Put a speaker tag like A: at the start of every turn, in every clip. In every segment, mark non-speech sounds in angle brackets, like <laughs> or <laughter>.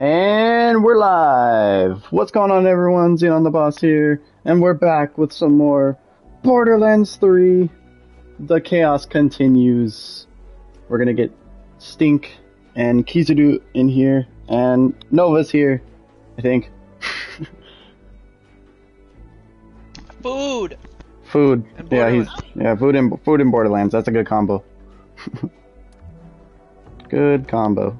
A: And we're live. What's going on, everyone? Zenon the Boss here, and we're back with some more Borderlands 3. The chaos continues. We're gonna get Stink and Kizaru in here, and Nova's here, I think. <laughs>
B: Food.
A: Food. Yeah, he's yeah, food and food and Borderlands. That's a good combo. <laughs> good combo.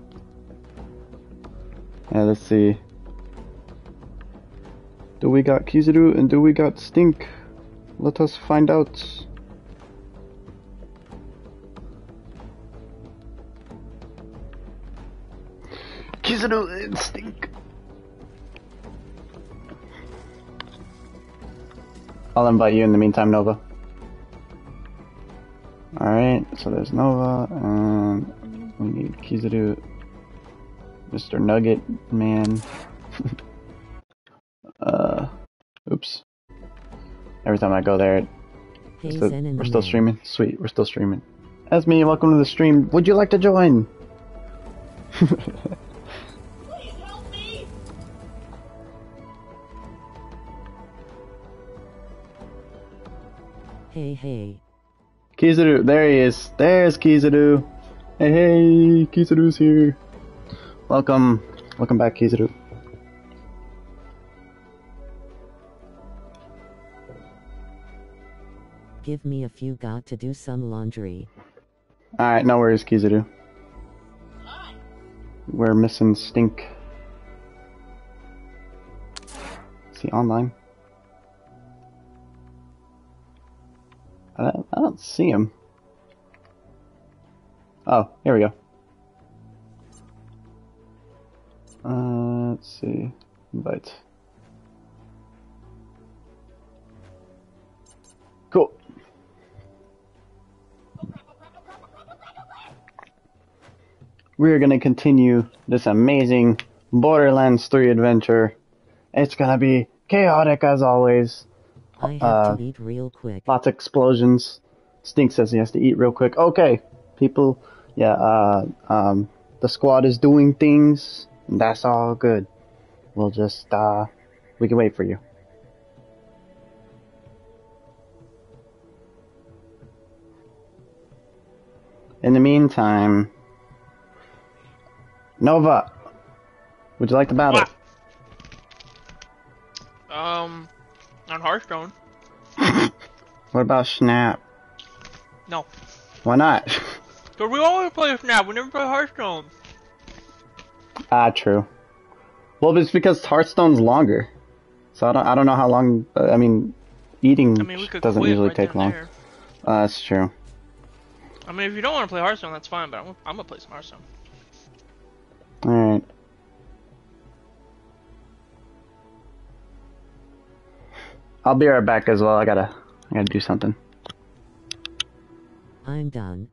A: Let's see. Do we got Kizaru and do we got Stink? Let us find out. Kizaru and Stink. I'll invite you in the meantime, Nova. Alright, so there's Nova, and we need Kizaru, Mr. Nugget Man. <laughs> uh, oops. Every time I go there, it's the- we're still streaming. Sweet, we're still streaming. That's me. welcome to the stream. Would you like to join? <laughs>
C: Hey, hey.
A: Kizaru, there he is. There's Kizaru. Hey, hey, Kizaru's here. Welcome, welcome back, Kizaru.
C: Give me a few got to do some laundry.
A: Alright, no worries, Kizaru. We're missing Stink. Is he online? I don't, I don't see him. Oh, here we go. Uh, let's see. Invite. Cool. we're gonna continue this amazing Borderlands 3 adventure. It's gonna be chaotic as always.
C: I have
A: Uh,
C: to eat real quick.
A: Lots of explosions. Stink says he has to eat real quick. Okay, people. Yeah, uh, um, the squad is doing things. That's all good. We'll just, uh, we can wait for you. In the meantime, Nova, would you like to battle?
B: Um, on Hearthstone. <laughs>
A: What about Snap?
B: No.
A: Why not? <laughs>
B: Cause we always play Snap. We never play Hearthstone.
A: Ah, true. Well, it's because Hearthstone's longer, so I don't. I don't know how long. uh, I mean, eating
B: I mean,
A: doesn't usually
B: right
A: take long. Uh, that's true.
B: I mean, if you don't want to play Hearthstone, that's fine. But I'm, I'm gonna play some Hearthstone.
A: All right. I'll be right back as well. I gotta. I gotta do something.
C: I'm done.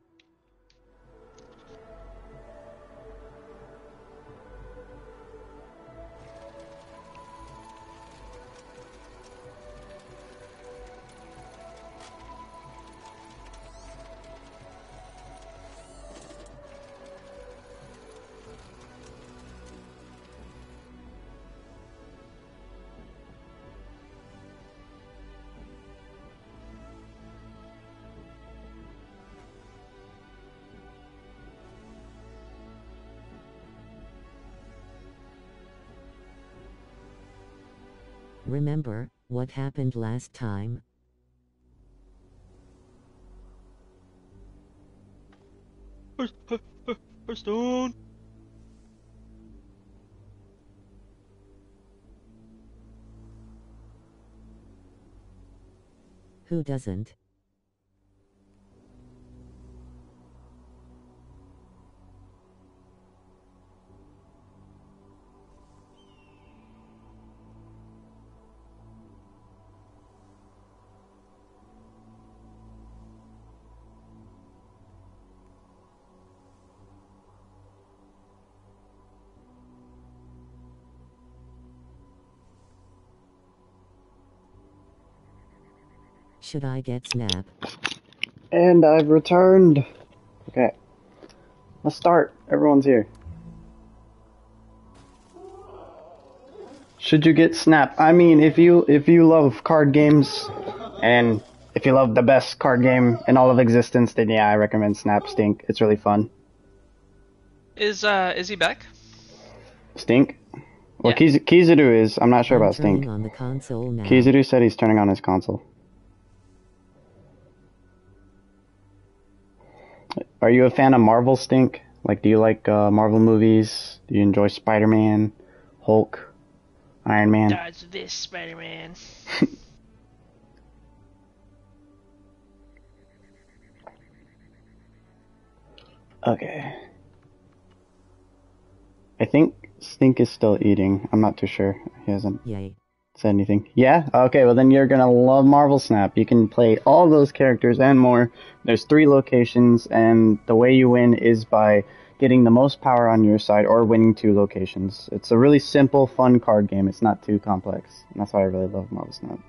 C: Remember what happened last time?
B: Hearthstone.
C: Who doesn't? Should I get Snap?
A: And I've returned. Okay. Let's start. Everyone's here. Should you get Snap? I mean, if you if you love card games, and if you love the best card game in all of existence, then yeah, I recommend Snap Stink. It's really fun.
B: Is uh is he back?
A: Stink. Well,
B: Yeah.
A: Kiz- Kizaru is. I'm not sure
C: I'm
A: about Stink.
C: on the console now.
A: Kizaru said he's turning on his console. Are you a fan of Marvel Stink? Like, do you like uh, Marvel movies? Do you enjoy Spider Man, Hulk, Iron Man?
B: Dodge this, Spider-Man. <laughs>
A: Okay. I think Stink is still eating. I'm not too sure. He hasn't
C: Yay.
A: Said anything. Yeah? Okay, well then you're gonna love Marvel Snap. You can play all those characters and more. There's three locations, and the way you win is by getting the most power on your side or winning two locations. It's a really simple, fun card game. It's not too complex. And that's why I really love Marvel Snap.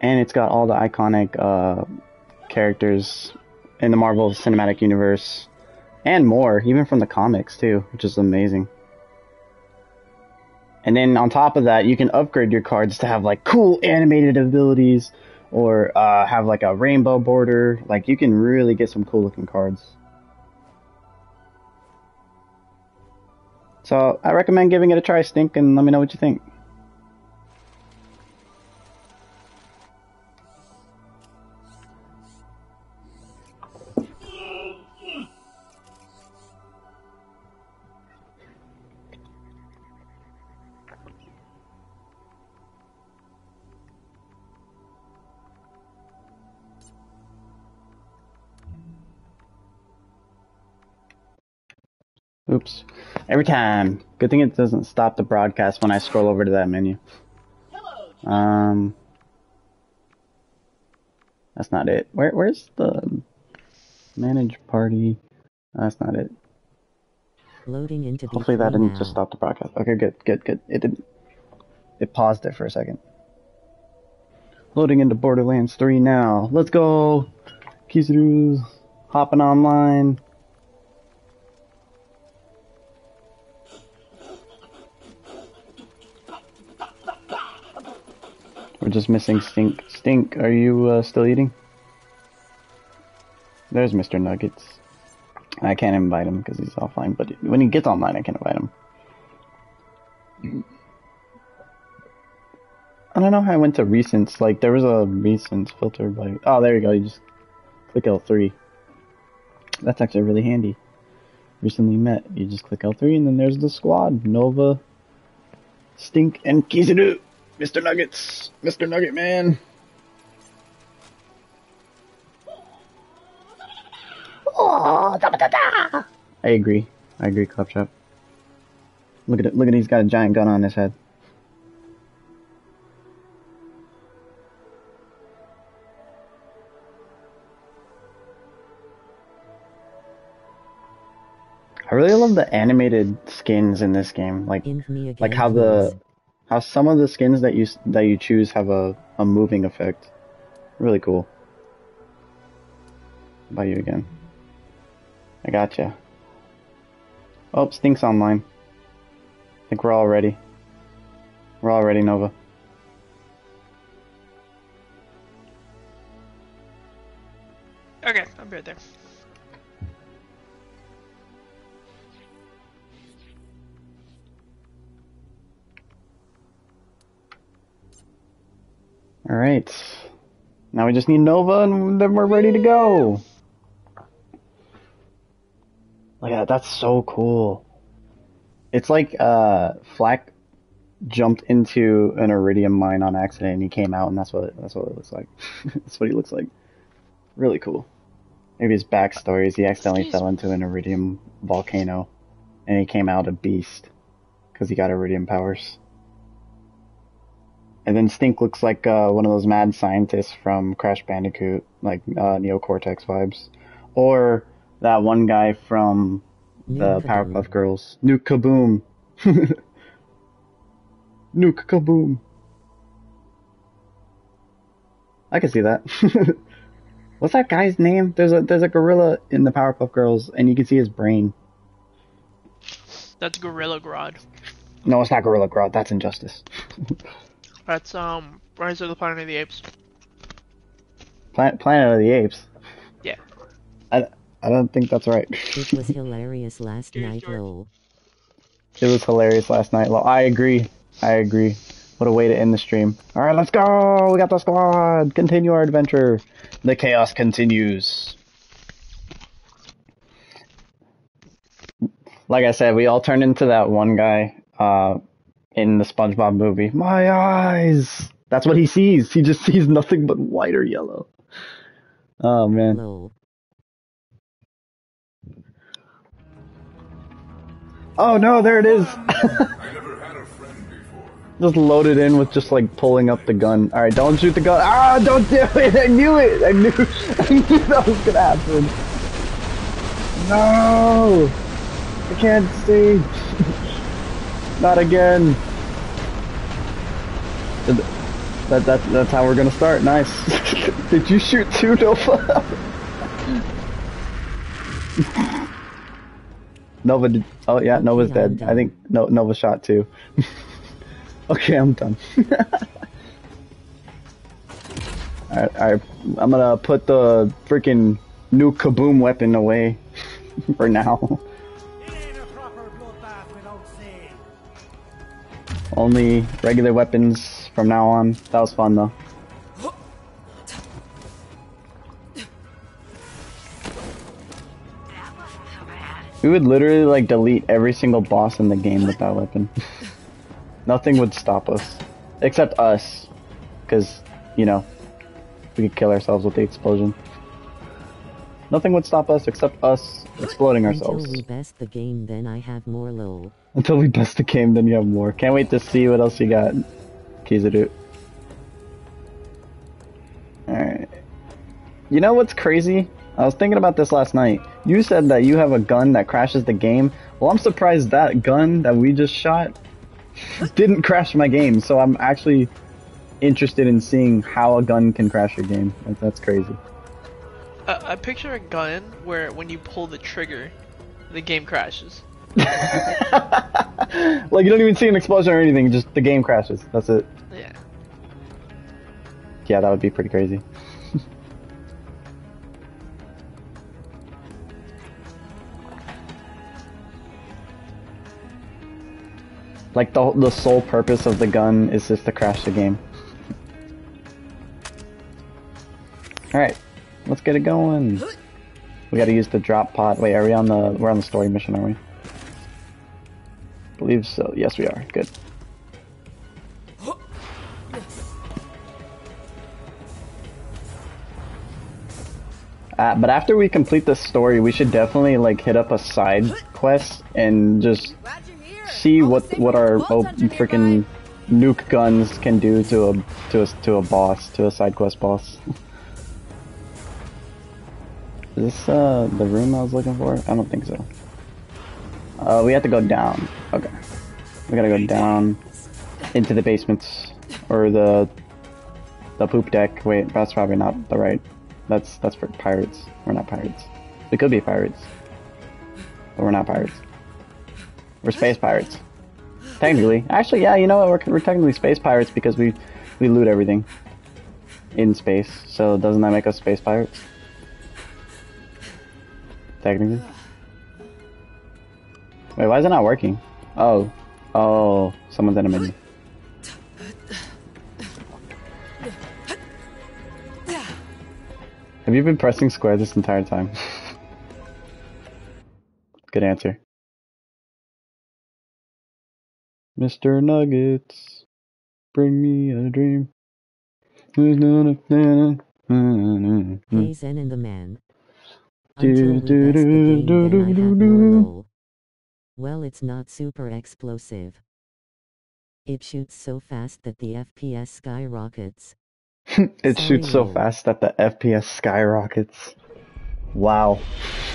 A: And it's got all the iconic uh, characters in the Marvel Cinematic Universe and more, even from the comics too, which is amazing. And then on top of that, you can upgrade your cards to have like cool animated abilities or uh, have like a rainbow border. Like you can really get some cool looking cards. So I recommend giving it a try, Stink, and let me know what you think. Oops. Every time. Good thing it doesn't stop the broadcast when I scroll over to that menu. Um. That's not it. Where where's the manage party? That's not it.
C: Loading into
A: Hopefully that didn't
C: now.
A: just stop the broadcast. Okay, good, good, good. It didn't. It paused it for a second. Loading into Borderlands 3 now. Let's go. Kizaru's hopping online. We're just missing Stink. Stink, are you uh, still eating? There's Mr. Nuggets. I can't invite him because he's offline, but when he gets online, I can invite him. I don't know how I went to recents. Like, there was a recents filter, but oh, there you go. You just click L3. That's actually really handy. Recently met. You just click L3, and then there's the squad: Nova, Stink, and Kizaru. Mr. Nuggets, Mr. Nugget Man. Oh, da, da, da, da. I agree. I agree, Claptrap. Look at it. Look at it, he's got a giant gun on his head. I really love the animated skins in this game. Like like how the how some of the skins that you that you choose have a, a moving effect. Really cool. By you again. I gotcha. Oh, Stink's online. I think we're all ready. We're all ready, Nova.
B: Okay, I'm right there.
A: All right. Now we just need Nova, and then we're ready to go. Look at that. That's so cool. It's like uh, FL4K jumped into an iridium mine on accident, and he came out, and that's what it, that's what it looks like. <laughs> that's what he looks like. Really cool. Maybe his backstory is he accidentally fell into an iridium volcano, and he came out a beast because he got iridium powers. And then Stink looks like uh, one of those mad scientists from Crash Bandicoot, like uh, Neocortex vibes, or that one guy from the
C: Kaboom.
A: Powerpuff Girls, Nuke Kaboom, <laughs> Nuke Kaboom. I can see that. <laughs> What's that guy's name? There's a there's a gorilla in the Powerpuff Girls, and you can see his brain.
B: That's Gorilla Grodd.
A: No, it's not Gorilla Grodd. That's Injustice. <laughs>
B: That's um Rise of the Planet of the Apes.
A: Planet, Planet of the Apes.
B: Yeah.
A: I, I don't think that's right.
C: It was <laughs> hilarious last
B: Cheers,
C: night,
B: George.
C: lol.
A: It was hilarious last night. Well, I agree. I agree. What a way to end the stream. All right, let's go. We got the squad. Continue our adventure. The chaos continues. Like I said, we all turned into that one guy uh, in the SpongeBob movie. My eyes. That's what he sees. He just sees nothing but white or yellow. Oh man.
C: Lol.
A: Oh no, there it is. <laughs> just loaded in with just like pulling up the gun. All right, don't shoot the gun. Ah, don't do it. I knew it. I knew. <laughs> I knew that was gonna happen. No, I can't see. <laughs> Not again. That, that, that's how we're gonna start. Nice. <laughs> Did you shoot two, Nova? <laughs> Nova did. Oh yeah, Nova's dead. I think no, Nova shot too. <laughs> okay, I'm done. Alright, alright. I'm gonna put the freaking new kaboom weapon away for now. Only regular weapons from now on. That was fun though. We would literally like delete every single boss in the game with that weapon. <laughs> Nothing would stop us. Except us. Because, you know, we could kill ourselves with the explosion. Nothing would stop us except us exploding ourselves.
C: Until we best the game, then I have more lol.
A: Until we best the game, then you have more. Can't wait to see what else you got, Kizaru. Alright. You know what's crazy? I was thinking about this last night. You said that you have a gun that crashes the game. Well, I'm surprised that gun that we just shot didn't crash my game, so I'm actually interested in seeing how a gun can crash your game. That's crazy.
B: Uh, I picture a gun where when you pull the trigger, the game crashes. <laughs>
A: like, you don't even see an explosion or anything, just the game crashes. That's it.
B: Yeah.
A: Yeah, that would be pretty crazy. <laughs> like the the sole purpose of the gun is just to crash the game. <laughs> All right, let's get it going. We got to use the drop pod. Wait, are we on the? We're on the story mission, are we? Believe so. Yes, we are. Good. Uh, but after we complete the story, we should definitely like hit up a side quest and just see what what our oh, freaking nuke guns can do to a to a to a boss to a side quest boss. <laughs> Is this uh the room I was looking for? I don't think so. Uh, we have to go down. Okay, we gotta go down into the basements or the the poop deck. Wait, that's probably not the right. That's that's for pirates. We're not pirates. We could be pirates, but we're not pirates. We're space pirates. Technically, actually, yeah. You know what? We're, we're technically space pirates because we we loot everything in space. So doesn't that make us space pirates? Technically. Wait, why is it not working? Oh, oh, someone's in a menu. Have you been pressing square this entire time? <laughs> Good answer. Mr. Nuggets, bring me a dream. <laughs>
C: Hey Zen and the man.
A: Do,
C: Until
A: do, do, do, do, do, do.
C: Well, it's not super explosive. It shoots so fast that the FPS skyrockets. <laughs>
A: it shoots so
C: Sorry.
A: fast that the FPS skyrockets. Wow. <laughs>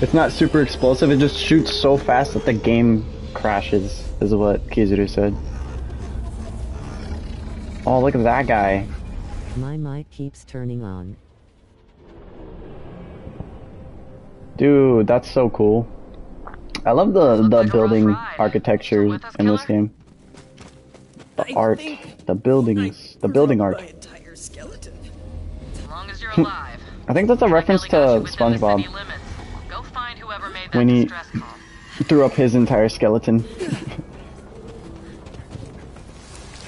A: it's not super explosive, it just shoots so fast that the game crashes, is what Kizaru said. Oh, look at that guy.
C: My mic keeps turning on.
A: Dude, that's so cool. I love the
D: Looks
A: the
D: like
A: building architecture
D: With us,
A: in this
D: killer?
A: game. The art, the buildings, the building art.
D: As as. Hmm.
A: I think that's a reference
D: Technically got you
A: to SpongeBob.
D: Go find whoever made that
A: When he-
D: call. <laughs>
A: threw up his entire skeleton. <laughs>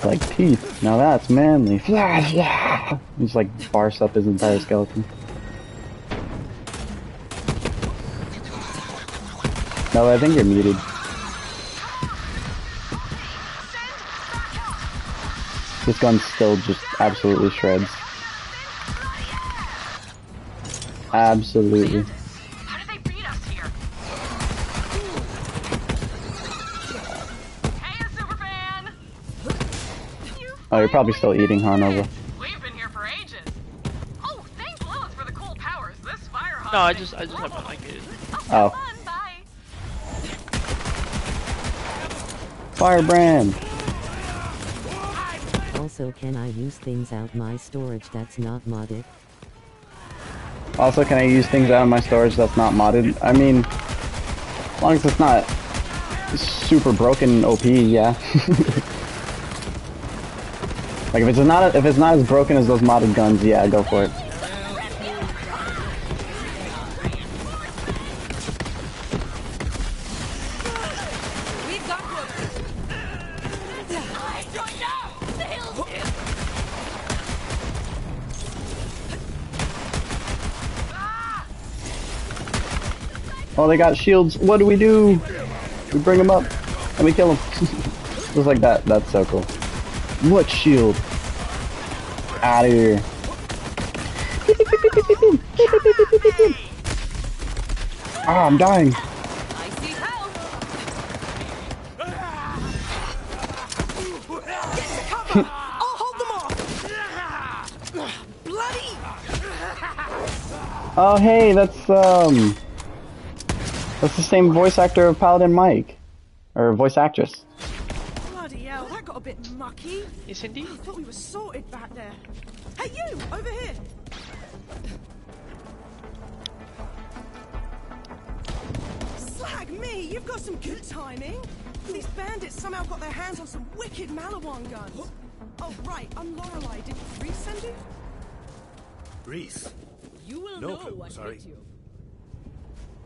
A: like teeth. Now that's manly. <laughs> He's like bars up his entire skeleton. No, I think you're muted. This gun still just absolutely shreds. Absolutely.
D: How did they beat us here? Hey, Superfan! You
A: Oh, you're probably still eating, huh. Nova?
D: We've been here for ages. Oh, thanks Lilith for the cool powers. This fire
B: No, I just I just have my mic muted.
A: Oh. Firebrand!
C: Also can I use things out my storage that's not modded?
A: Also, can I use things out of my storage that's not modded? I mean, as long as it's not super broken OP, yeah. <laughs> like if it's not if it's not as broken as those modded guns, yeah, go for it. Oh, they got shields. What do we do? We bring them up and we kill them. <laughs> Just like that. That's so cool. What shield? Out of here. <laughs> Ah, I'm dying. <laughs> Oh, hey, that's um, that's the same voice actor of Paladin Mike, or voice actress.
E: Bloody hell, that got a bit mucky.
B: Yes, indeed.
E: I thought we were sorted back there. Hey, you! Over here! Slag me! You've got some good timing! These bandits somehow got their hands on some wicked Maliwan guns. Oh, right, I'm Lorelei. Did Rhys send you?
F: Rhys.
E: You will
F: No clue, sorry.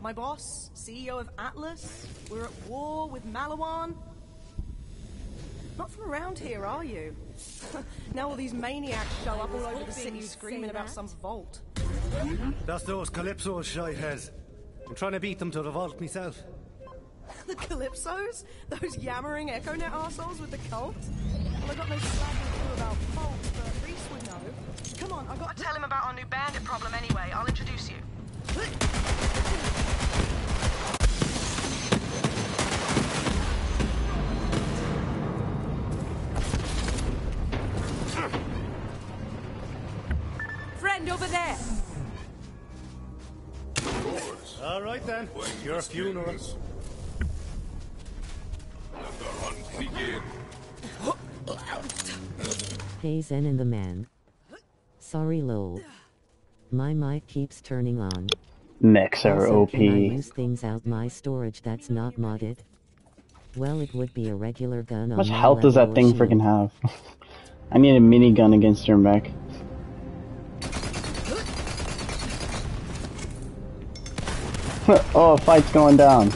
E: My boss, CEO of Atlas. We're at war with Maliwan. Not from around here, are you? <laughs> now all these maniacs show up all over the city screaming about some vault.
F: That's those Calypso shy heads. I'm trying to beat them to the vault myself. <laughs>
E: The Calypsos? Those yammering EchoNet arseholes with the cult? Well, I got no slagging to do about vault, but Rhys would know. Come on, I've got to
D: Tell him about our new bandit problem anyway. I'll introduce you. <laughs>
E: friend over there.
F: All right then. Your funeral.
C: Hey Zen and the man. Sorry lol. My mic keeps turning on.
A: Mechs are
C: Also,
A: OP.
C: can I use things out my storage that's not modded? Well, it would be a regular gun
A: How much health does that thing
C: or
A: freaking have? <laughs> I need a minigun against your mech. <laughs> oh, fight's going down.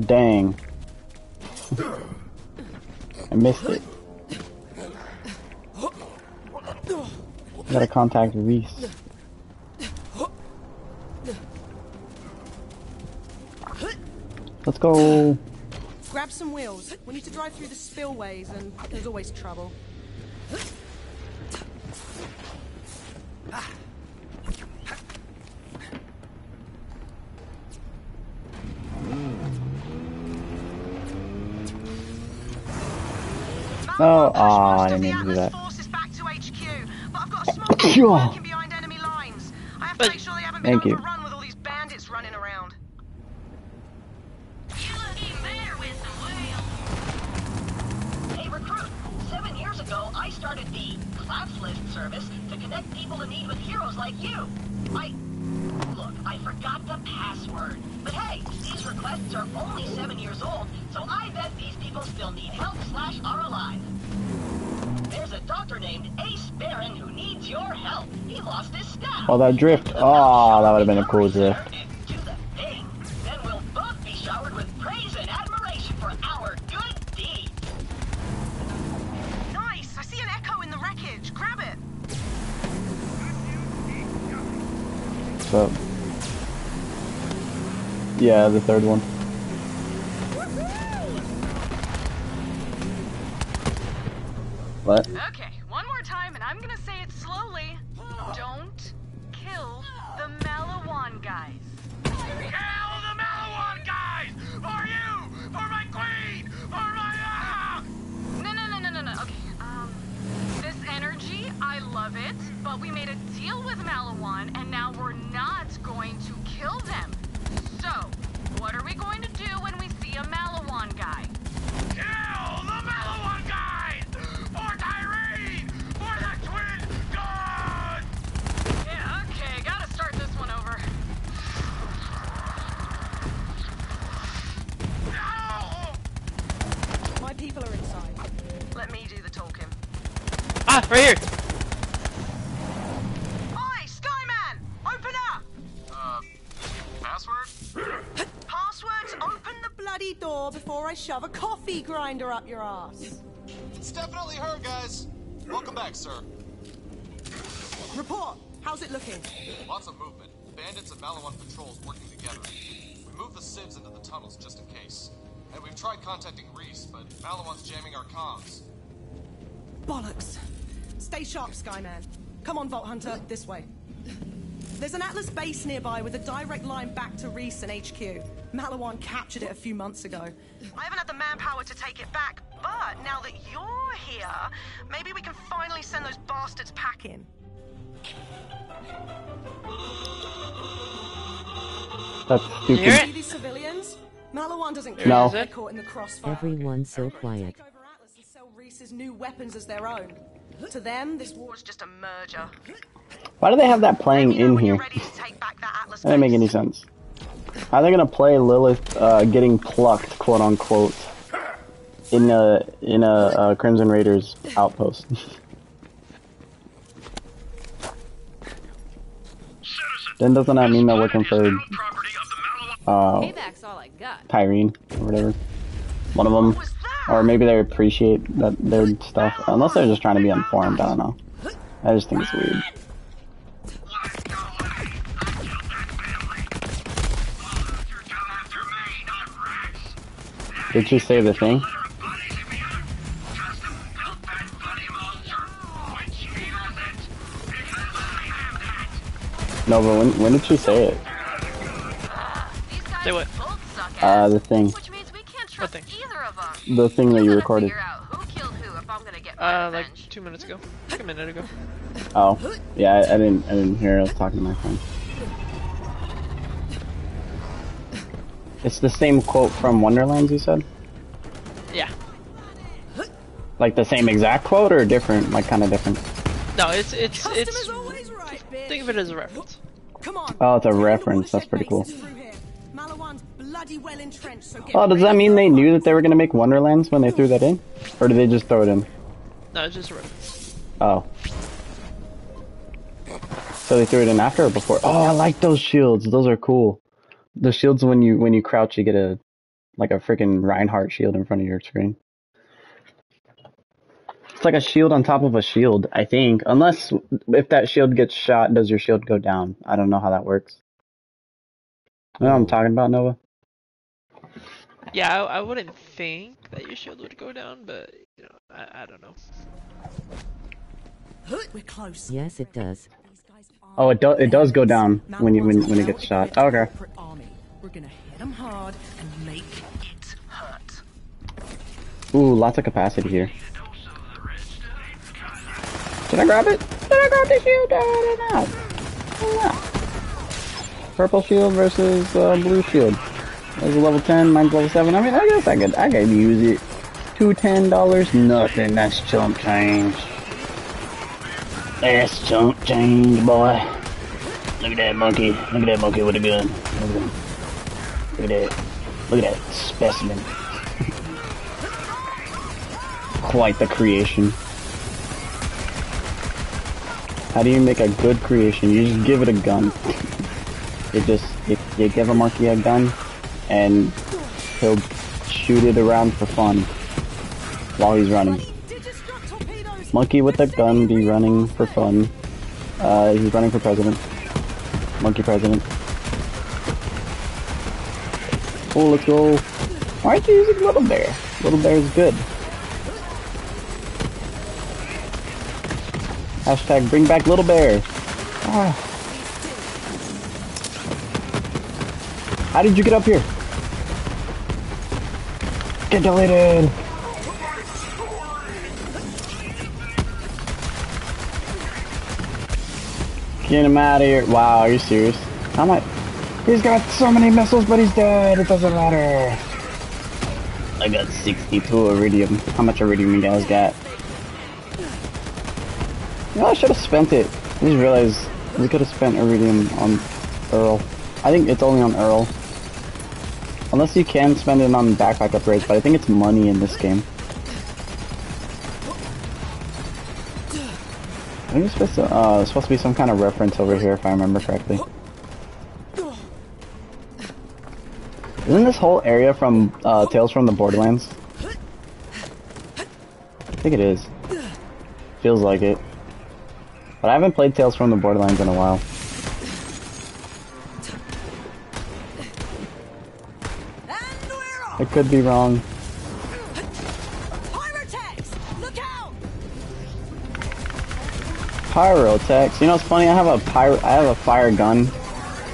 A: Dang. I missed it. Gotta contact Rhys. Let's go.
E: Grab some wheels. We need to drive through the spillways, and there's always trouble.
A: Oh,
D: Oh, Maliwan ah, pushed
A: aw,
D: most
A: I didn't
D: the
A: mean to do that.
D: forces back to HQ, but I've got a small team <coughs>
A: Phew.
D: working behind enemy lines. I have to make sure they haven't been
A: Thank you.
D: overrun with all these bandits running around.
G: Hey, recruit. Seven years ago, I started the class list service to connect people in need with heroes like you. I Look, I forgot the password. But hey, these requests are only seven years old, so I bet these people still need help slash are alive. There's a doctor named Ace Baron who needs your help. He lost his staff.
A: Oh, that drift. Oh, that would have been a cool drift. So, yeah, the third one. What?
D: Okay, one more time, and I'm gonna say it slowly. Don't kill the Maliwan guys.
H: Kill the Maliwan guys! Or you! For my queen! For my... Ah!
D: No, no, no, no, no, no. Okay, um, this energy, I love it, but we made a deal with Maliwan, and now we're not going to kill them. So, what are we going to do when we see a Maliwan guy?
H: Kill the Maliwan guys! For Tyreen! Or the twin gods!
D: Yeah, okay, gotta start this one over.
H: No!
E: My people are inside. Let me do the talking.
B: Ah, right here.
E: Door before I shove a coffee grinder up your ass.
I: It's definitely her, guys. Welcome back, sir.
E: Report. How's it looking?
I: Lots of movement. Bandits and Maliwan patrols working together. We moved the civs into the tunnels just in case. And we've tried contacting Rhys, but Maliwan's jamming our comms.
E: Bollocks. Stay sharp, Skyman. Come on, Vault Hunter, this way. There's an Atlas base nearby with a direct line back to Rhys and HQ. Maliwan captured it a few months ago. I haven't had the manpower to take it back, but now that you're here, maybe we can finally send those bastards packing.
A: That's
B: You hear
A: stupid.
B: it?
E: See these civilians? Maliwan doesn't care if
B: Is
E: they're caught in the crossfire.
C: Everyone's so quiet.
E: Take over Atlas and sell Rhys's new weapons as their own. To them, this war is just a merger.
A: Why do they have that playing
E: Let me know
A: in here?
E: you're ready to take back that Atlas
A: That doesn't make any sense. How are they gonna play Lilith uh, getting plucked, quote unquote, in a in a uh, Crimson Raiders outpost? <laughs> then doesn't that mean they're working for
H: Property of the Maliwan...
A: uh,
J: Payback's all I got.
A: Tyreen or whatever? One of them, or maybe they appreciate that their stuff, unless they're just trying to be informed. I don't know. I just think it's weird. Did you say the thing?
H: Litter of bodies if you custom built that bloody monster! Which he doesn't! Because I have that!
A: No, but when when did she say it?
B: Say what?
A: Uh, the thing,
D: which means we can't trust
B: thing?
D: either of them.
A: the thing that you recorded.
D: Figure out who killed who if I'm gonna get my
B: Uh, like two minutes ago. Like a minute ago.
A: Oh, yeah, I, I didn't I didn't hear. I was talking to my friend. It's the same quote from Wonderlands. You said,
B: Yeah.
A: like the same exact quote or different, like kind of different.
B: No, it's it's
E: Customer's
B: it's.
E: always right, bitch.
B: Think of it as a reference.
E: Come on.
A: Oh, it's a reference. That's pretty cool.
E: bases through here. Maliwan's bloody well so
A: Oh, does that mean they knew that they were gonna make Wonderlands when they threw that in, or did they just throw it in?
B: No, it's just a reference.
A: Oh. So they threw it in after or before? Oh, I like those shields. Those are cool. The shields when you when you crouch, you get a like a freaking Reinhardt shield in front of your screen. It's like a shield on top of a shield, I think. Unless if that shield gets shot, does your shield go down? I don't know how that works. You know what I'm talking about, Nova?
B: Yeah, I, I wouldn't think that your shield would go down, but you know, I, I don't know.
E: We're close.
C: Yes, it does.
E: These guys are
A: Oh, it does. It does go down when you when when it gets shot.
E: great
A: Okay.
E: We're gonna hit them hard and make it hurt.
A: Ooh, lots of capacity here. Did I grab it? Did I grab the shield? Don't. I don't. Purple shield versus uh, blue shield. That's a level 10, mine's level 7. I mean, I guess I could, I could use it. Two ten dollars, nothing. That's chump change. That's chump change, boy. Look at that monkey. Look at that monkey with a gun. Look at, that. Look at that specimen. Quite the creation. How do you make a good creation? You just give it a gun. You just you, you give a monkey a gun, and he'll shoot it around for fun while he's running. Monkey with a gun be running for fun. Uh, he's running for president. Monkey president. Oh, let's go. Why aren't you using Little Bear? Little Bear is good. Hashtag bring back Little Bear. Ah. How did you get up here? Get deleted. Get him out of here. Wow, are you serious? How much? He's got so many missiles, but he's dead. It doesn't matter. I got 62 iridium. How much iridium you guys got? You know, I should have spent it. I just realized we could have spent iridium on Earl. I think it's only on Earl. Unless you can spend it on backpack upgrades, but I think it's money in this game. I think it's supposed to, uh, it's supposed to be some kind of reference over here, if I remember correctly. Isn't this whole area from uh, Tales from the Borderlands? I think it is. Feels like it. But I haven't played Tales from the Borderlands in a while. I could be wrong. Pyrotex. You know, it's funny. I have a pyro. I have a fire gun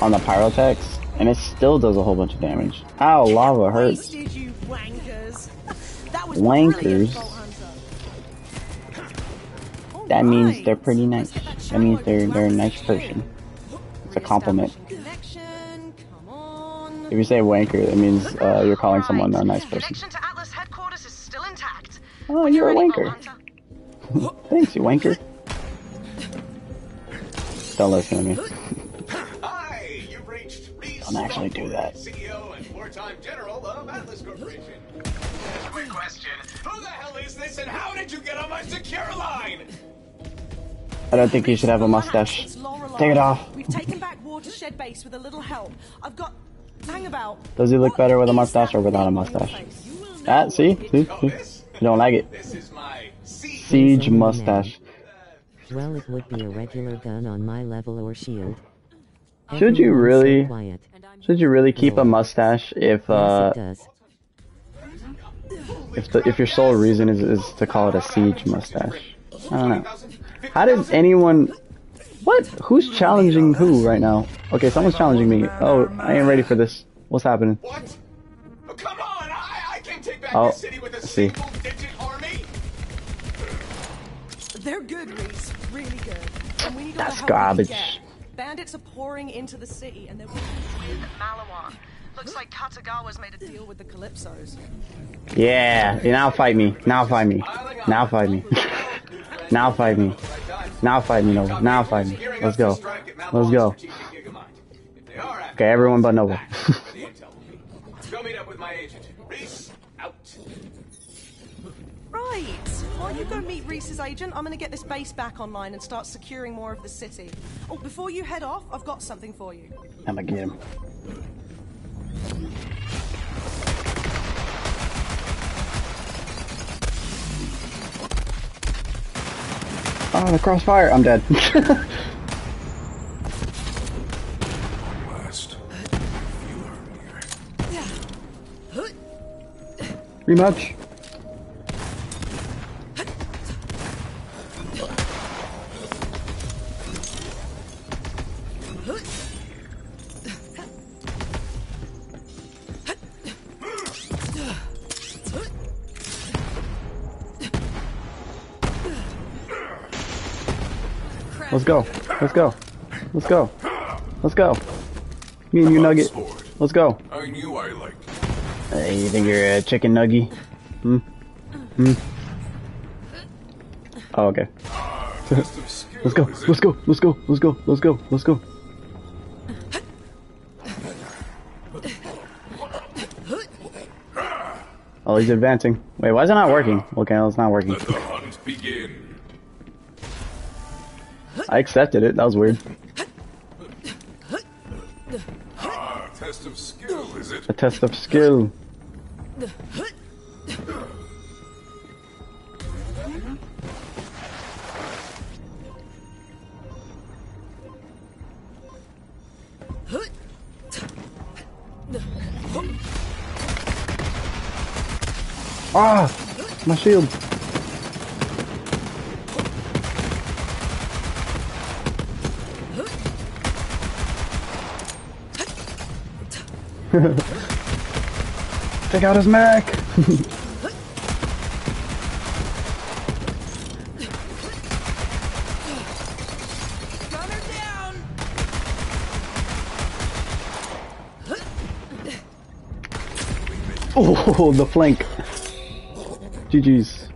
A: on the Pyrotex, and it still does a whole bunch of damage. Ow, lava hurts.
E: Wankers. <laughs> That was
A: Wankers.
E: brilliant, Vault Hunter.
A: That means they're pretty nice. That means they're they're a nice person. It's a compliment.
E: Connection, come on.
A: If you say wanker, that means uh, you're calling someone a nice person.
D: Connection to Atlas headquarters is still intact.
A: Oh, you're a wanker.
D: Hunter. <laughs>
A: Thanks, you wanker. <laughs> Don't listen to me.
H: Hi, you've reached Rhys
A: Don't actually do that.
H: CEO and wartime general of Atlas Corporation. Quick question: Who the hell is this, and how did you get on my secure line?
A: I don't think you should have a mustache. Take it off.
E: We've taken back Watershed Base with a little help. I've got. Hang about.
A: Does he look better with a mustache or without a
E: thing on your
A: mustache?
E: face?
A: Ah, see? See? See? You don't like it.
H: This is my siege.
A: Siege mustache.
C: Well, it would be a regular gun on my level or shield.
A: Should you
C: Everyone's so
A: really?
C: Quiet.
A: Should you really keep a mustache if uh
C: yes, it does.
A: if the if your sole reason is is to call it a siege mustache? I don't know. How did anyone? What? Who's challenging who right now? Okay, someone's challenging me. Oh, I ain't ready for this. What's happening?
H: What? Oh, come on! I, I can't take back
A: Oh,
H: this city with a
A: see.
H: single-digit army.
E: They're good, Rhys. Really good. We need all
A: That's
E: the help
A: garbage.
E: We can get. Bandits are pouring into the city, and they're working with Maliwan. Looks like Katagawa's made a deal with the Calypsos.
A: Yeah, yeah, now fight me. Now fight me. Now fight me. <laughs> now fight me. Now fight me, Nova. Now fight me. Let's go. Let's go.
H: If they are after
A: Okay, everyone but Nova.
H: the intel will be. Go meet up with my agent.
E: While you go meet Rhys's agent, I'm gonna get this base back online and start securing more of the city. Oh, before you head off, I've got something for you.
A: I'm gonna get him. Oh, the crossfire! I'm dead. <laughs>
J: Last. You are near.
A: Rematch. Let's go. Let's go. Let's go. Let's go. Me and you, Nugget. Let's go.
J: I knew I liked you.
A: Hey, you think you're a chicken nuggy? Hmm? Hmm? Oh, okay. Let's go. Let's go. Let's go. Let's go. Let's go. Let's go. Oh, he's advancing. Wait, why is it not working? Okay, it's not working.
J: Let the hunt begin.
A: I accepted it. That was weird.
J: Ah, test of skill, is it?
A: A test of skill. Ah, my shield. <laughs> Take out his mech.
E: Gunner down!
A: Oh, the flank. GG's.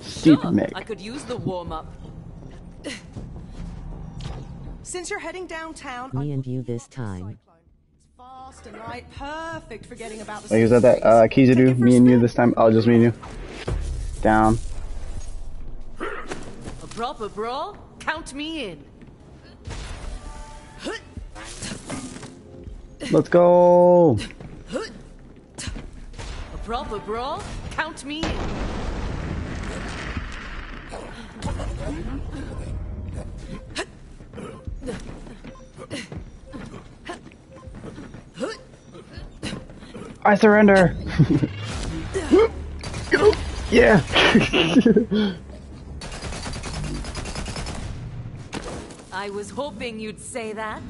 A: Steep mech.
E: I could use the warm up. Since you're heading downtown,
C: Me and you this time.
E: fast and light, perfect for getting about the
A: Like, is that that, uh, Kizaru? Me and you this time? I'll oh, just me and you. Down.
E: A proper brawl? Count me in.
A: Let's go.
E: A proper brawl? Count me in.
A: I surrender. Yeah.
E: I was hoping you'd say that.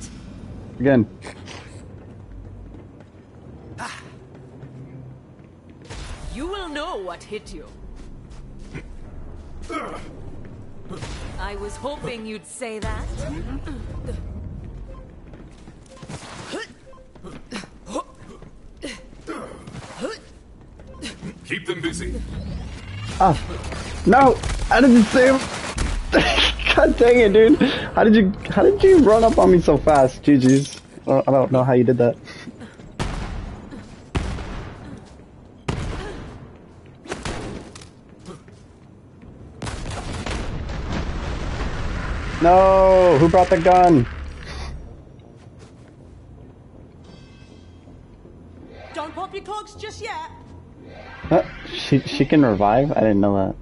A: Again.
E: You will know what hit you. I was hoping you'd say that.
J: Keep them busy.
A: Ah. No. How did you him! <laughs> God dang it, dude. How did you? How did you run up on me so fast? GG's. I don't know how you did that. No! Who brought the gun? She she can revive? I didn't know that.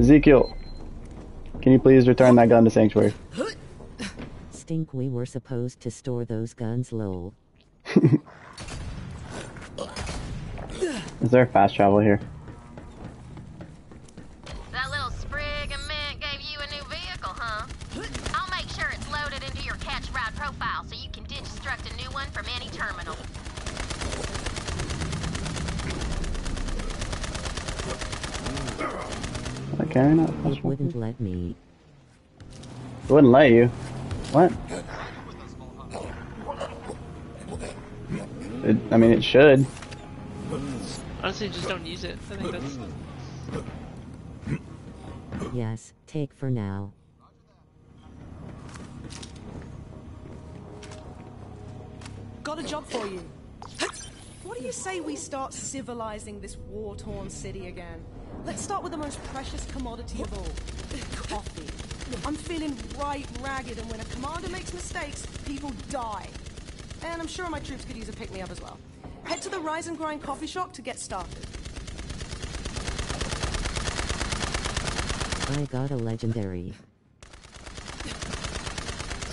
A: Ezekiel, can you please return that gun to Sanctuary?
C: Stink we were supposed to store those guns lol. <laughs>
A: Is there fast travel here?
K: That little sprig of mint gave you a new vehicle, huh? I'll make sure it's loaded into your catch ride profile so you can deconstruct a new one from any terminal.
A: Okay, not
C: It wouldn't let me.
A: It wouldn't let you. What? It, I mean, it should.
B: Honestly, just don't use it. I think that's.
C: Yes, take for now.
E: Got a job for you. What do you say we start civilizing this war-torn city again? Let's start with the most precious commodity of all, coffee. I'm feeling right ragged, and when a commander makes mistakes, people die. And I'm sure my troops could use a pick-me-up as well. Head to the Rise and Grind coffee shop to get started.
C: I got a legendary.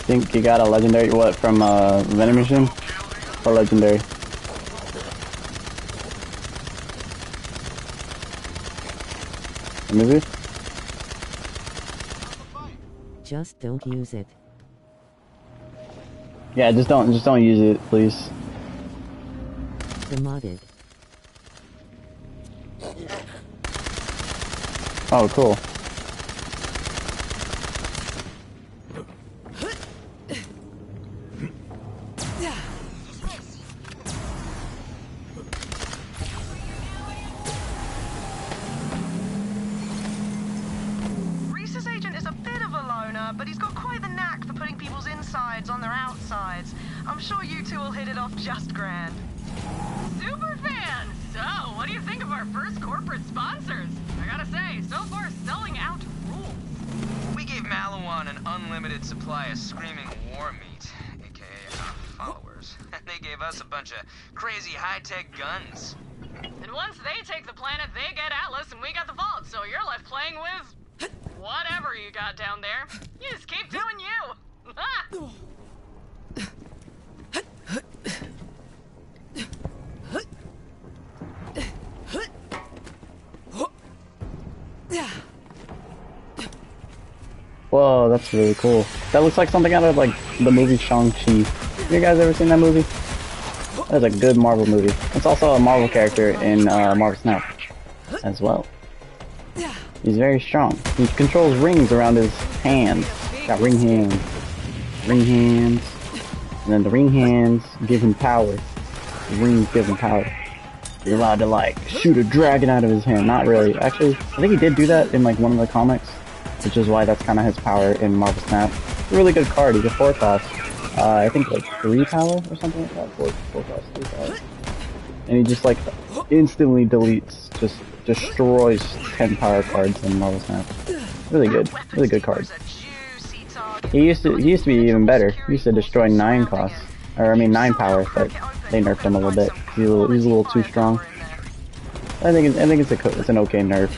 A: Think you got a legendary what from uh, Venom Mission? A legendary? Movie?
C: Just don't use it.
A: Yeah, just don't just don't use it, please.
C: Demodded.
A: Oh, cool. Looks like something out of like the movie Shang-Chi. You guys ever seen that movie? That's a good Marvel movie. It's also a Marvel character in uh, Marvel Snap as well. He's very strong. He controls rings around his hands. Got ring hands. Ring hands. And then the ring hands give him power. The rings give him power. You're allowed to like shoot a dragon out of his hand. Not really. Actually, I think he did do that in like one of the comics, which is why that's kind of his power in Marvel Snap. Really good card. He's a four cost. Uh, I think like three power or something like that. Four, four cost, three power. And he just like instantly deletes, just destroys 10 power cards in Marvel Snap. Really good. Really good card. He used to he used to be even better. He used to destroy nine costs, or I mean nine power, but they nerfed him a little bit. He's a little, he's a little too strong. I think I think it's a it's an okay nerf.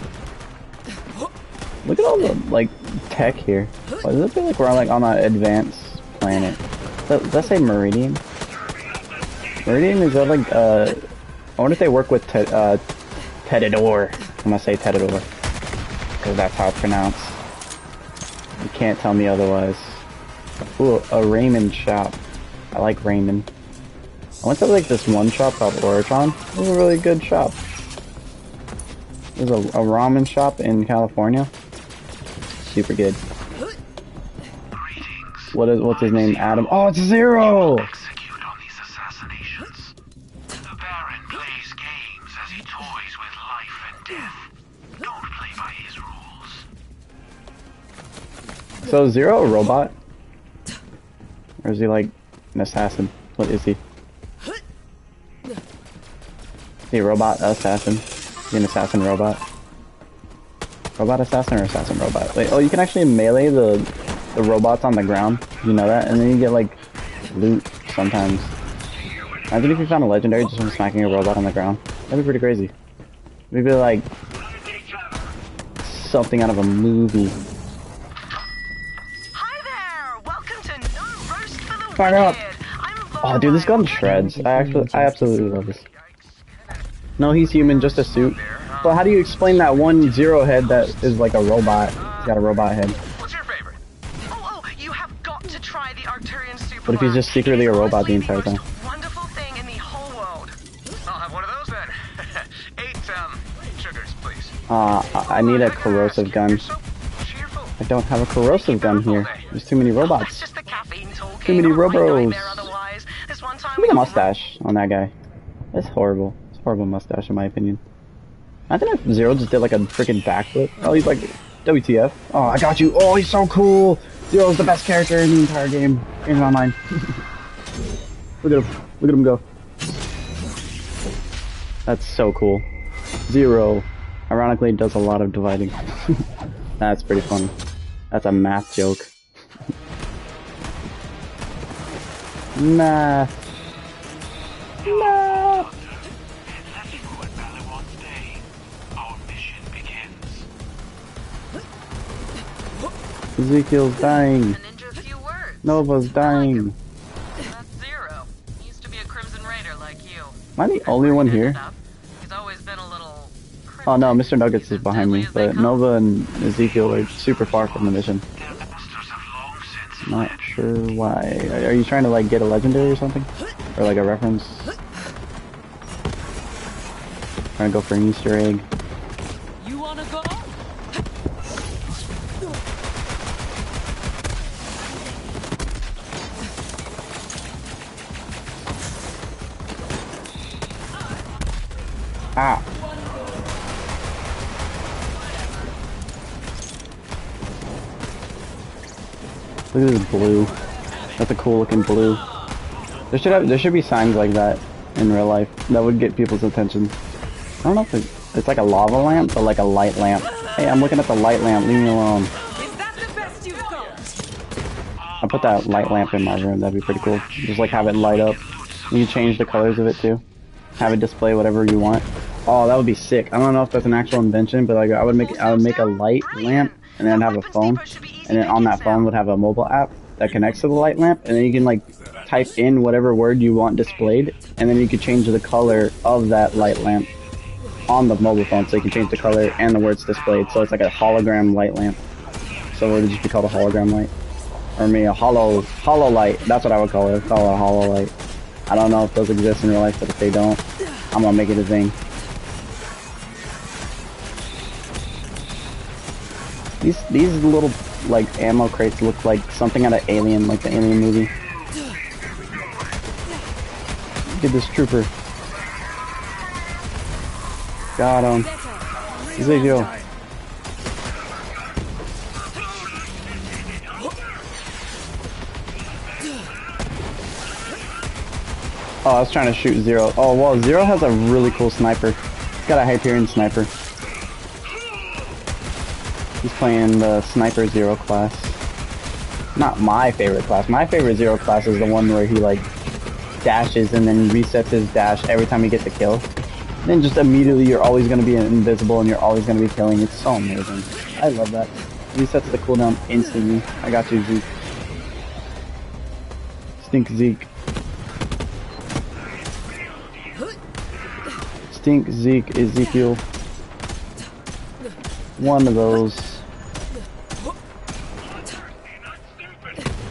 A: Look at all the like tech here. Why does it feel like we're like on an advanced planet? Does that say Meridian? Meridian is that like uh? I wonder if they work with te uh, Tedador. I'm gonna say Tedador because that's how it's pronounced. You can't tell me otherwise. Ooh, a Raymond shop. I like Raymond. I went to like this one shop called Oricon. It was a really good shop. There's a, a ramen shop in California. Super good. What is what's his name? Adam. Oh, it's Zero. So Zero a robot? Or is he like an assassin? What is he? Is he a robot assassin? Is he an assassin robot? Robot assassin or assassin robot? Wait, oh you can actually melee the the robots on the ground. You know that? And then you get like loot sometimes. Imagine if you found a legendary just from smacking a robot on the ground. That'd be pretty crazy. Maybe like something out of a movie. hi there welcome to no first Find out. Oh, dude, this gun shreds. I actually, I absolutely love this. No, he's human, just a suit. But how do you explain that one zero head that is like a robot? He's got a robot head. What if he's just secretly a robot the entire time?
E: wonderful thing in the whole world.
L: I'll have one of those then. <laughs> Eight, um, sugars, please.
A: Uh, I need a corrosive gun. I don't have a corrosive gun here. There's too many robots. Too many robos. Look at a mustache on that guy. That's horrible. It's a horrible mustache in my opinion. I think if Zero just did like a freaking backflip. Oh, he's like, WTF. Oh, I got you. Oh, he's so cool. Zero's the best character in the entire game. Game online. <laughs> Look at him. Look at him go. That's so cool. Zero, ironically, does a lot of dividing. <laughs> That's pretty funny. That's a math joke. <laughs> math. Math. Ezekiel's dying. Nova's dying. Am I the only one here? Oh no, Mr. Nuggets is behind me, but Nova and Ezekiel are super far from the mission. Not sure why. Are are you trying to like get a legendary or something? Or like a reference? Trying to go for an Easter egg. Ah! Look at this blue. That's a cool looking blue. There should have there should be signs like that in real life that would get people's attention. I don't know if it, it's like a lava lamp, but like a light lamp. Hey, I'm looking at the light lamp. Leave me alone. I put that light lamp in my room. That'd be pretty cool. Just like have it light up. You can change the colors of it too. Have it display whatever you want. Oh, that would be sick. I don't know if that's an actual invention, but like I would make I would make a light lamp and then have a phone, and then on that phone would have a mobile app that connects to the light lamp, and then you can like type in whatever word you want displayed, and then you could change the color of that light lamp on the mobile phone, so you can change the color and the words displayed. So it's like a hologram light lamp. So it would just be called a hologram light, or me a hollow hollow light. That's what I would call it. Call it a hollow light. I don't know if those exist in real life, but if they don't, I'm gonna make it a thing. These these little like ammo crates look like something out of Alien, like the Alien movie. Get this trooper. Got him. Ezekiel. Oh, I was trying to shoot Zero. Oh, well, Zero has a really cool sniper. He's got a Hyperion sniper. He's playing the Sniper Zero class. Not my favorite class. My favorite Zero class is the one where he, like, dashes and then resets his dash every time he gets a kill. Then just immediately you're always going to be invisible and you're always going to be killing. It's so amazing. I love that. Resets the cooldown instantly. I got you, Zeke. Stink Zeke. Stink Zeke Ezekiel. One of those.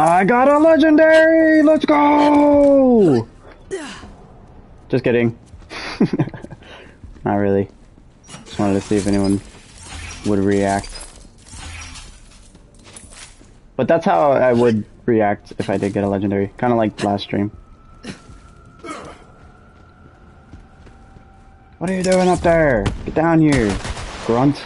A: I got a legendary! Let's go! Just kidding. <laughs> Not really. Just wanted to see if anyone would react. But that's how I would react if I did get a legendary. Kind of like last stream. What are you doing up there? Get down here, grunt.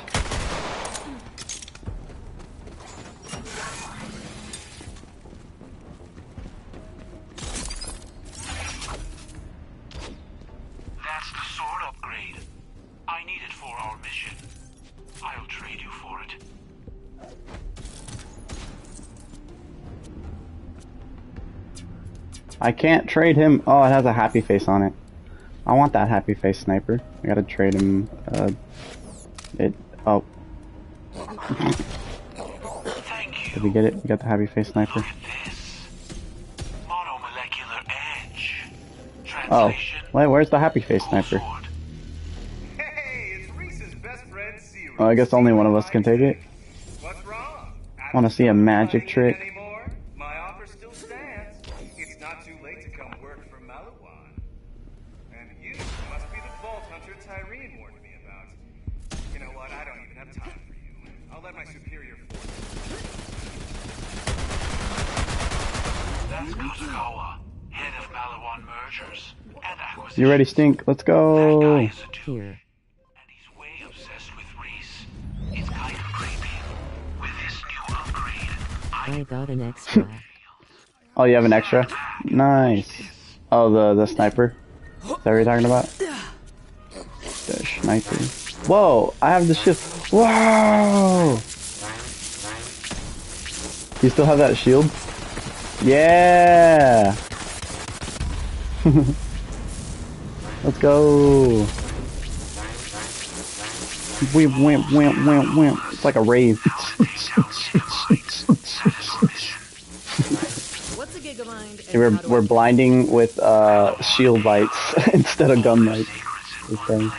H: I
A: can't trade him. Oh, it has a happy face on it. I want that happy face sniper. I gotta trade him. Uh, it. Oh. Did we get it? We got the happy face sniper. Oh. Wait, where's the happy face sniper? Oh, I guess only one of us can take it. Want to see a magic trick?
F: You
A: ready, Stink? Let's go.
C: Here.
H: It's kind of creepy. With this new upgrade,
C: I got an <laughs> extra.
A: Oh, you have an extra? Nice. Oh, the the sniper. Is that what you're talking about? The sniper. Whoa! I have the shield. Whoa! You still have that shield? Yeah! <laughs> Let's go! Wimp, wimp, wimp, wimp, wimp. It's like a rave. <laughs>
E: What's a gigamind?
A: we're we're blinding with uh, shield lights instead of gun lights. This thing.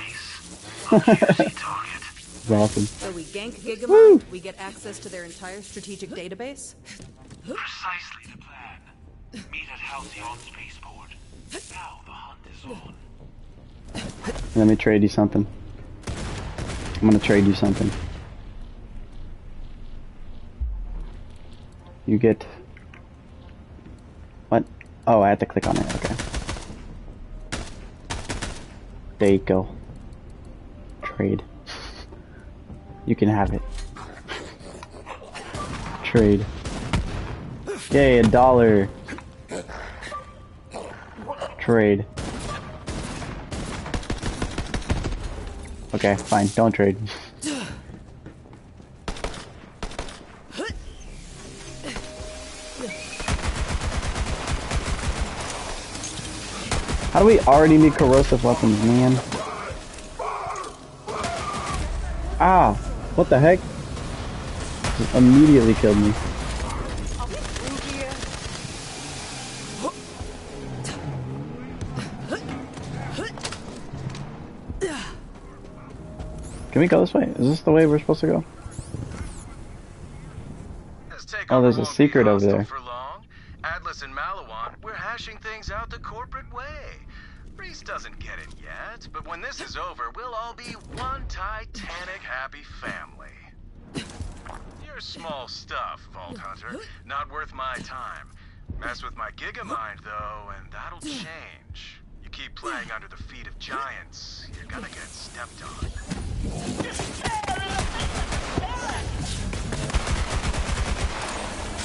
A: <laughs> it's awesome.
E: So we gank Gigamind, we get access to their entire strategic database?
H: precisely the plan. Meet at Halcyon Spaceport. Now the hunt is on.
A: Let me trade you something. I'm gonna trade you something. You get... What? Oh, I had to click on it, okay. There you go. Trade. You can have it. Trade. Yay, a dollar. Trade. Okay, fine, don't trade. How do we already need corrosive weapons, man? Ah, what the heck? Just immediately killed me. Can we go this way? Is this the way we're supposed to go? Oh, there's a secret over there.
L: For long, Atlas and Maliwan, we're hashing things out the corporate way. Rhys doesn't get it yet, but when this is over, we'll all be one titanic happy family. You're small stuff, Vault Hunter. Not worth my time. Mess with my Gigamind, though, and that'll change. Keep playing under the feet of giants, you're gonna get stepped on.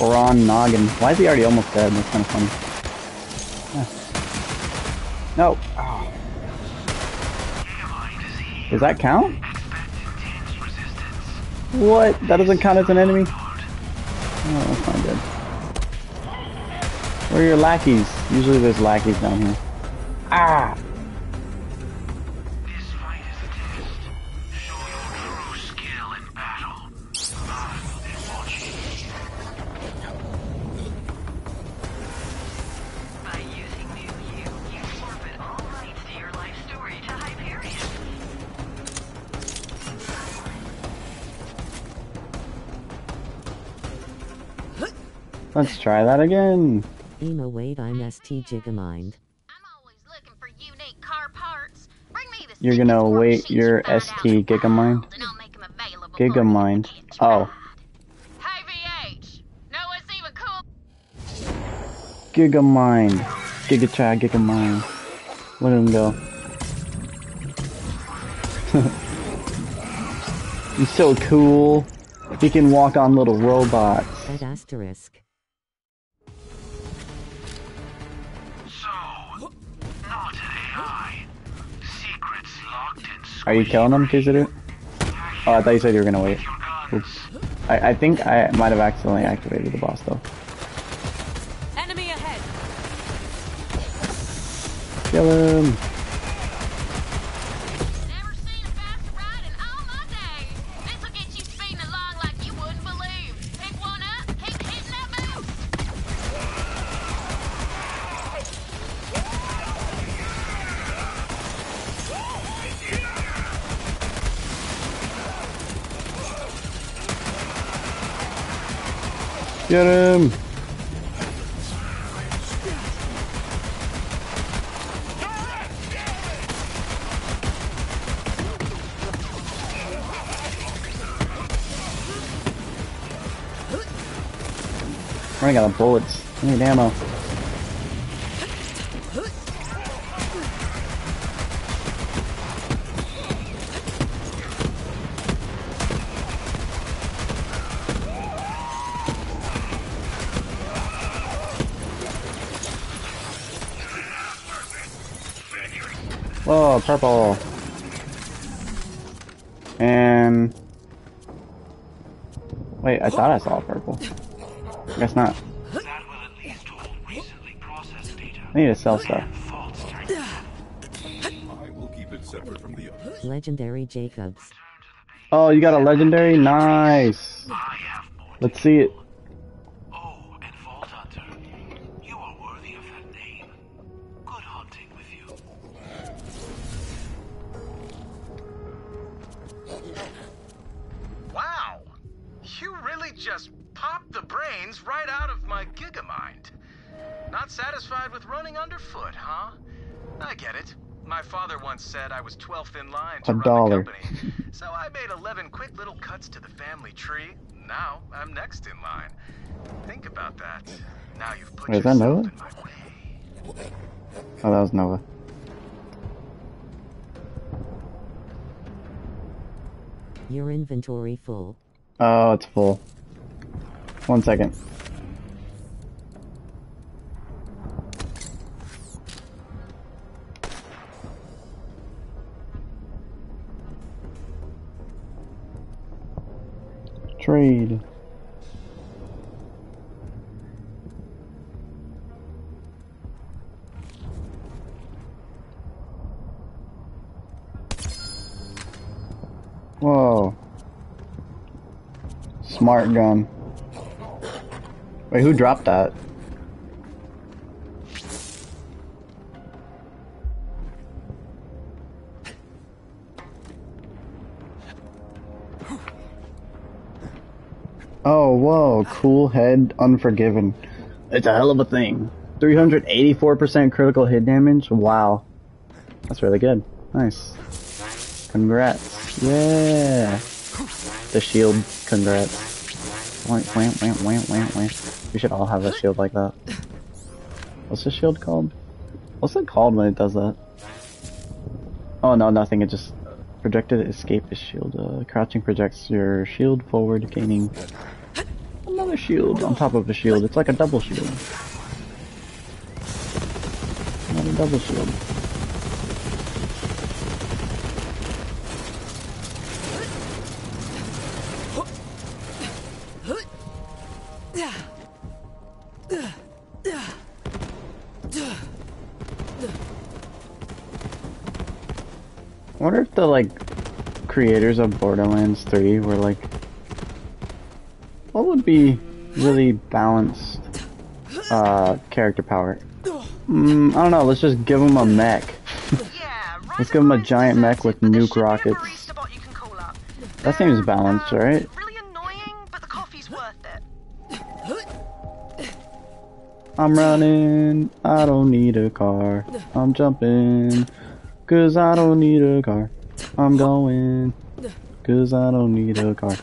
A: Oran Noggin. Why is he already almost dead? That's kind of funny. No. Oh. Does that count? What? That doesn't count as an enemy? Oh, that's not good. Where are your lackeys? Usually there's lackeys down here. Ah!
G: By using New You, you forfeit all rights to your life story to Hyperion.
A: Let's try that again.
C: Emo wait I'm ST Gigamind.
A: You're gonna wait your ST Gigamind? Gigamind. Oh. Gigamind. Gigatry, Gigamind. Let him go. <laughs> He's so cool. He can walk on little robots.
C: At asterisk.
A: Are you killing him, Kizaru? Oh, I thought you said you were gonna wait. Oops. I, I think I might have accidentally activated the boss though.
E: Enemy ahead.
A: Kill him! Get him! Running out of bullets. I need ammo. Whoa, purple. And wait, I thought I saw purple. I guess not. I need to sell stuff.
J: I will keep it separate from the others.
C: Legendary Jacobs.
A: Oh, you got a legendary? Nice. Let's see it.
L: Not satisfied with running underfoot, huh? I get it. My father once said I was 12th in line to
A: A
L: run
A: dollar.
L: the company. So I made 11 quick little cuts to the family tree. Now I'm next in line. Think about that. Now you've put
A: Wait, is that
L: yourself
A: Nova?
L: in my way.
A: Oh, that was Nova.
C: Your inventory full.
A: Oh, it's full. One second. Trade. Whoa. Smart gun. Wait, who dropped that? Whoa. Cool head, unforgiven. It's a hell of a thing. 384% critical hit damage? Wow. That's really good. Nice. Congrats. Yeah. The shield, congrats. Wah, wah, wah, wah, wah, wah. We should all have a shield like that. What's the shield called? What's it called when it does that? Oh no, nothing. It just projected escape is shield. Uh, crouching projects your shield forward, gaining another shield on top of a shield. It's like a double shield. Another double shield. I wonder if the like creators of Borderlands 3 were like, would be really balanced uh, character power? Mm, I don't know. Let's just give them a mech. let's give them a giant mech with nuke rockets. That seems balanced, right? I'm running, I don't need a car. I'm jumping, cause I don't need a car. I'm going, cause I don't need a car.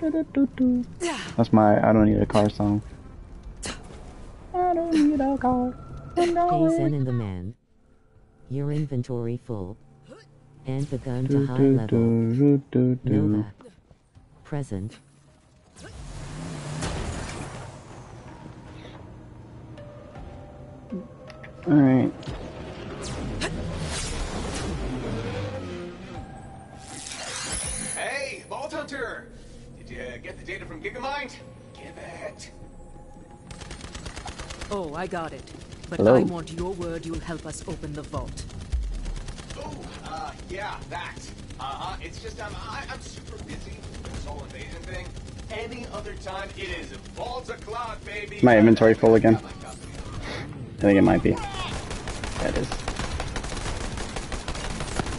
A: That's my I don't need a car song. I don't need a car. I'm
C: Hey
A: going.
C: And the man. Your inventory full. And the gun to high level.
A: do, do, do, do.
C: Nova. Present.
A: Alright.
M: Get the data from Gigamind? Give it.
N: Oh, I got it. But
A: Hello.
N: I want your word you'll help us open the vault.
M: Oh, uh, yeah, that. Uh-huh, it's just I'm, I, I'm super busy with this whole invasion thing. Any other time, it is Vault o'clock, baby!
A: My inventory full again? I think it might be. Yeah, it is.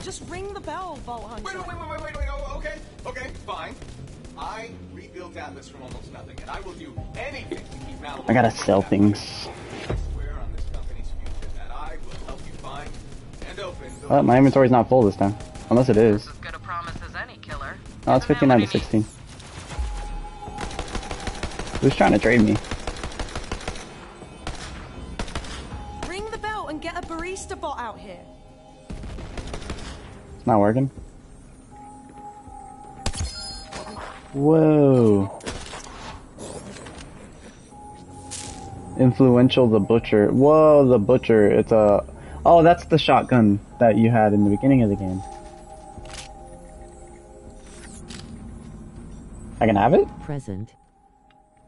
E: Just ring the bell, Vault Hunter.
M: Wait, wait, wait, wait, wait, wait, oh, okay, okay, fine. I rebuilt Atlas from almost nothing, and I will do anything to keep Malibu.
A: I gotta sell things.
M: swear on this company's future that I will help you find and open the
A: Oh, my inventory's not full this time. Unless it is.
G: Good a promise as any killer.
A: Oh, it's 59 to 16. Who's trying to trade me?
E: Ring the bell and get a barista bot out here.
A: It's not working. Whoa. Influential the Butcher. Whoa, the Butcher. It's a. Oh, that's the shotgun that you had in the beginning of the game. I can have it?
C: Present.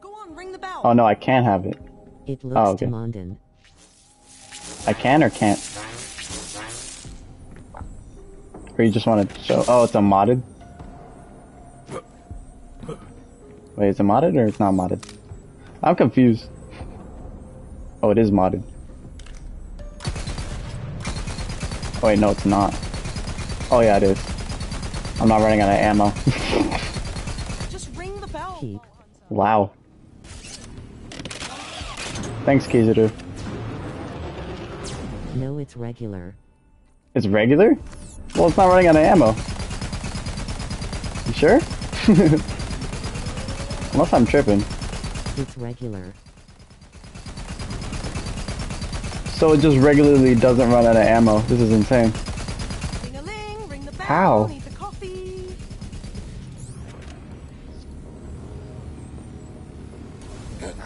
E: Go on, ring the bell.
A: Oh no, I can't have it.
C: It oh, looks
A: Oh, okay.
C: demanding.
A: I can or can't? Or you just want to show? Oh, it's a modded. Wait, is it modded or it's not modded? I'm confused. Oh, it is modded. Oh wait, no, it's not. Oh yeah, it is. I'm not running out of ammo. <laughs>
E: Just ring the bell.
C: Keep.
A: wow. Thanks, Kizaru.
C: No, it's regular.
A: It's regular? Well, it's not running out of ammo. You sure? <laughs> Unless I'm tripping.
C: It's regular.
A: So it just regularly doesn't run out of ammo. This is insane.
E: Ding-a-ling, ring the bell,
A: How?
E: need the coffee.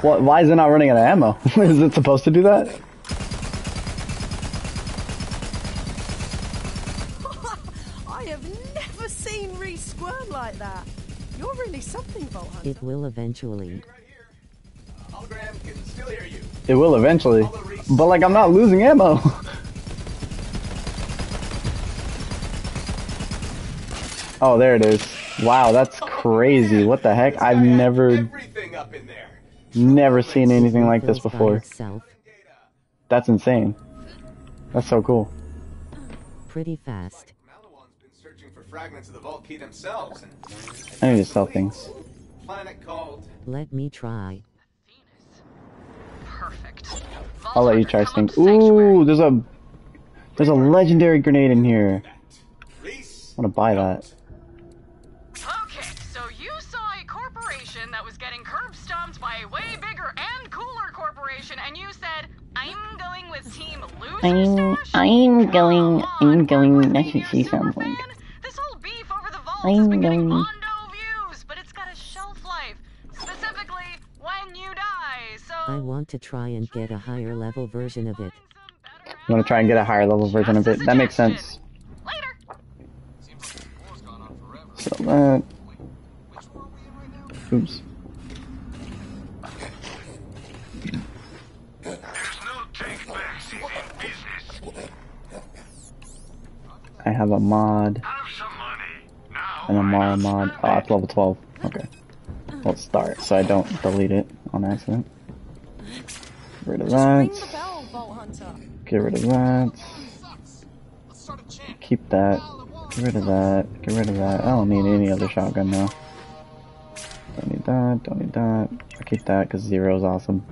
A: What, why is it not running out of ammo? <laughs> is it supposed to do that?
C: It will eventually.
M: Hologram can still hear you.
A: It will eventually. But like, I'm not losing ammo. <laughs> oh, there it is. Wow, that's crazy. What the heck? I've never,
M: Everything up in there.
A: never seen anything like this before.
C: itself.
A: That's insane. That's so cool.
C: Pretty fast.
M: Maliwan's been searching for fragments of the vault key themselves, and
A: I need to sell things.
M: Planet called
C: Let me try. Venus.
D: Perfect.
A: I'll let you try things. Ooh, there's a, there's a legendary grenade in here. I want to buy that.
D: Okay, so you saw a corporation that was getting curb stomped by a way bigger and cooler corporation, and you said, I'm going with Team Loser
O: I'm
D: Stash?
O: I'm going I'm going that's what she sounds like.
D: This whole beef over the vault
O: I'm
D: has been
O: going
D: mondo views, but it's got a shelf life. Specifically, when you die, so...
C: I want to try and get a higher level version of it.
A: I'm gonna try and get a higher level version of it. That makes sense. So that. Oops. I have a mod. An Amara mod. Oh, it's level 12. Okay. Let's start so I don't delete it on accident. Get rid of that.
E: bell, Vault Hunter.
A: Get rid of that. Keep that. Get rid of that. Get rid of that. I don't need any other shotgun now. Don't need that. Don't need that. I'll keep that because zero is awesome.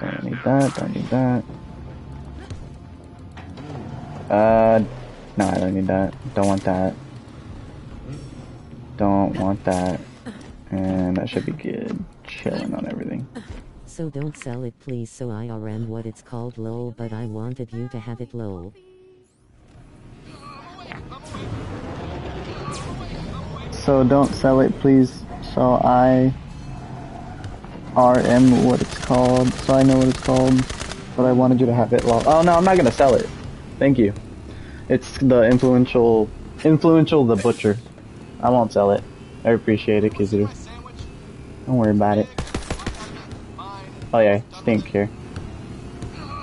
A: Don't need that. Don't need that. Uh, no, I don't need that. Don't want that. Don't want that. And that should be good. Chilling on everything.
C: So don't sell it please so IRM what it's called lol but I wanted you to have it lol.
A: So don't sell it, please. So I RM what it's called. So I know what it's called. But I wanted you to have it. Well, oh no, I'm not gonna sell it. Thank you. It's the influential, influential the butcher. I won't sell it. I appreciate it, Kizu. Don't worry about it. Oh yeah, stink here.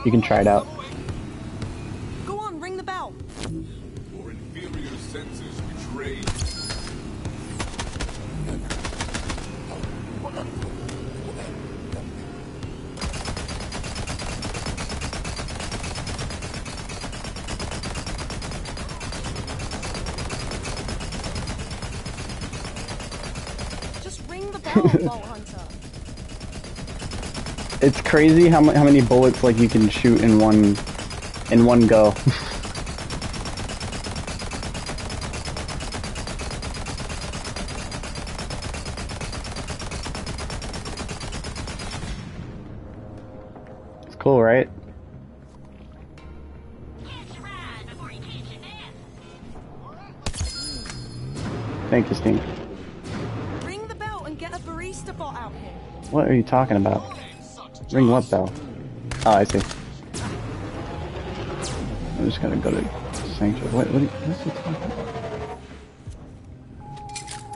A: You can try it out. It's crazy how, mu- how many bullets like you can shoot in one in one go. <laughs> it's cool, right? Thank you, Stink.
E: Ring the bell and get a barista bot out here.
A: What are you talking about? Ring what bell? Oh, ah, I see. I'm just gonna go to Sanctuary. What, what, are- what's he talking about?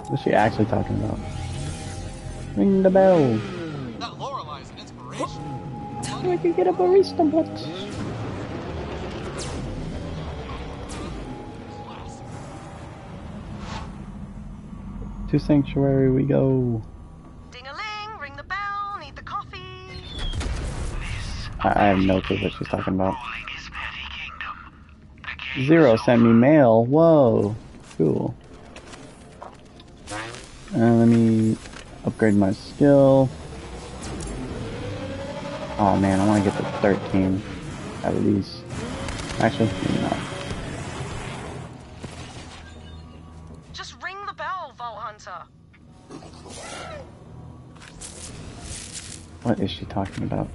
A: What's she actually talking about? Ring the bell.
I: That Lorelei's an inspiration.
A: Me you get a barista bot. To Sanctuary we go. I, have no clue what she's talking about. Zero sent me mail. Whoa. Cool. Uh, let me upgrade my skill. Oh man, I want to get to 13 at least. Actually, maybe not.
E: Just ring the bell, Vault Hunter.
A: What is she talking about?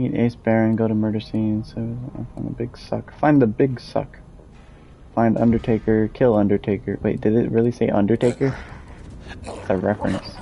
A: Meet Ace Baron, go to murder scene, so find the big suck. Find the big suck. Find Undertaker, kill Undertaker. Wait, did it really say Undertaker? It's a reference.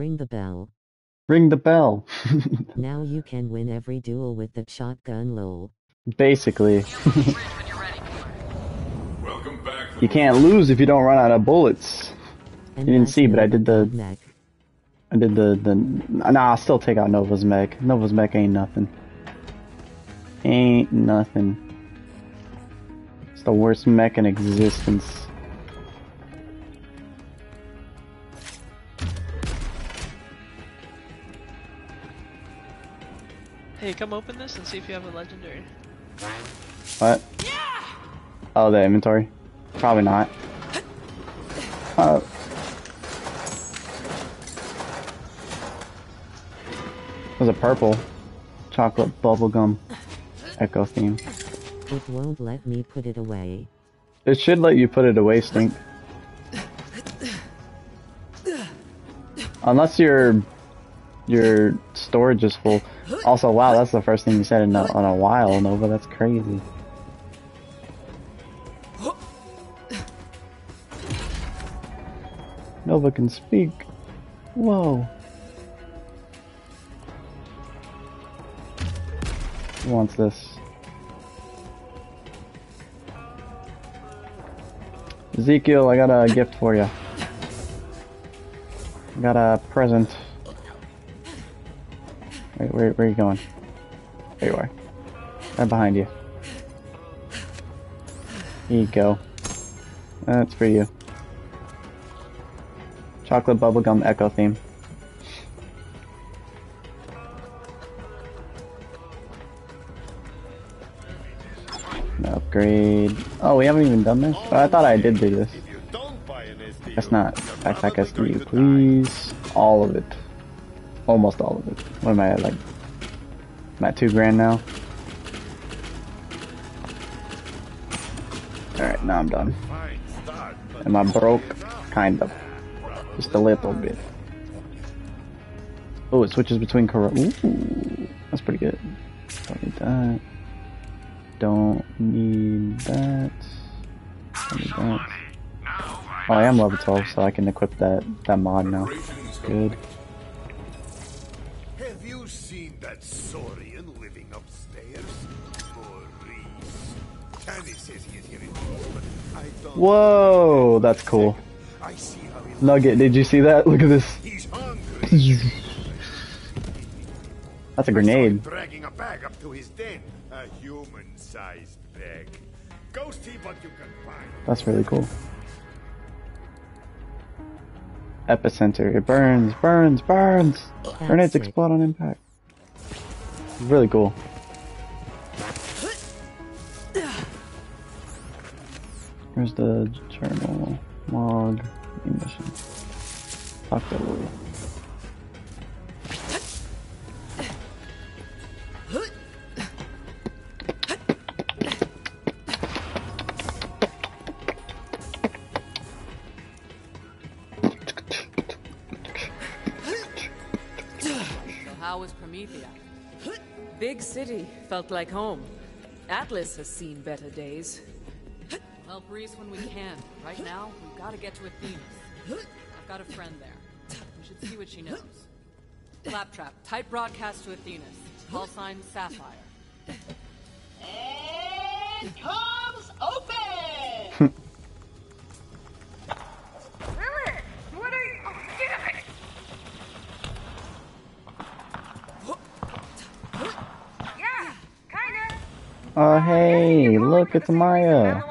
E: Ring the bell.
C: Ring the bell. <laughs> now you can win every duel with the shotgun lol.
A: Basically. You can't lose if you don't run out of bullets. You didn't see, but I did the.
C: Mech.
A: I did the the. Nah, I'll still take out Nova's mech. Nova's mech ain't nothing. Ain't nothing. It's the worst mech in existence.
B: Hey, come open this and see if you have a legendary.
A: What? Yeah! Oh, the inventory? Probably not. Uh, was a purple chocolate bubblegum echo theme.
C: It won't let me put it away.
A: It should let you put it away, Stink. Unless your your storage is full. Also, wow, that's the first thing you said in a, in a while, Nova. That's crazy. Nova can speak. Whoa. Who wants this? Ezekiel, I got a gift for you. I got a present. Wait, where, where are you going? There you are. Right behind you. Here you go. That's for you. Chocolate bubblegum echo theme. Upgrade. Oh, we haven't even done this? Oh, I thought I did do this. Guess not. Backpack SDU, please. All of it. Almost all of it. What am I at, like? I'm at two grand now. Alright, now I'm done. Am I broke? Kind of. Just a little bit. Oh, it switches between corrupt. Ooh, that's pretty good. Don't need that. Don't need that. Don't need that. Oh, I am level 12, so I can equip that that mod now. Good. Whoa, that's cool.
H: I see how he
A: Nugget, did you see that? <laughs> Look at this. That's a grenade.
H: Dragging a bag up to his den. A human-sized bag. Go see what you can find.
A: That's really cool. Epicenter. It burns, burns, burns. Grenades
C: sick.
A: explode on impact. Really cool. Here's the journal log emission. Talk
N: was Promethea? Big city, felt like home. Atlas has seen better days. Well, Breeze when we can. Right now, we've got to get to Athenas. I've got a friend there. We should see what she knows. Claptrap, tight broadcast to Athenas. Call sign Sapphire.
G: And comes open! <laughs>
K: Oh, hey,
A: look, it's Maya.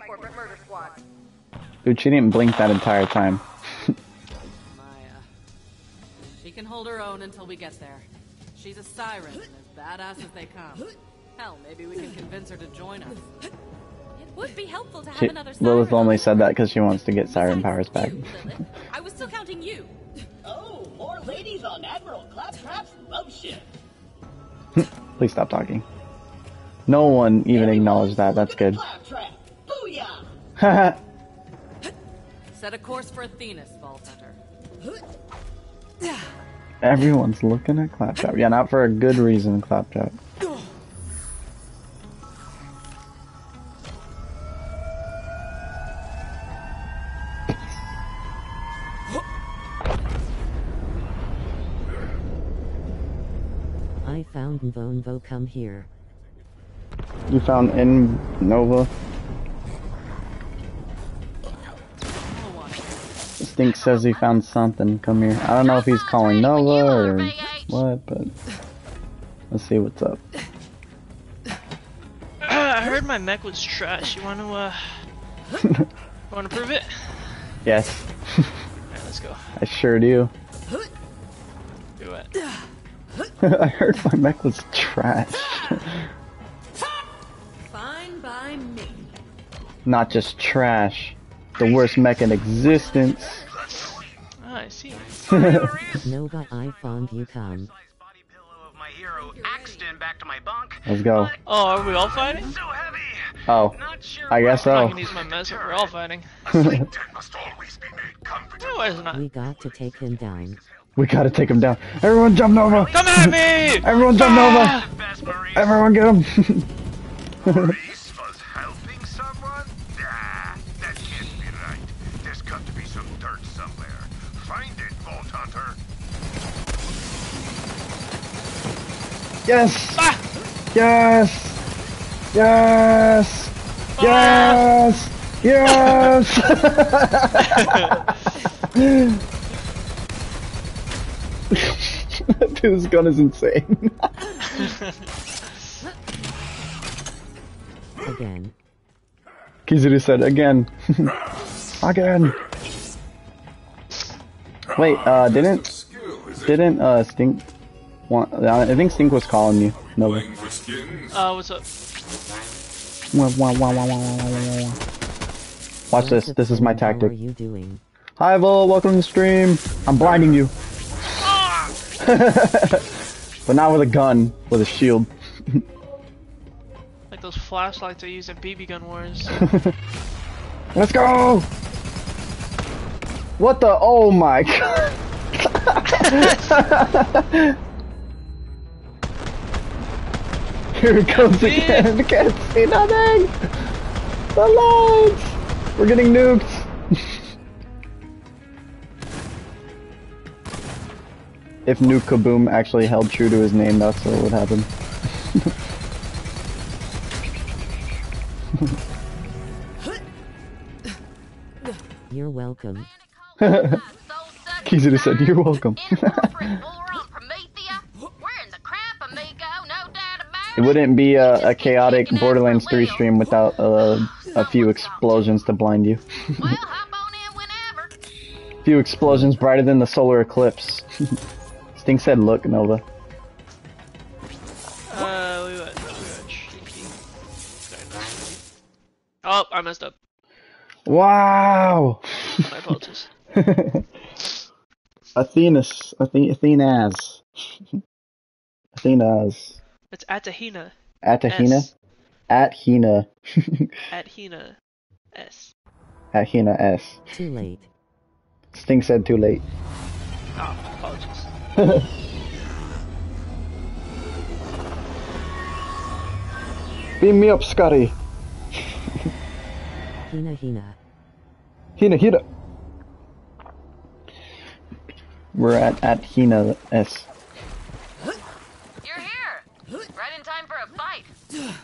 D: By corporate murder squads.
A: Dude, she didn't blink that entire time.
N: Maya. She can hold her own until we get there. She's a siren, and as badass as they come. Hell, maybe we can convince her to join us.
P: It would be helpful to have
A: She,
P: another
A: Lilith
P: siren.
A: only said that because she wants to get siren powers back.
P: I was still counting you. <laughs>
G: Oh, more ladies on Admiral Claptrap's love <laughs> ship.
A: Please stop talking. No one even acknowledged that. That's good.
G: Claptrap. Booyah! <laughs>
A: Haha.
N: Set a course for Athenas, Vault Hunter. <laughs>
A: Everyone's looking at Claptrap. Yeah, not for a good reason, Claptrap.
C: I found Mvonvo come here.
A: You found in Nova. Stink says he found something. Come here. I don't know if he's calling Nova or what, but let's see what's up.
B: I heard my mech was trash. You want to, uh, <laughs> want to prove it?
A: Yes,
B: Alright, let's go.
A: I sure do.
B: Do it. <laughs>
A: I heard my mech was trash.
N: Fine by me.
A: Not just trash. The worst mech in existence.
B: Ah, I see. <laughs>
C: Nova, I found you come.
H: Axton back to my bunk.
A: Let's go.
B: Oh, are we all fighting?
A: Oh, I guess
B: I
A: so.
B: can use my mess if we're all fighting. no, why not?
C: We got to take him down.
A: we gotta take him down. Everyone jump Nova!
B: Come at me!
A: Everyone jump
B: Ah!
A: Nova! Everyone get him! Yes! Yes! Yes! Yes! Yes! <laughs> <laughs> Dude's gun is insane.
C: Again.
A: Kizaru said again. <laughs> again. Wait, uh, didn't didn't uh Stink want? I think Stink was calling you. No. Way.
B: Uh, what's up?
A: Wah, wah, wah, wah, wah, wah, wah, wah. Watch this. This is my
C: How
A: tactic.
C: are you doing?
A: Hi, Vol. Welcome to the stream. I'm blinding you. <laughs> but not with a gun, with a shield.
B: Like those flashlights I use at BB Gun Wars. <laughs>
A: Let's go! What the? Oh my <laughs> god! Here it comes again. <laughs> Can't see nothing. The lights. We're getting nuked. <laughs> if Nuke Kaboom actually held true to his name, that's what would happen.
C: You're welcome. <laughs>
A: Kizaru said, "You're welcome." It wouldn't be a, a chaotic Borderlands 3 stream without uh, a few explosions to blind you. a <laughs> few explosions brighter than the solar eclipse. <laughs> Stink said, look, Nova.
B: Uh, we went, we. Oh, I messed up.
A: Wow!
B: My apologies. <laughs>
A: Athenas. Athe- Athenas. Athenas.
B: It's Atahina.
A: At Tahina?
B: S.
A: At Hina.
B: Athena. S.
A: At Hina <laughs> S.
C: Too late.
A: Stink said too late.
B: Oh, apologies. <laughs>
A: Beam me up, Scotty.
C: Hina Hina.
A: Hina, Hina. We're at, at Hina S.
D: Right in time for a fight.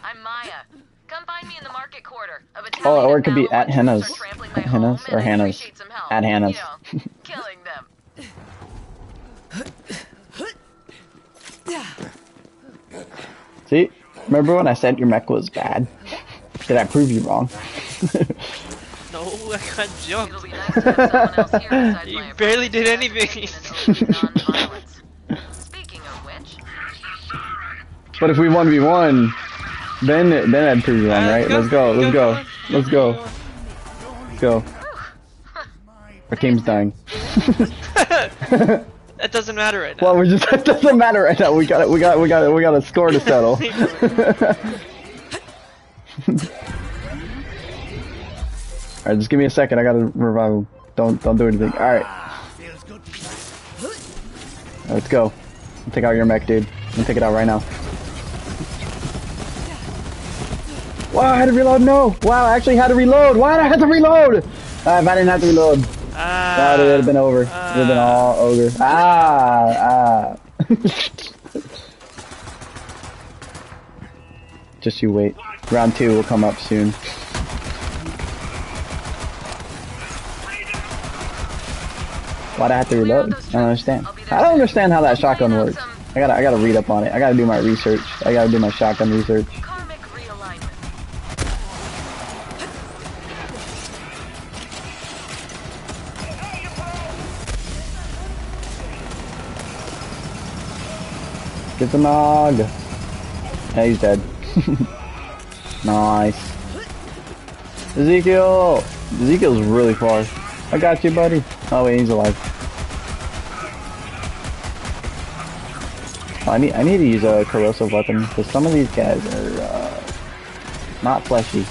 D: I'm Maya. Come find me in the market quarter.
A: oh, or it could be at Hannah's. At Hannah's or Hannah's. At Hannah's.
D: You know, <laughs> killing them.
A: See? Remember when I said your mech was bad? Did I prove you wrong? <laughs>
B: no, I got jumped. Nice <laughs> you barely did anything.
A: But if we 1v1, then then I'd prove you wrong, right? Let's go, let's go, let's go. Let's go. Our team's dying. <laughs>
B: that doesn't matter right now.
A: Well, we're just <laughs> it doesn't matter right now. We got it. We got we got we got a score to settle. <laughs> All right, just give me a second. I gotta revive him. Don't don't do anything. All right. Let's go. Take out your mech, dude. I'm gonna take it out right now. Wow, I had to reload. No. Wow, I actually had to reload. Why did I have to reload? Uh, if I didn't have to reload,
B: Ah,
A: that would have been over. It would have been all over. Ah, ah. <laughs> Just you wait. Round two will come up soon. Why'd I have to reload? I don't understand. I don't understand how that shotgun works. I gotta, I gotta read up on it. I gotta do my research. I gotta do my shotgun research. Get the nog. Yeah, he's dead. <laughs> nice. Ezekiel! Ezekiel's really far. I got you, buddy. Oh wait, he's alive. I need I need to use a corrosive weapon because some of these guys are uh, not fleshy.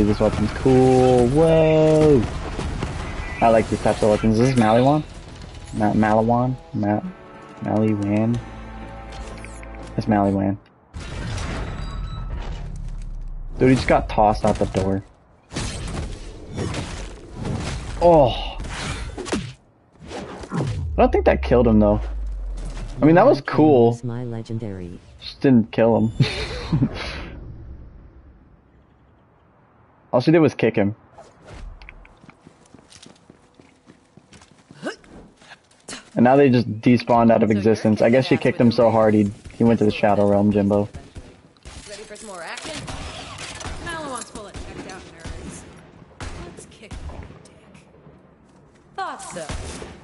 A: Dude, this weapon's cool. Whoa! I like these types of weapons. Is this Maliwan? Ma Malawan? Ma Maliwan? That's Maliwan. Dude, he just got tossed out the door. Oh! I don't think that killed him, though. I mean, that was cool.
C: My legendary.
A: Just didn't kill him. <laughs> All she did was kick him. And now they just despawned out of existence. I guess she kicked him so hard he he went to the Shadow Realm, Jimbo.
N: Ready for some more action? Maliwan's full of checked out nerds. Let's kick dick. Thought so.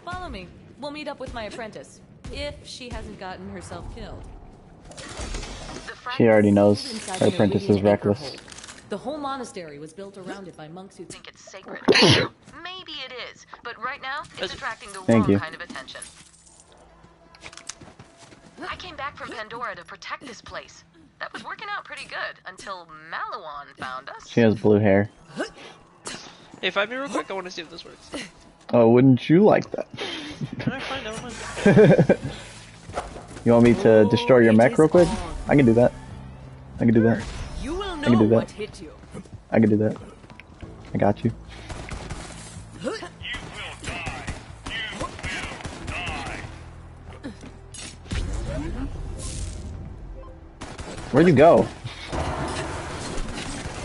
N: Follow me. We'll meet up with my apprentice. If she hasn't gotten herself killed.
A: She already knows her apprentice is reckless.
N: Anchorhold. The whole monastery was built around it by monks who think it's sacred. <coughs>
D: Maybe it is, but right now it's attracting the
A: Thank
D: wrong
A: you.
D: kind of attention. I came back from Pandora to protect this place. That was working out pretty good until Maliwan found us.
A: She has blue hair.
B: Hey, find me real quick. I want to see if this works.
A: Oh, wouldn't you like that?
B: Alright, fine, never mind. <laughs>
A: You want me to destroy your mech real quick? I can do that. I can do that. I can do that.
N: what hit you.
A: I can do that. I got you. Where'd you go?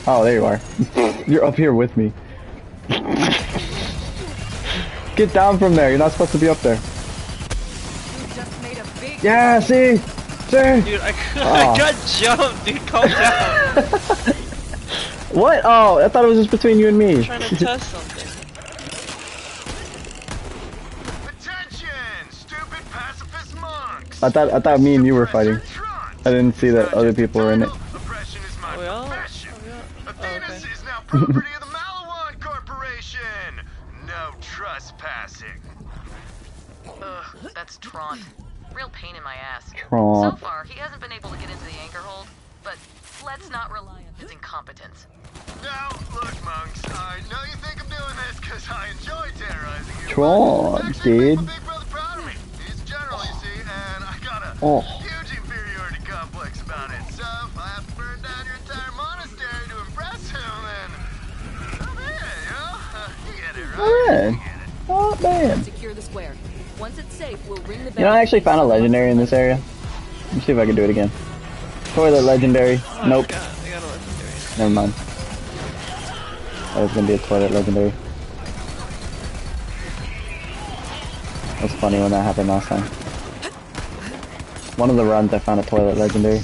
A: Oh, there you are. <laughs> You're up here with me. Get down from there. You're not supposed to be up there. Yeah, see? See?
B: Dude, I,
A: Oh.
B: I got ah. jumped, dude. Calm down. <laughs>
A: What? Oh, I thought it was just between you and me.
B: I'm trying to test <laughs> something.
A: I thought I thought me and you were fighting. I didn't see that other people were in it.
B: Oh, oh, yeah?
L: Athenas oh, is now property of the <laughs> Maliwan Corporation. No trespassing.
D: Ugh, that's Traunt. Ass. So far, he hasn't been able to get into the anchor hold, but let's not rely on his incompetence.
L: Now, look, monks. I know you think I'm doing this because I enjoy terrorizing you.
A: Traunt, dude.
L: He's a general, you see, and I got a
A: Oh.
L: huge inferiority complex about it. So if I have to burn down your entire monastery to impress him, then so be it, you know? <laughs> Uh, you get it, right?
A: Alright. Not bad.
N: Secure the square. Once it's safe, we'll ring the
A: You know, I actually found a legendary in this area. Let me see if I can do it again. Toilet legendary.
B: Oh,
A: nope.
B: I got, I got legendary.
A: Never mind. That was gonna be a toilet legendary. That was funny when that happened last time. One of the runs I found a toilet legendary.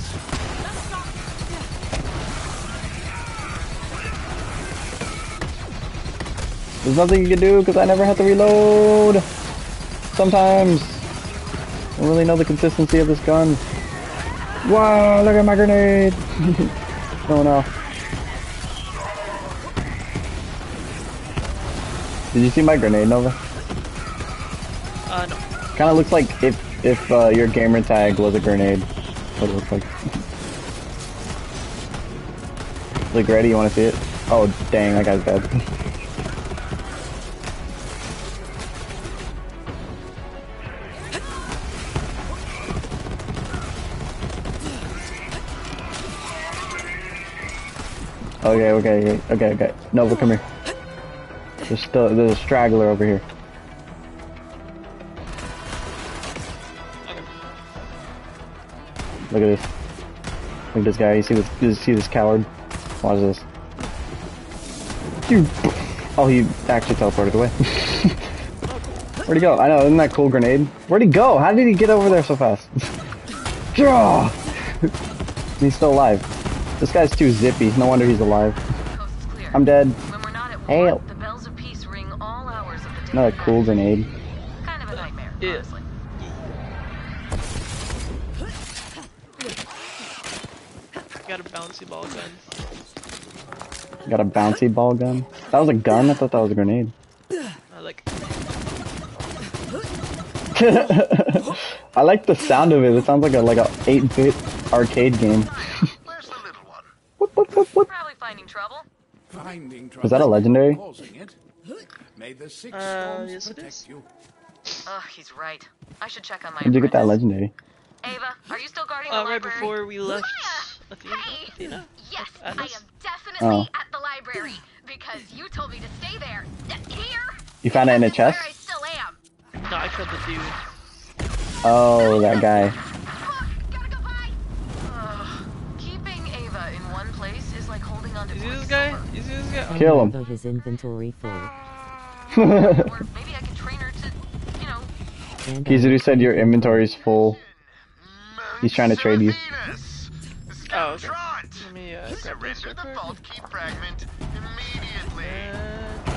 A: There's nothing you can do because I never have to reload. Sometimes. I don't really know the consistency of this gun. Wow, look at my grenade. <laughs> oh no. Did you see my grenade, Nova?
B: Uh, no.
A: Kind of looks like if if uh, your gamer tag was a grenade. What it looks like. <laughs> Like ready? You want to see it? Oh dang, that guy's dead. <laughs> Okay, okay, okay, okay. Nova, come here. There's still there's a straggler over here. Look at this. Look at this guy. You see this? You see this coward? Watch this. You. Oh, he actually teleported away. <laughs> Where'd he go? I know. Isn't that cool grenade? Where'd he go? How did he get over there so fast? <laughs> He's still alive. This guy's too zippy. No wonder he's alive. I'm dead. Hail.
D: The bells of peace ring all hours of the day.
A: Not cool grenade.
D: Kind of a nightmare,
B: Yeah.
D: honestly.
B: Got a bouncy ball gun.
A: Got a bouncy ball gun. That was a gun. I thought that was a grenade.
B: I like. <laughs>
A: I like the sound of it. It sounds like a like a 8-bit arcade game.
D: Probably finding trouble.
J: Finding
A: Was that a legendary?
J: Causing it. May the six
B: Uh, yes it
J: protect
B: is.
J: you.
D: Ugh, he's right. I should check on my
A: Where'd you get that legendary?
D: Ava, are you still guarding
B: Uh,
D: the
B: right
D: library?
B: before we left. Athena. Athena.
K: Yes, I am definitely
A: Oh.
K: at the library because you told me to stay there. Here,
A: You found it in a chest?
K: where I still am.
B: No, I killed the dude.
A: Oh, that guy.
B: See this guy? You see this guy?
A: Kill him.
C: Although his inventory full. <laughs> <laughs>
D: maybe I could train her to, you know,
C: And
A: Kizaru said your inventory is full. He's trying to trade you.
B: Oh, okay. Let me uh, grab this real quick.
L: Vault key fragment immediately.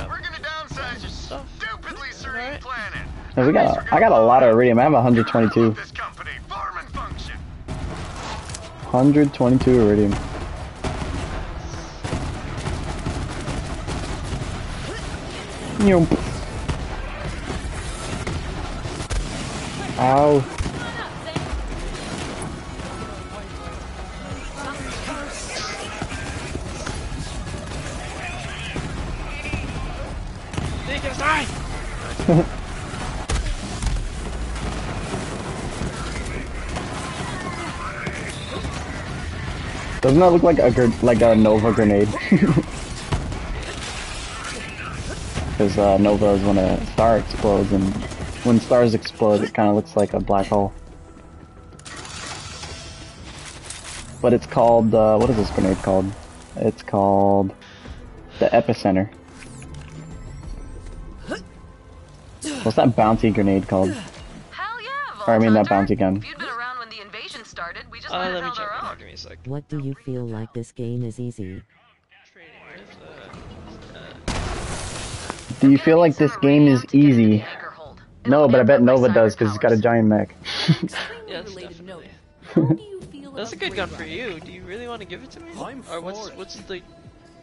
L: We're gonna downsize your stupidly serene planet.
A: Oh, we got a, I got a lot of Eridium. I have 122.
L: This company, farm and function.
A: 122 Eridium. Yoop. Ow. <laughs> Doesn't that look like a like a Nova grenade? <laughs> Because uh, Nova is when a star explodes, and when stars explode, it kind of looks like a black hole. But it's called uh, what is this grenade called? It's called the epicenter. What's that bouncy grenade called? Hell yeah! Or I mean that bouncy gun.
D: you'd been around when the invasion started.
B: Uh, let me check. Give me a sec.
C: What do you feel like this game is easy?
A: Do you feel like this game is easy? No, but I bet Nova does because he's got a giant mech. <laughs>
B: Yes, definitely. <laughs> That's a good gun for you. Do you really want to give it to me? or what's what's the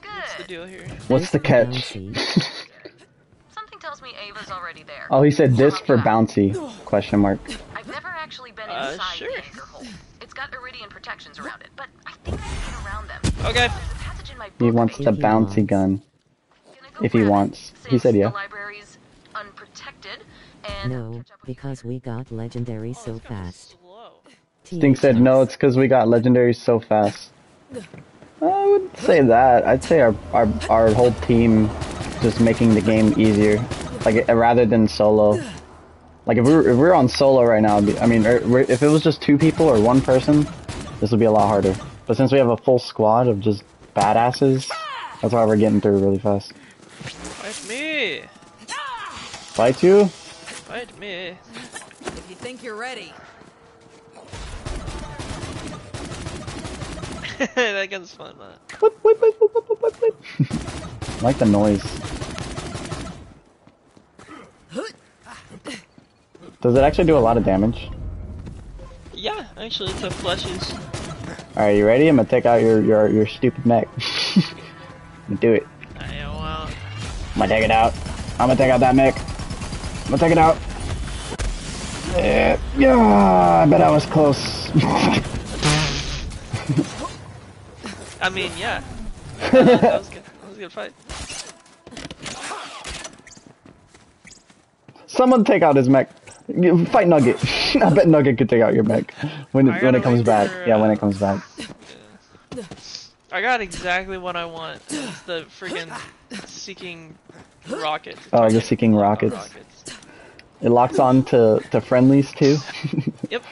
B: what's the deal here?
A: What's the catch? <laughs>
D: Something tells me Ava's already there.
A: oh, he said this for bouncy? Question mark.
D: I've never actually been
B: Uh,
D: inside
B: sure.
D: the anchor hold. It's got Eridian protections around it, but I think I can get around them.
B: Okay.
D: Passage in my
A: He wants the bouncy gun. If he wants. He said yeah.
D: library's unprotected, and
C: No, because we got legendary so fast.
A: Stink said no, it's because we got legendaries so fast. I would say that. I'd say our, our, our whole team just making the game easier. Like, uh, rather than solo. Like if we were, if we were on solo right now, be, I mean, er, we're- if it was just two people or one person, this would be a lot harder. But since we have a full squad of just badasses, that's why we're getting through really fast.
B: Fight me!
A: Fight you?
B: Fight me!
N: If you think you're ready. <laughs>
B: that gun's fun, man.
A: I <laughs> like the noise. Does it actually do a lot of damage?
B: Yeah, actually, it's a flushes.
A: Alright, you ready? I'm gonna take out your your, your stupid mech. <laughs> Do it. I'm gonna take it out. I'm gonna take out that mech. I'm gonna take it out. Yeah, yeah, I bet I was close. <laughs>
B: I mean, yeah. <laughs> that was good. That was a good fight.
A: Someone take out his mech. Fight Nugget. <laughs> I bet Nugget could take out your mech when it, when uh, it comes back. yeah, when it comes back.
B: I got exactly what I want. It's the friggin' seeking rocket.
A: Oh, the seeking rockets.
B: rockets.
A: It locks on to, to friendlies too. <laughs>
B: Yep.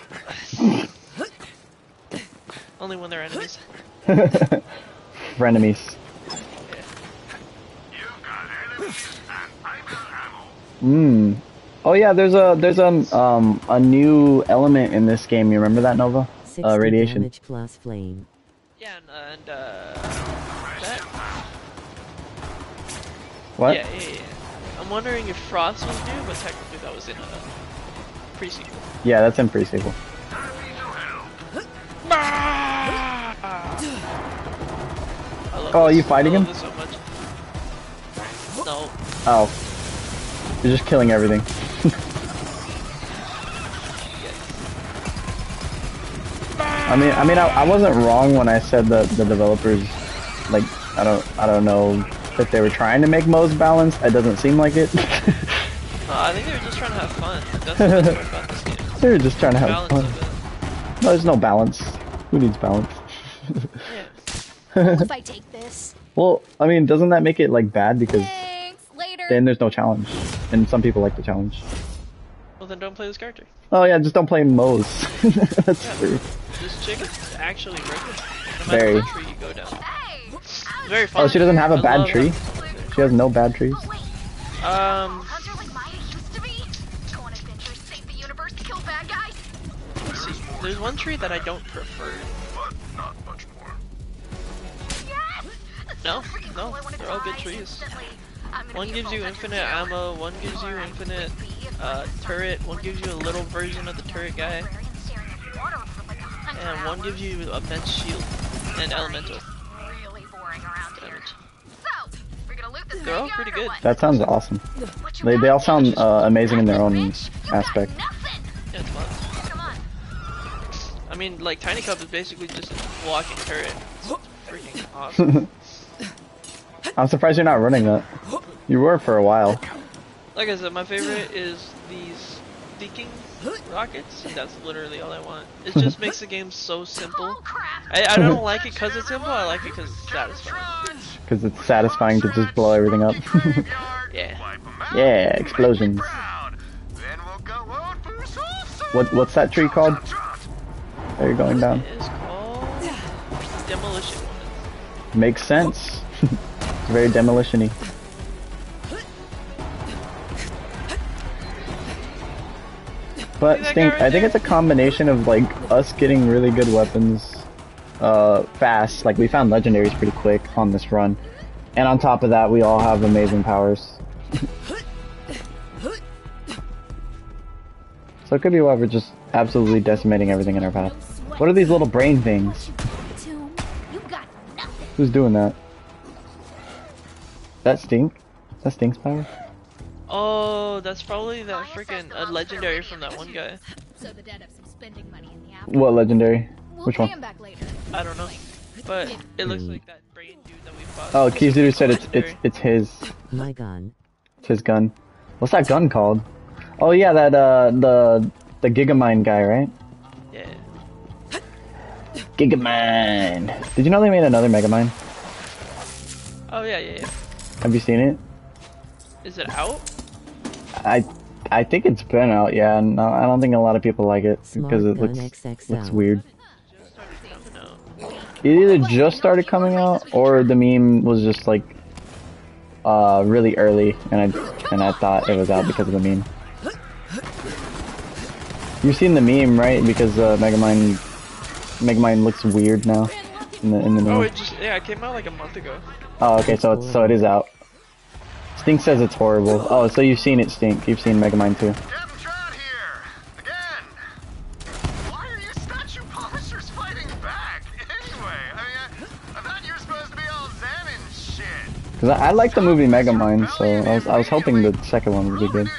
B: Only when they're enemies. <laughs>
A: Frenemies. Hmm. Oh yeah, there's a there's a um a new element in this game. You remember that Nova? Uh, radiation.
C: damage plus flame.
B: And, uh, uh, that.
A: What?
B: Yeah, yeah, yeah. I'm wondering if Frost was new, but technically that was in a pre-sequel.
A: Yeah, that's in pre-sequel. Oh, are you fighting him?
B: so much. No.
A: Oh. You're just killing everything. <laughs> I mean, I mean, I, I wasn't wrong when I said that the developers, like, I don't, I don't know if they were trying to make Moze balanced. It doesn't seem like it. <laughs>
B: Uh, I think they were just trying to have fun. That's the best part about this game.
A: they were just trying to have
B: Balance
A: fun. No, there's no balance. Who needs balance? <laughs>
K: if I <laughs> take this?
A: well, I mean, doesn't that make it like bad because
K: Thanks. Later.
A: then there's no challenge, and some people like the challenge.
B: Well, then don't play this character.
A: Oh yeah, just don't play Moze. <laughs> That's true.
B: This chick is actually really good. No
A: Very.
B: tree you go down. It's very fun.
A: Oh, she doesn't have a
B: I
A: bad tree.
B: how-
A: She has no bad trees.
B: Um, see. There's one tree that I don't prefer. No, no, they're all good trees. One gives you infinite ammo, one gives you infinite uh, turret, one gives you a little version of the turret guy, and one gives you immense shield and elemental damage. They're all pretty good.
A: That sounds awesome. They they all sound uh, amazing in their own aspect.
B: Yeah, it's fun. I mean, like Tiny Cup is basically just a walking turret. It's <laughs> freaking awesome. <laughs>
A: I'm surprised you're not running that. You were for a while.
B: like I said, my favorite is these thinking rockets. That's literally all I want. It <laughs> just makes the game so simple. I, I don't like it because it's simple. I like it because it's satisfying.
A: Because it's satisfying to just blow everything up. <laughs>
B: Yeah.
A: yeah, explosions. What what's that tree called? Are you going down?
B: Demolition.
A: Makes sense. <laughs> it's very demolition-y. But Stink,
B: right
A: I think it's a combination of like us getting really good weapons uh fast, like we found legendaries pretty quick on this run. And on top of that, we all have amazing powers. so it could be why we're just absolutely decimating everything in our path. What are these little brain things?
K: Tomb, you got nothing.
A: Who's doing that? That Stink? That Stink's power?
B: Oh, that's probably that freaking a legendary from that one guy.
K: So the dead have some spending money in the app.
A: What legendary?
K: We'll
A: Which
K: pay
A: one?
K: back later.
B: I don't know, but it looks like that brain dude that we fought.
A: Oh,
B: This is
A: Kizaru
B: a
A: said it's it's it's his
C: My gun.
A: it's his gun. What's that gun called? Oh yeah, that uh the the Gigamind guy, right?
B: Yeah.
A: Gigamind. Did you know they made another Megamind?
B: Oh yeah, yeah, yeah.
A: Have you seen it?
B: Is it out?
A: I I think it's been out, yeah. and No, I don't think a lot of people like it
C: Smart
A: because it looks
C: XXL.
A: looks weird. It either just started coming out or the meme was just like uh really early, and I and I thought it was out because of the meme. You've seen the meme, right? Because uh, Megamind Megamind looks weird now in the in the meme.
B: Oh, it just yeah, it came out like a month ago.
A: Oh, okay, so it's so it is out. Stink says it's horrible. Oh, so you've seen it, Stink. You've seen Megamind too.
L: Why are you statue polishers fighting back? Anyway, I mean, I, I thought you were supposed to be all zen and shit.
A: Cause I, I like the movie Megamind, so I was I was hoping the second one would be good.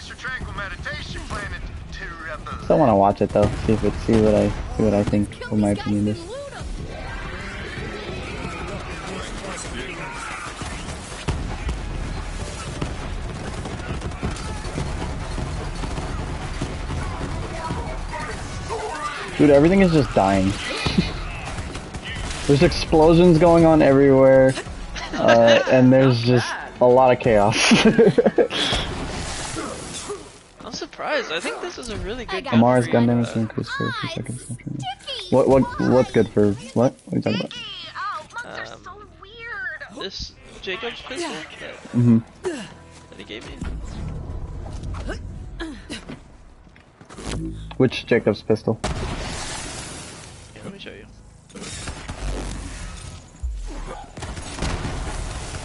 A: Still want to watch it though. See if it see what I see what I think. What my opinion is. Dude, everything is just dying. There's explosions going on everywhere, uh, and there's just a lot of chaos. <laughs>
B: I'm surprised. I think this is a really good.
A: Amara's
B: gun
A: gun damage will increase for a few seconds. What what what's good for what? What are you talking about?
B: Um, this Jakobs pistol that,
A: hmm
B: that he gave me.
A: Which Jakobs pistol?
B: Here, let me show you.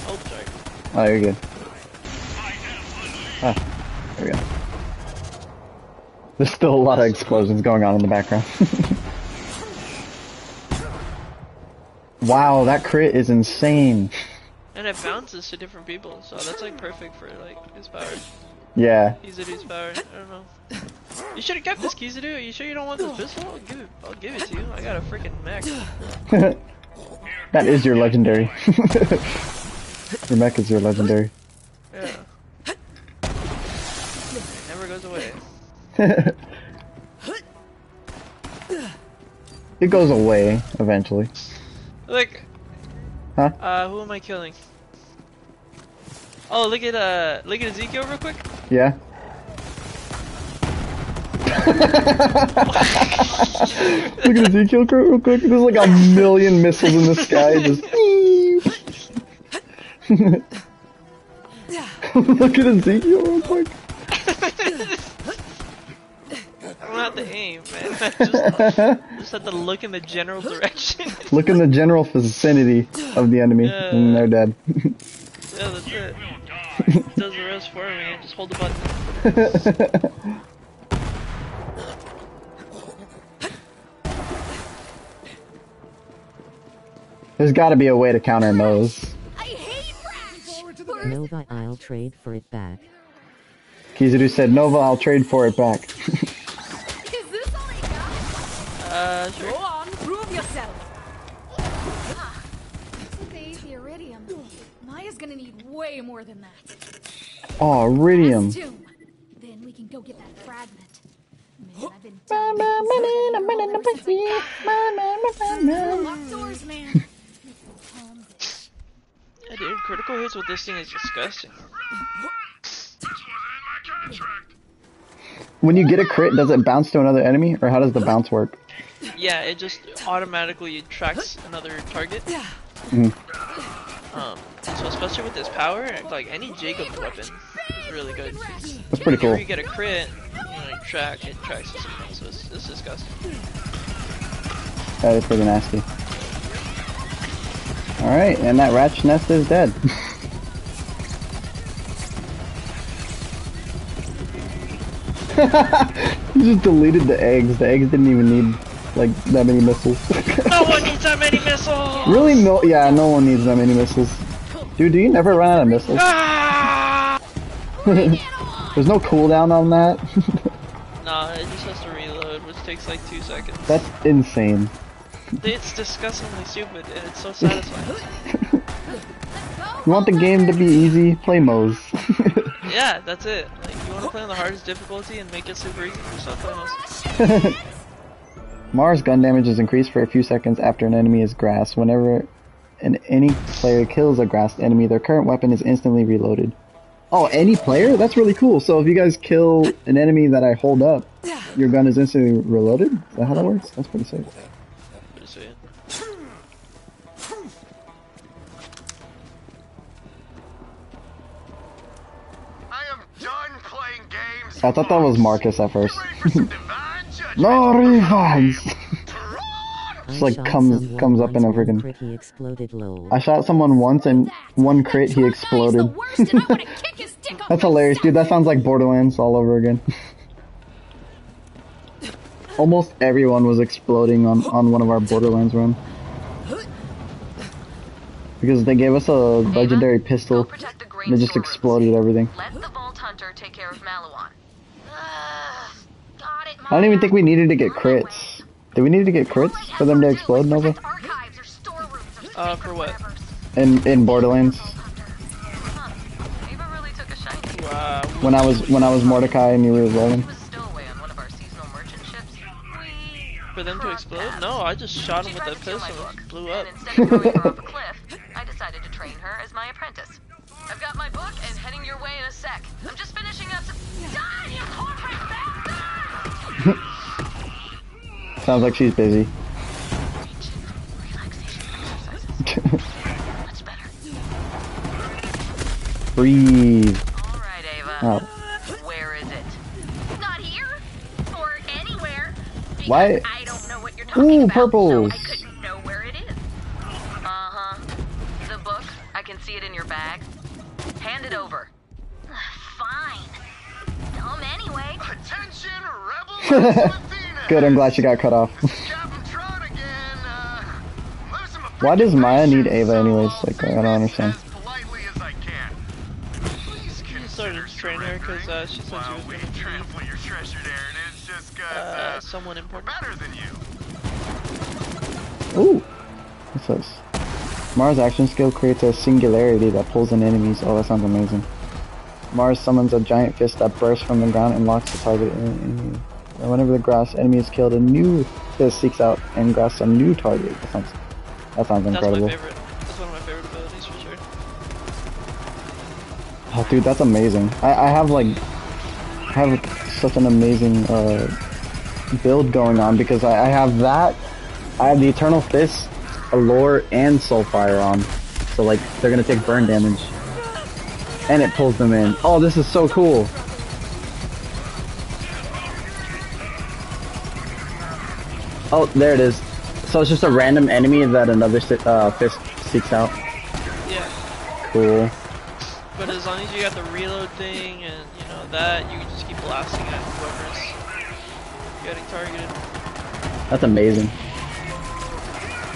B: Oh, sorry.
A: Oh, you're good. Ah, there we go. There's still a lot of explosions going on in the background. <laughs> wow, that crit is insane.
B: And it bounces to different people, so that's like perfect for like his power.
A: Yeah.
B: Kizaru's power. I don't know. You should have kept this Kizaru. Are you sure you don't want this pistol? I'll give it. I'll give it to you. I got a freaking mech. <laughs>
A: that is your legendary. <laughs> your mech is your legendary.
B: Yeah. It never goes away. <laughs>
A: it goes away eventually.
B: Look.
A: Huh?
B: Uh, who am I killing? Oh, look at uh, look at Ezekiel real quick.
A: Yeah. <laughs> Look at Ezekiel real quick. There's like a million missiles in the sky. Just. <laughs> <laughs> Look at Ezekiel real quick.
B: I don't have to aim, man. I just, just have to look in the general direction.
A: Look in the general vicinity of the enemy, and they're dead.
B: yeah, that's it. It <laughs> does the rest for me. Just hold the button. <laughs>
A: There's got to be a way to counter those.
C: Nova, I'll trade for it back.
A: Kizaru said, "Nova, I'll trade for it back." <laughs>
B: Uh, sure.
P: Go on, prove yourself.
Q: Okay, the Eridium. Maya's gonna need way more than that.
A: oh,
Q: Eridium. Then we can go get that fragment. Man, I've been dying Lock doors, man.
B: Yeah, dude, critical hits with this thing is disgusting.
A: When you get a crit, does it bounce to another enemy, or how does the bounce work?
B: Yeah, it just automatically tracks another target.
A: Mhm.
B: Um, so especially with this power, like any Jacob weapon is really good.
A: That's pretty cool.
B: Whenever you get a crit, you know, track, it tracks something, so it's, it's disgusting.
A: That is pretty nasty. Alright, and that rat's nest is dead. <laughs> <laughs> you just deleted the eggs. The eggs didn't even need, like, that many missiles. <laughs>
B: no one needs that many missiles!
A: really? No, yeah, no one needs that many missiles. Dude, do you never run out of missiles? Ah! <laughs> There's no cooldown on that. <laughs>
B: Nah, it just has to reload, which takes like two seconds.
A: That's insane.
B: It's disgustingly stupid, and it's so satisfying. <laughs>
A: You want the game to be easy? Play Moze.
B: yeah, that's it. Like, you want to play on the hardest difficulty and make it super easy for yourself.
A: Mars gun damage is increased for a few seconds after an enemy is grassed. Whenever an any player kills a grassed enemy, their current weapon is instantly reloaded. Oh, any player? That's really cool. So if you guys kill an enemy that I hold up, your gun is instantly reloaded? Is that how that works? That's pretty sick.
L: I am done playing games.
A: I thought that was Marcus at first. <laughs> no revenge! It's like comes comes up in a
C: once,
A: freaking.
C: crit, he exploded lol.
A: I shot someone once and one crit he exploded. <laughs> That's hilarious, dude. That sounds like Borderlands all over again. <laughs> Almost everyone was exploding on on one of our Borderlands run because they gave us a legendary pistol. And it just exploded everything.
G: Let the Vault Hunter take care of Maliwan. <sighs>
A: I don't even think we needed to get crits. Did we need to get crits for them to explode, Nova?
B: Uh, for what?
A: In in Borderlands,
B: Wow.
A: when I was when I was Mordecai and you were rolling.
B: For them to explode? No, I just shot him with that pistol and blew up. <laughs>
G: I decided to train her as my apprentice. I've got my book and heading your way in a sec. I'm just finishing up some. Die, you corporate bastard! <laughs>
A: Sounds like she's busy. <laughs> Breathe.
G: Alright, Ava.
A: Oh.
G: Where is it? Not here or anywhere.
A: Why?
G: I don't know what you're talking
A: Ooh,
G: about,
A: purples.
G: so <laughs> I couldn't know where it is. Uh huh. The book. I can see it in your bag. Hand it over. Fine. Dumb anyway.
L: Attention, rebel.
A: Good, I'm glad she got cut off. Why does Maya need Ava anyways? Like, I don't understand.
B: I started to train her because uh, she said she was going to
L: trample your treasured heritage just cause
B: uh, someone important.
L: better than you.
A: Ooh. What's this? Mars action skill creates a singularity that pulls in enemies. Oh, that sounds amazing. Mars summons a giant fist that bursts from the ground and locks the target in. in and whenever the grass enemy is killed, a new fist seeks out and grasps a new target. That sounds, that sounds
B: That's
A: incredible.
B: my favorite. That's one of my favorite abilities for sure.
A: Oh, dude, that's amazing. I, I have like, I have such an amazing uh, build going on because I, I have that. I have the Eternal Fist, Allure, and Soulfire on. So like, they're gonna take burn damage, and it pulls them in. Oh, this is so cool. Oh, there it is. So it's just a random enemy that another uh, fist seeks out.
B: Yeah.
A: Cool.
B: But as long as you got the reload thing and you know that, you can just keep blasting at whoever's getting targeted.
A: That's amazing.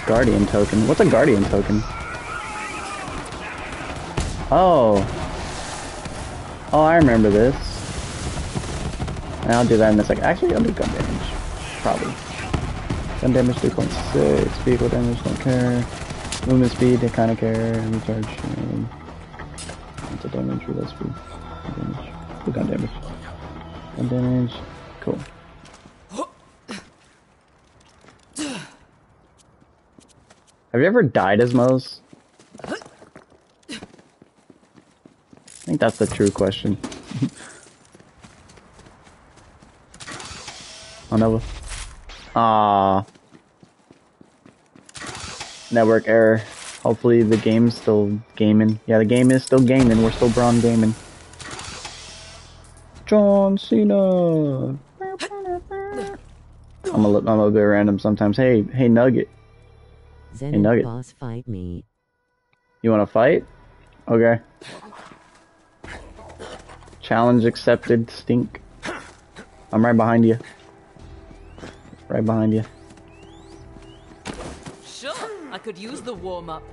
A: Guardian token. What's a guardian token? Oh. Oh, I remember this. And I'll do that in a second. Actually, I'll do gun damage. Probably. Gun damage 3.6. Vehicle damage, don't care. Movement speed, I kinda care. Recharge. Um, what's the damage? Reload speed. Gun damage. Gun damage. Gun damage. Cool. Have you ever died as Moze? I think that's the true question. <laughs> oh, Nova. Ah. Network error. Hopefully the game's still gaming. Yeah, the game is still gaming. We're still Braun gaming. John Cena. I'm a, I'm a bit random sometimes. Hey, hey Nugget.
C: Zen
A: Hey Nugget.
C: boss fight me.
A: You want to fight? Okay. Challenge accepted, stink. I'm right behind you. Right behind you.
N: Sure, I could use the warm up.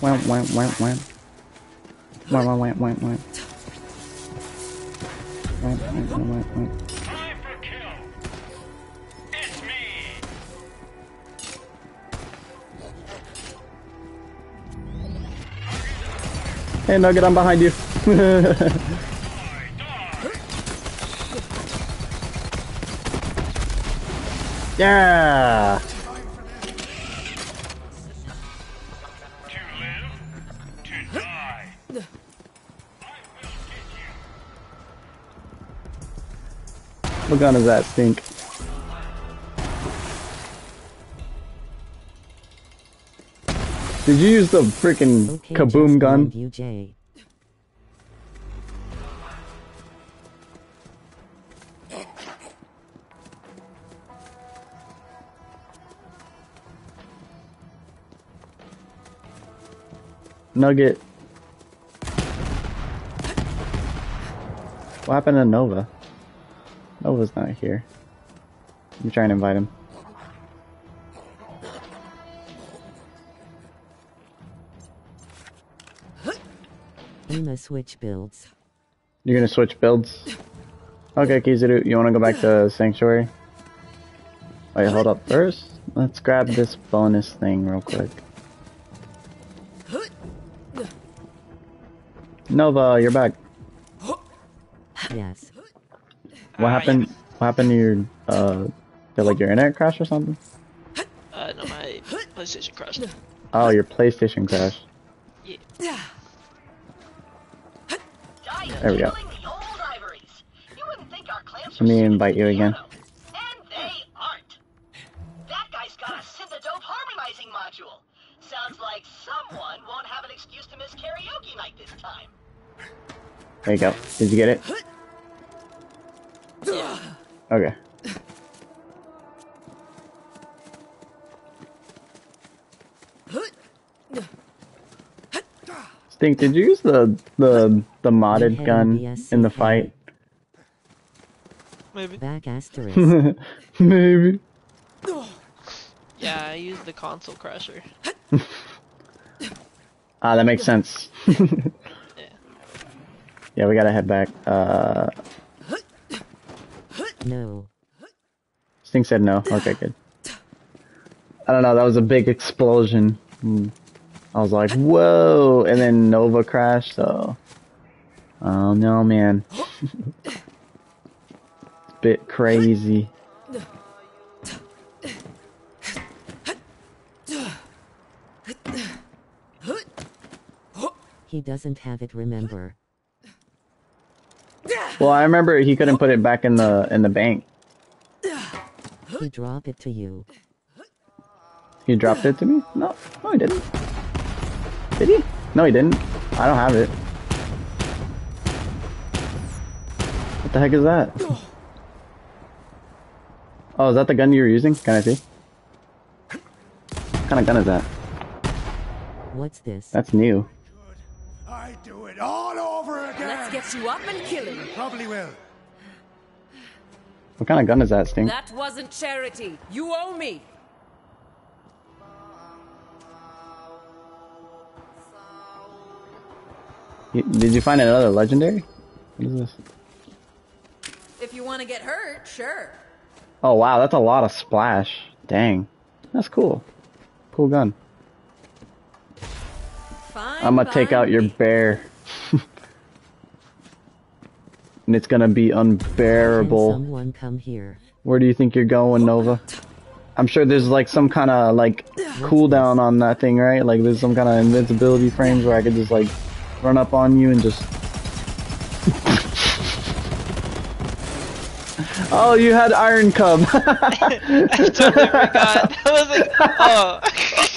A: Wham, wham, wham, wham. Wham, wham, wham, wham, wham. Wham, wham, wham, wham, wham. Hey Nugget, I'm behind you. <laughs> Yeah! What gun is that, Stink? Did you use the freaking
C: okay,
A: kaboom gun? Nugget. What happened to Nova? Nova's not here. I'm trying to invite him.
C: Ima switch builds.
A: You're gonna switch builds? Okay, Kizaru, you wanna go back to Sanctuary? Wait, hold up. First, let's grab this bonus thing real quick. Nova, you're back.
C: Yes.
A: What happened? What happened to your uh? Did like your internet crash or something?
B: Uh, no, my PlayStation crashed.
A: Oh, your PlayStation crashed.
B: Yeah.
A: There we go. Let me invite you again.
G: That guy's got a synthedope harmonizing module. Sounds like someone won't have an excuse to miss karaoke night this time.
A: There you go. Did you get it? Okay. Stink, did you use the the the modded gun in the fight?
B: Maybe.
C: Back asterisk. <laughs>
A: Maybe.
B: Yeah, I used the console crusher. <laughs>
A: Ah, that makes sense. <laughs> yeah, we gotta head back. Uh,
C: No.
A: Stink said no. Okay, good. I don't know. That was a big explosion. Hmm. I was like, whoa, and then Nova crashed. So, oh no, man, <laughs> It's a bit crazy.
C: He doesn't have it, remember.
A: Well, I remember he couldn't put it back in the in the bank.
C: He dropped it to you.
A: He dropped it to me? No, no, he didn't. Did he? No, he didn't. I don't have it. What the heck is that? Oh, is that the gun you were using? Can I see? What kind of gun is that?
C: What's this?
A: That's new.
J: I do it all over again.
N: Let's get you up and kill him.
J: Probably will.
A: What kind of gun is that, Sting?
N: That wasn't charity. You owe me.
A: Did you find another legendary? What is this?
N: If you want to get hurt, sure.
A: Oh wow, that's a lot of splash. Dang. That's cool. Cool gun.
N: Fine.
A: I'm gonna take out your bear. <laughs> and it's gonna be
C: Can
A: unbearable.
C: someone come here?
A: Where do you think you're going, Nova? I'm sure there's like some kind of like cooldown on that thing, right? Like there's some kind of invincibility frames where I could just like run up on you and just. <laughs> oh, you had Iron Cub.
B: I <laughs> totally forgot. <laughs> I was like, oh.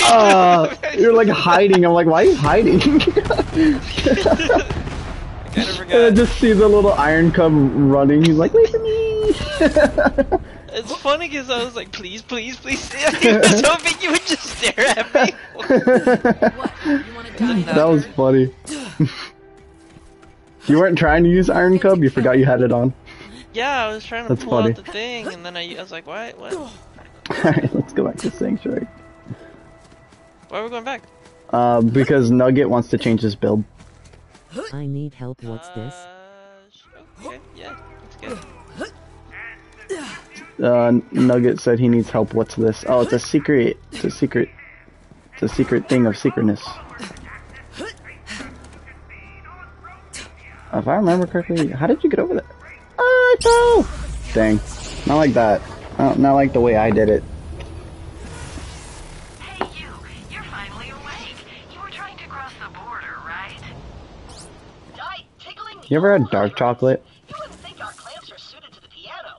A: uh, <laughs> you're like hiding. I'm like, why are you hiding? And I just see the little Iron Cub running. He's like, wait for me.
B: It's funny because I was like, please, please, please. I was hoping you would just stare at me.
A: that was funny. you weren't trying to use Iron Cub. You forgot you had it on.
B: Yeah, I was trying to
A: That's
B: pull
A: funny.
B: out the thing, and then I, I was like, what? What?
A: Alright, <laughs> let's go back to Sanctuary.
B: Why are we going back?
A: Uh, because Nugget wants to change his build.
C: I need help. What's this?
B: Okay, yeah, that's good.
A: Uh, Nugget said he needs help. What's this? Oh, it's a secret. It's a secret. It's a secret thing of secretness. If I remember correctly, how did you get over there? Oh, I fell! Dang. Not like that. Not, not like the way I did it.
G: You're finally awake. You were trying to cross the border, right? Die tickling
A: You ever had dark chocolate?
G: You wouldn't think our clamps are suited to the piano.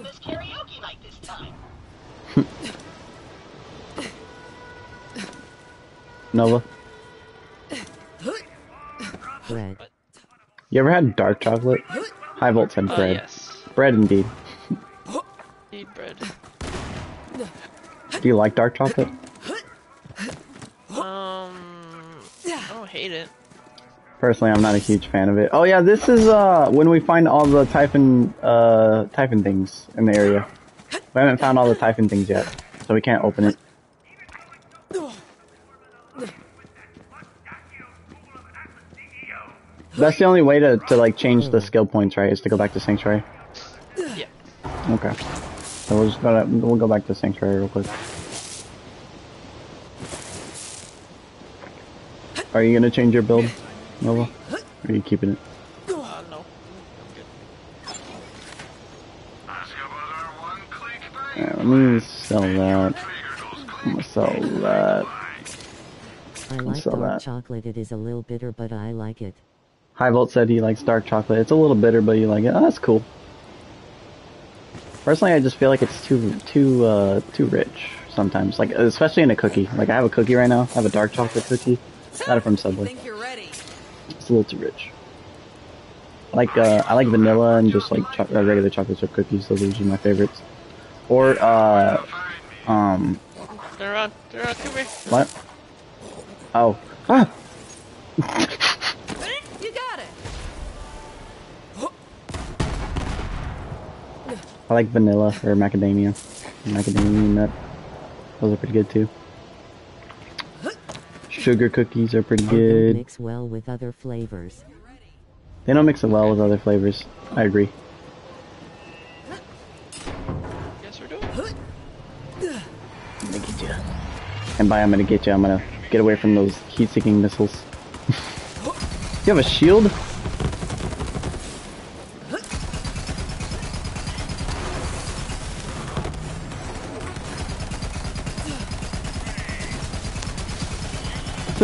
G: infamous karaoke night this time.
A: Nova,
C: Bread.
A: you ever had dark chocolate? High Volt said
B: Uh,
A: bread.
B: yes.
A: Bread indeed.
B: Eat bread.
A: Do you like dark chocolate?
B: Um, I don't hate it.
A: Personally, I'm not a huge fan of it. Oh yeah, this is uh when we find all the Typhon uh Typhon things in the area. We haven't found all the Typhon things yet, so we can't open it. That's the only way to, to like change the skill points, right? Is to go back to Sanctuary.
B: Yeah.
A: Okay. So we'll just gotta we'll go back to Sanctuary real quick. Are you gonna change your build, Nova? Or are you keeping it?
B: Uh, no.
A: Yeah, let me sell that. I'm gonna sell that.
C: I like
A: sell
C: dark
A: that.
C: chocolate. It is a little bitter, but I like it.
A: High Volt said he likes dark chocolate. It's a little bitter, but you like it. Oh, that's cool. Personally, I just feel like it's too too uh too rich sometimes. Like especially in a cookie. Like I have a cookie right now. I have a dark chocolate cookie. Got it from Subway.
E: Think you're ready?
A: It's a little too rich. I like uh I like vanilla and just like cho- uh, regular chocolate chip cookies. Those are usually my favorites. Or uh um
B: Turn around. Turn around. Come here.
A: what? Oh ah I like vanilla or macadamia. Macadamia nut. Those are pretty good too. Sugar cookies are pretty
C: They don't
A: good.
C: mix well with other flavors.
A: They don't mix it well with other flavors. I agree.
B: Yes, we're doing.
A: I'm gonna get you. And by I'm gonna get you, I'm gonna get away from those heat-seeking missiles. <laughs> you have a shield?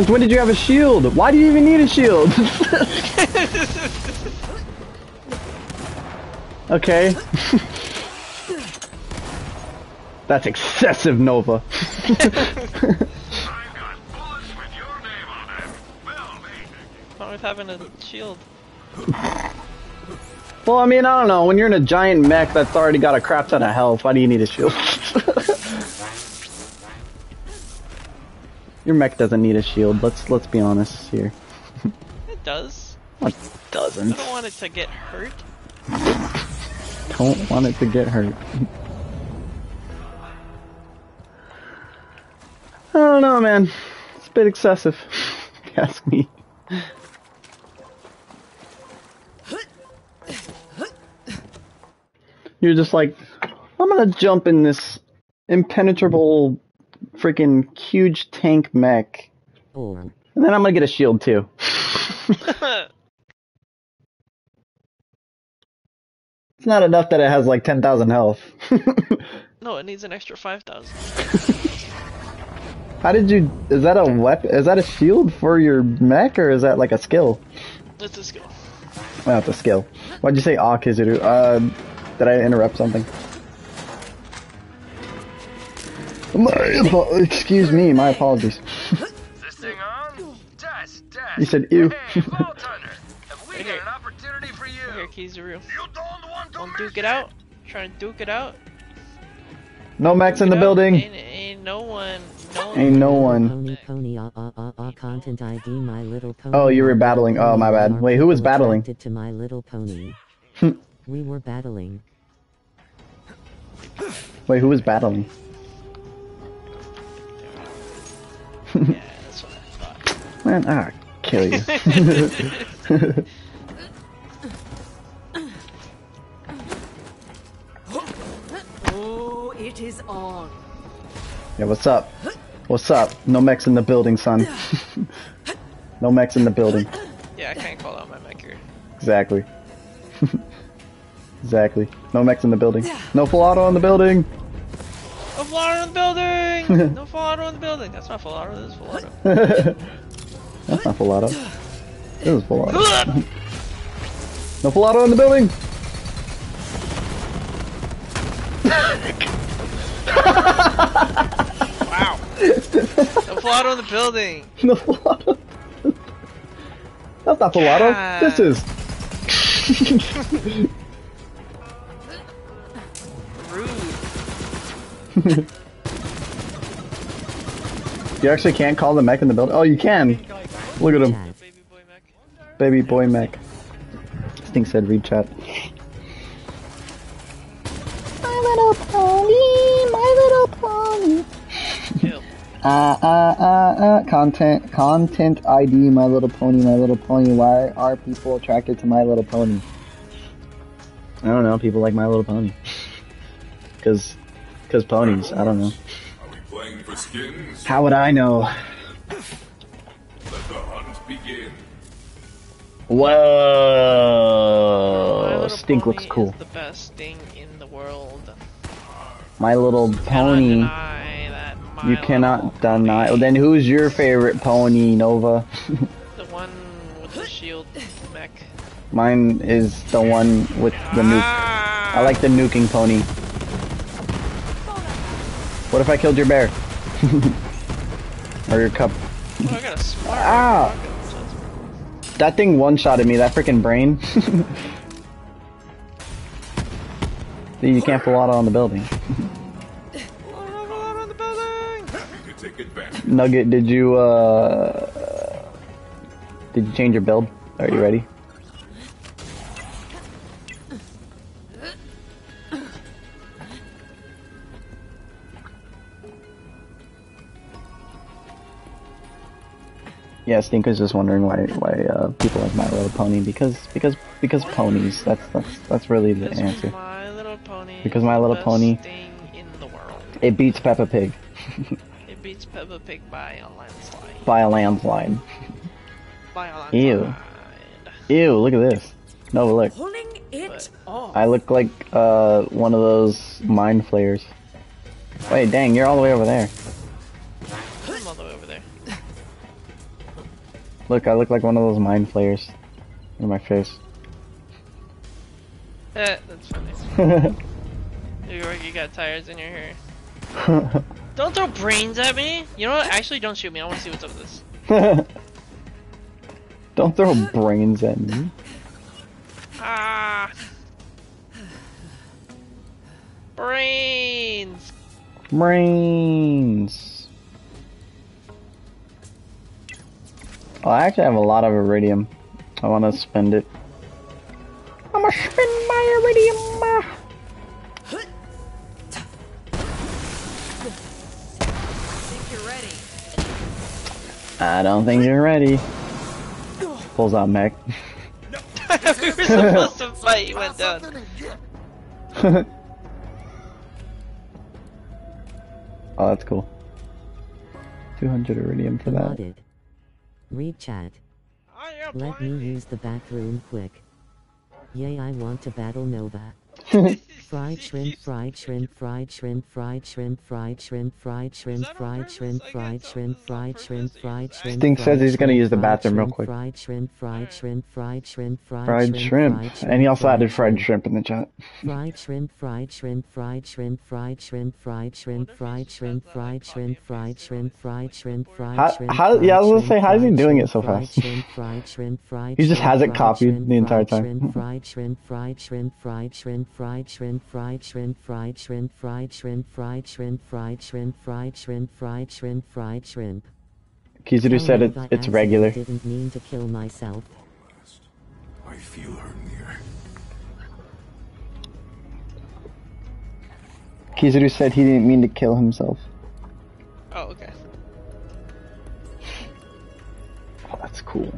A: When did you have a shield? Why do you even need a shield? <laughs> okay. <laughs> That's excessive, Nova. <laughs>
B: Not with having a shield.
A: Well, I mean, I don't know. When you're in a giant mech that's already got a crap ton of health, why do you need a shield? Your mech doesn't need a shield. Let's let's be honest here.
B: It does.
A: It doesn't.
B: I don't want it to get hurt.
A: Don't want it to get hurt. I don't know, man. It's a bit excessive. <laughs> if you Ask me. You're just like, I'm gonna jump in this impenetrable, freaking huge tank mech,
C: Or
A: and then I'm gonna get a shield too. <laughs> It's not enough that it has like 10,000 health. <laughs>
B: no, it needs an extra 5,000.
A: How did you? Is that a weapon? Is that a shield for your mech, or is that like a skill?
B: It's a skill.
A: Oh, it's a skill. Why'd you say ah, Kizaru? Uh, did I interrupt something? My, excuse me, my apologies.
L: This thing on? Test, test.
A: You said ew.
L: Hey, have we got an opportunity for you?
B: Here, Kizaru. Don't duke it out. Trying to duke it out.
A: no mechs in the building.
B: ain't no one. No
A: Ain't no one.
C: pony pony ah content ID my little pony.
A: Oh, you were battling. Oh, my
C: Pony
A: bad. Wait, who was battling?
C: To my little pony. <laughs> we were battling.
A: Wait, who was battling? Man, ah, kill you.
E: Oh, it is on.
A: yeah, what's up? What's up? No mechs in the building, son. <laughs> no mechs in the building.
B: Yeah, I can't call out my maker.
A: Exactly. <laughs> exactly. No mechs in the building. No full auto in the building.
B: Don't fall the building! <laughs> Don't fall the building! That's not Falado, this is Falado. <laughs>
A: That's not Falado. This is Falado. <laughs> no Falado in the building!
B: wow. No Falado in the building!
A: No Falado. That's not
B: Falado.
A: This is. You actually can't call the mech in the building. Oh, you can. Look at him. Baby boy mech. Stink said read chat.
O: My little pony, my little pony. Uh, uh, uh, uh, content, content ID, My Little Pony, My Little Pony. Why are people attracted to My Little Pony?
A: I don't know. People like My Little Pony. Cause, cause ponies. I don't know.
R: Playing for skins?
A: How would I know?
R: Let the hunt begin.
A: Whoa! Stink looks cool.
B: The best thing in the world.
A: My Little Pony. You cannot deny. Well, then who's your favorite pony, Nova?
B: The one with the shield mech.
A: Mine is the one with the nuke. I like the nuking pony. What if I killed your bear? <laughs> or your cup?
B: Oh, I got a smart.
A: Ah! That thing one-shotted me, that freaking brain. <laughs> See, you can't pull out on the building.
R: To take advantage.
A: Nugget, did you, uh... Did you change your build? Are you ready? Yeah, Stinker's just wondering why why uh, people like My Little Pony because because because ponies. That's that's that's really the answer.
B: My Little Pony.
A: Because My Little Pony,
B: thing in the world.
A: it beats Peppa Pig <laughs>
B: It beats Peppa Pig by a landslide.
A: by a landslide.
B: By a landslide.
A: Ew. Ew, look at this. No, look.
E: Pulling it off.
A: I look like uh one of those mind flayers. Wait, dang, you're all the way over there.
B: I'm all the way over there.
A: Look, I look like one of those mind flayers in my face.
B: Eh, that's funny. <laughs> you, you got tires in your hair. <laughs> Don't throw brains at me! You know what? Actually, don't shoot me. I want to see what's up with this. <laughs>
A: Don't throw brains at me.
B: Ah! Brains!
A: Brains. Oh, I actually have a lot of Eridium. I want to spend it. I'm gonna spend my
E: Eridium.
A: I don't think you're ready. Pulls out mech.
B: we were supposed to fight, <laughs> you went down.
A: oh, that's cool. 200 Eridium for that.
C: Modded. Read chat. Let me use the bathroom quick. Yay, I want to battle Nova. <laughs> fried shrimp, fried shrimp, fried shrimp, fried shrimp, fried shrimp, fried shrimp, fried shrimp, fried shrimp, fried shrimp, fried shrimp.
A: Stink says he's gonna use the bathroom real quick.
C: Fried shrimp, fried shrimp, fried shrimp, fried
A: Fried shrimp. And he also added fried shrimp in the chat.
C: Fried shrimp, fried shrimp, fried shrimp, fried shrimp, fried shrimp, fried shrimp, fried shrimp, fried shrimp, fried shrimp, fried
A: How,
C: shrimp.
A: how, yeah, I was gonna say, how is he doing it so fast?
C: shrimp, fried shrimp, fried
A: He just has it copied the entire time.
C: Fried shrimp, fried shrimp, fried shrimp, fried shrimp, fried shrimp, fried shrimp, fried shrimp, fried shrimp, fried shrimp, fried shrimp, fried shrimp, fried shrimp.
A: Kizaru said it,
C: Tell me if I
A: it's regular.
C: Didn't mean to kill myself.
R: I feel her near.
A: Kizaru said he didn't mean to kill himself.
B: Oh, okay.
A: Oh, that's cool.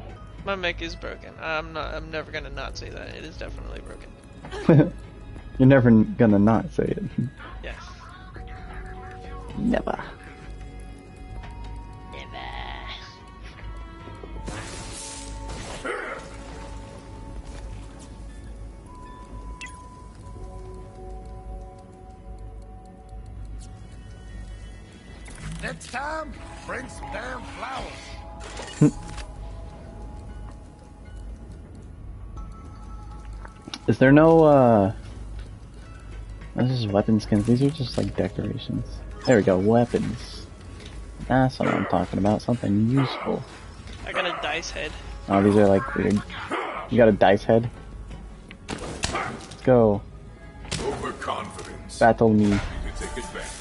B: My mech is broken. I'm not. I'm never gonna not say that. It is definitely broken. <laughs>
A: You're never gonna not say it.
B: Yes.
A: Never.
J: Next time, bring some damn flowers. <laughs>
A: Is there no, uh... This is weapon skins. These are just like decorations. There we go, weapons. That's what I'm talking about. Something useful.
B: I got a dice head.
A: Oh, these are like weird. You got a dice head? Let's go.
R: Overconfidence.
A: Battle me.
R: You can take advantage.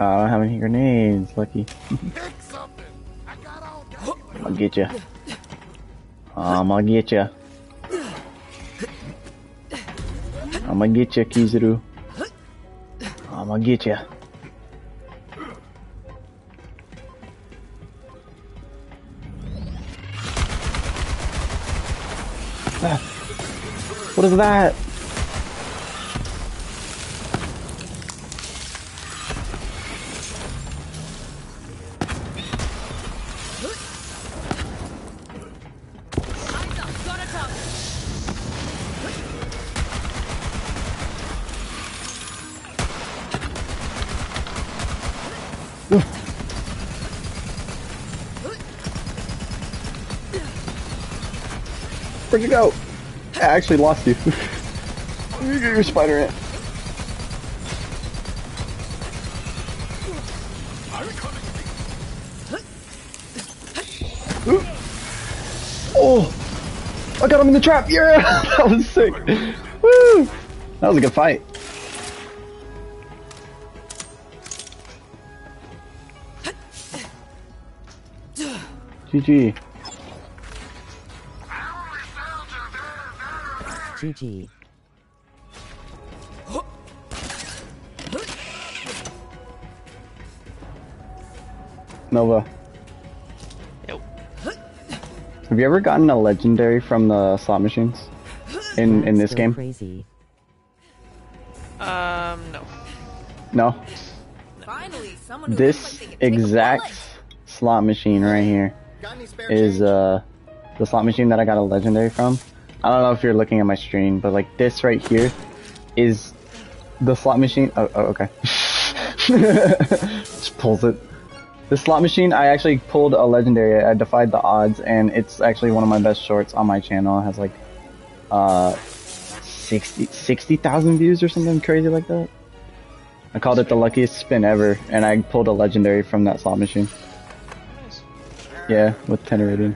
A: Oh, I don't have any grenades. Lucky. I'll get you. Um, I'm gonna get you. I'm gonna get you, Kizaru. I'm gonna get you. What is that? You go? I actually lost you. <laughs> you get your spider ant. Oh! I got him in the trap! Yeah! <laughs> that was sick! Woo! That was a good fight. GG.
C: GG.
A: Nova. Have you ever gotten a legendary from the slot machines in in this
C: So
A: game?
C: Crazy.
B: Um, no.
A: No.
E: Finally, someone who
A: This exact slot machine right here is uh the slot machine that I got a legendary from. I don't know if you're looking at my screen, but like this right here is the slot machine. Oh, oh okay. <laughs> Just pulls it. The slot machine, I actually pulled a legendary. I defied the odds, and it's actually one of my best shorts on my channel. It has like uh 60 60,000 views or something crazy like that. I called it the luckiest spin ever, and I pulled a legendary from that slot machine. Yeah, with 10 Eridium.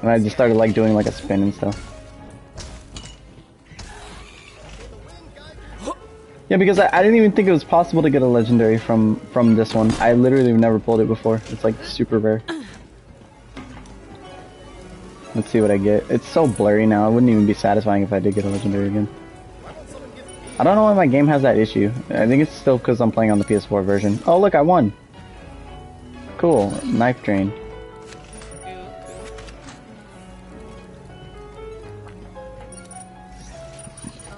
A: And I just started like doing like a spin and stuff. Yeah, because I, I didn't even think it was possible to get a legendary from from this one. I literally never pulled it before. It's like super rare. Let's see what I get. It's so blurry now. It wouldn't even be satisfying if I did get a legendary again. I don't know why my game has that issue. I think it's still because I'm playing on the PS4 version. Oh look, I won. Cool. Knife drain.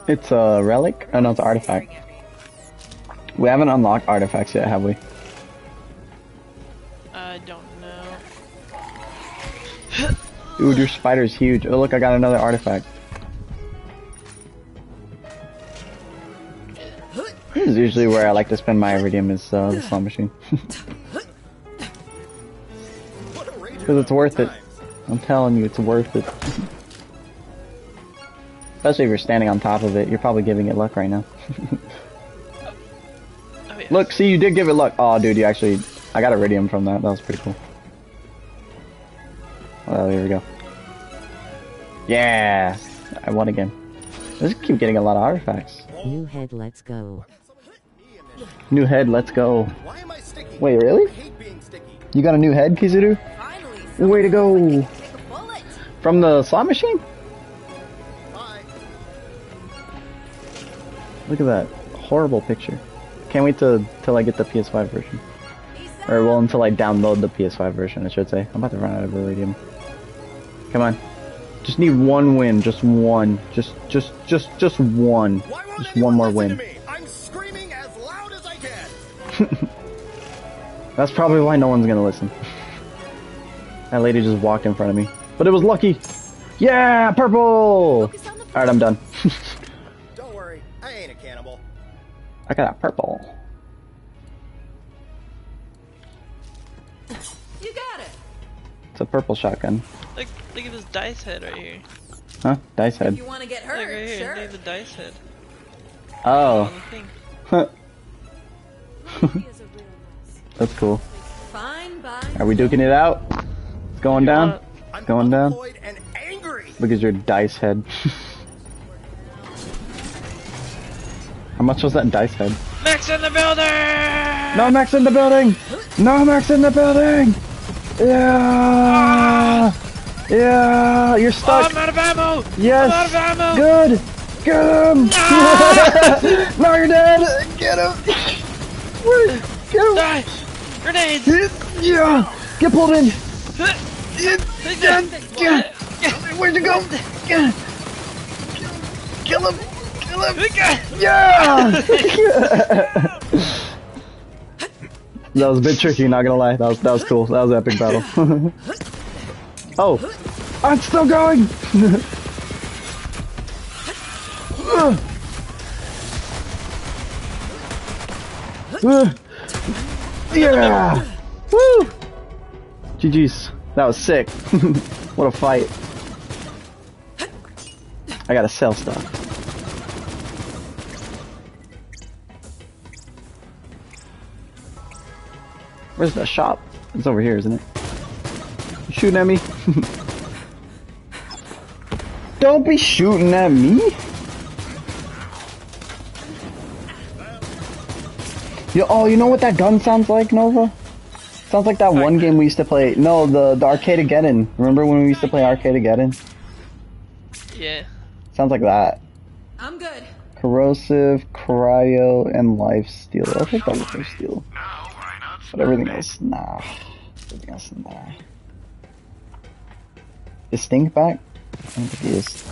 A: It's a relic? Oh no, it's an artifact. We haven't unlocked artifacts yet, have we?
B: I don't know.
A: Dude, your spider's huge. Oh look, I got another artifact. This is usually where I like to spend my Eridium is uh, the slot machine. <laughs> Because it's worth it. I'm telling you, it's worth it. <laughs> Especially if you're standing on top of it, you're probably giving it luck right now. <laughs> Oh, Look, see, you did give it luck. Oh, dude, you actually... I got Eridium from that. That was pretty cool. Well, here we go. Yeah! I won again. I just keep getting a lot of artifacts.
C: New head, let's go.
A: New head, let's go. Wait, really? You got a new head, Kizaru? Way to go! From the slot machine? Look at that horrible picture. Can't wait to till I get the PS5 version. Or well, until I download the PS5 version, I should say. I'm about to run out of Eridium. Come on. Just need one win, just one. Just just just just one. Just one more win. screaming as loud as i can <laughs> That's probably why no one's gonna listen. <laughs> that lady just walked in front of me. But it was lucky! Yeah! Purple! Alright, I'm done. <laughs>
M: I
A: got a purple.
E: You got it.
A: It's a purple shotgun.
B: Look, look at this dice head right here.
A: Huh? Dice
N: If
A: head.
N: you want to get
B: Like
N: hurt,
B: right here,
N: sure.
B: need the dice head.
A: Oh.
B: On the thing.
A: Huh. That's cool.
N: Fine by
A: Are we duking it out? It's going down? It's going down? Look at your dice head. <laughs> How much was that in dice head?
B: Max in the building!
A: No Max in the building! No Max in the building! Yeah! Yeah! You're
B: Oh,
A: stuck!
B: I'm out of ammo!
A: Yes!
B: I'm out of ammo!
A: Good! Get him! no, <laughs> you're dead! Get him! Get him!
B: Die! Grenades!
A: Yeah! Get pulled in! <laughs> Where'd you go? Get him! Kill him! Him! Yeah! <laughs> that was a bit tricky, not gonna lie. That was that was cool. That was epic battle. <laughs> oh, I'm still going. <laughs> Yeah! Woo! GG's. That was sick. what a fight. I gotta sell stuff. Where's the shop? It's over here, isn't it? You shooting at me? <laughs> Don't be shooting at me! Yo, oh, you know what that gun sounds like, Nova? Sounds like that one game we used to play. No, the, the Arcadegeddon. Remember when we used to play Arcadegeddon?
B: Yeah.
A: Sounds like that.
N: I'm good.
A: Corrosive, cryo, and life steal. I'll take that with life steal. But everything else, nah. Everything else, nah. Is Stink back? I don't think he is.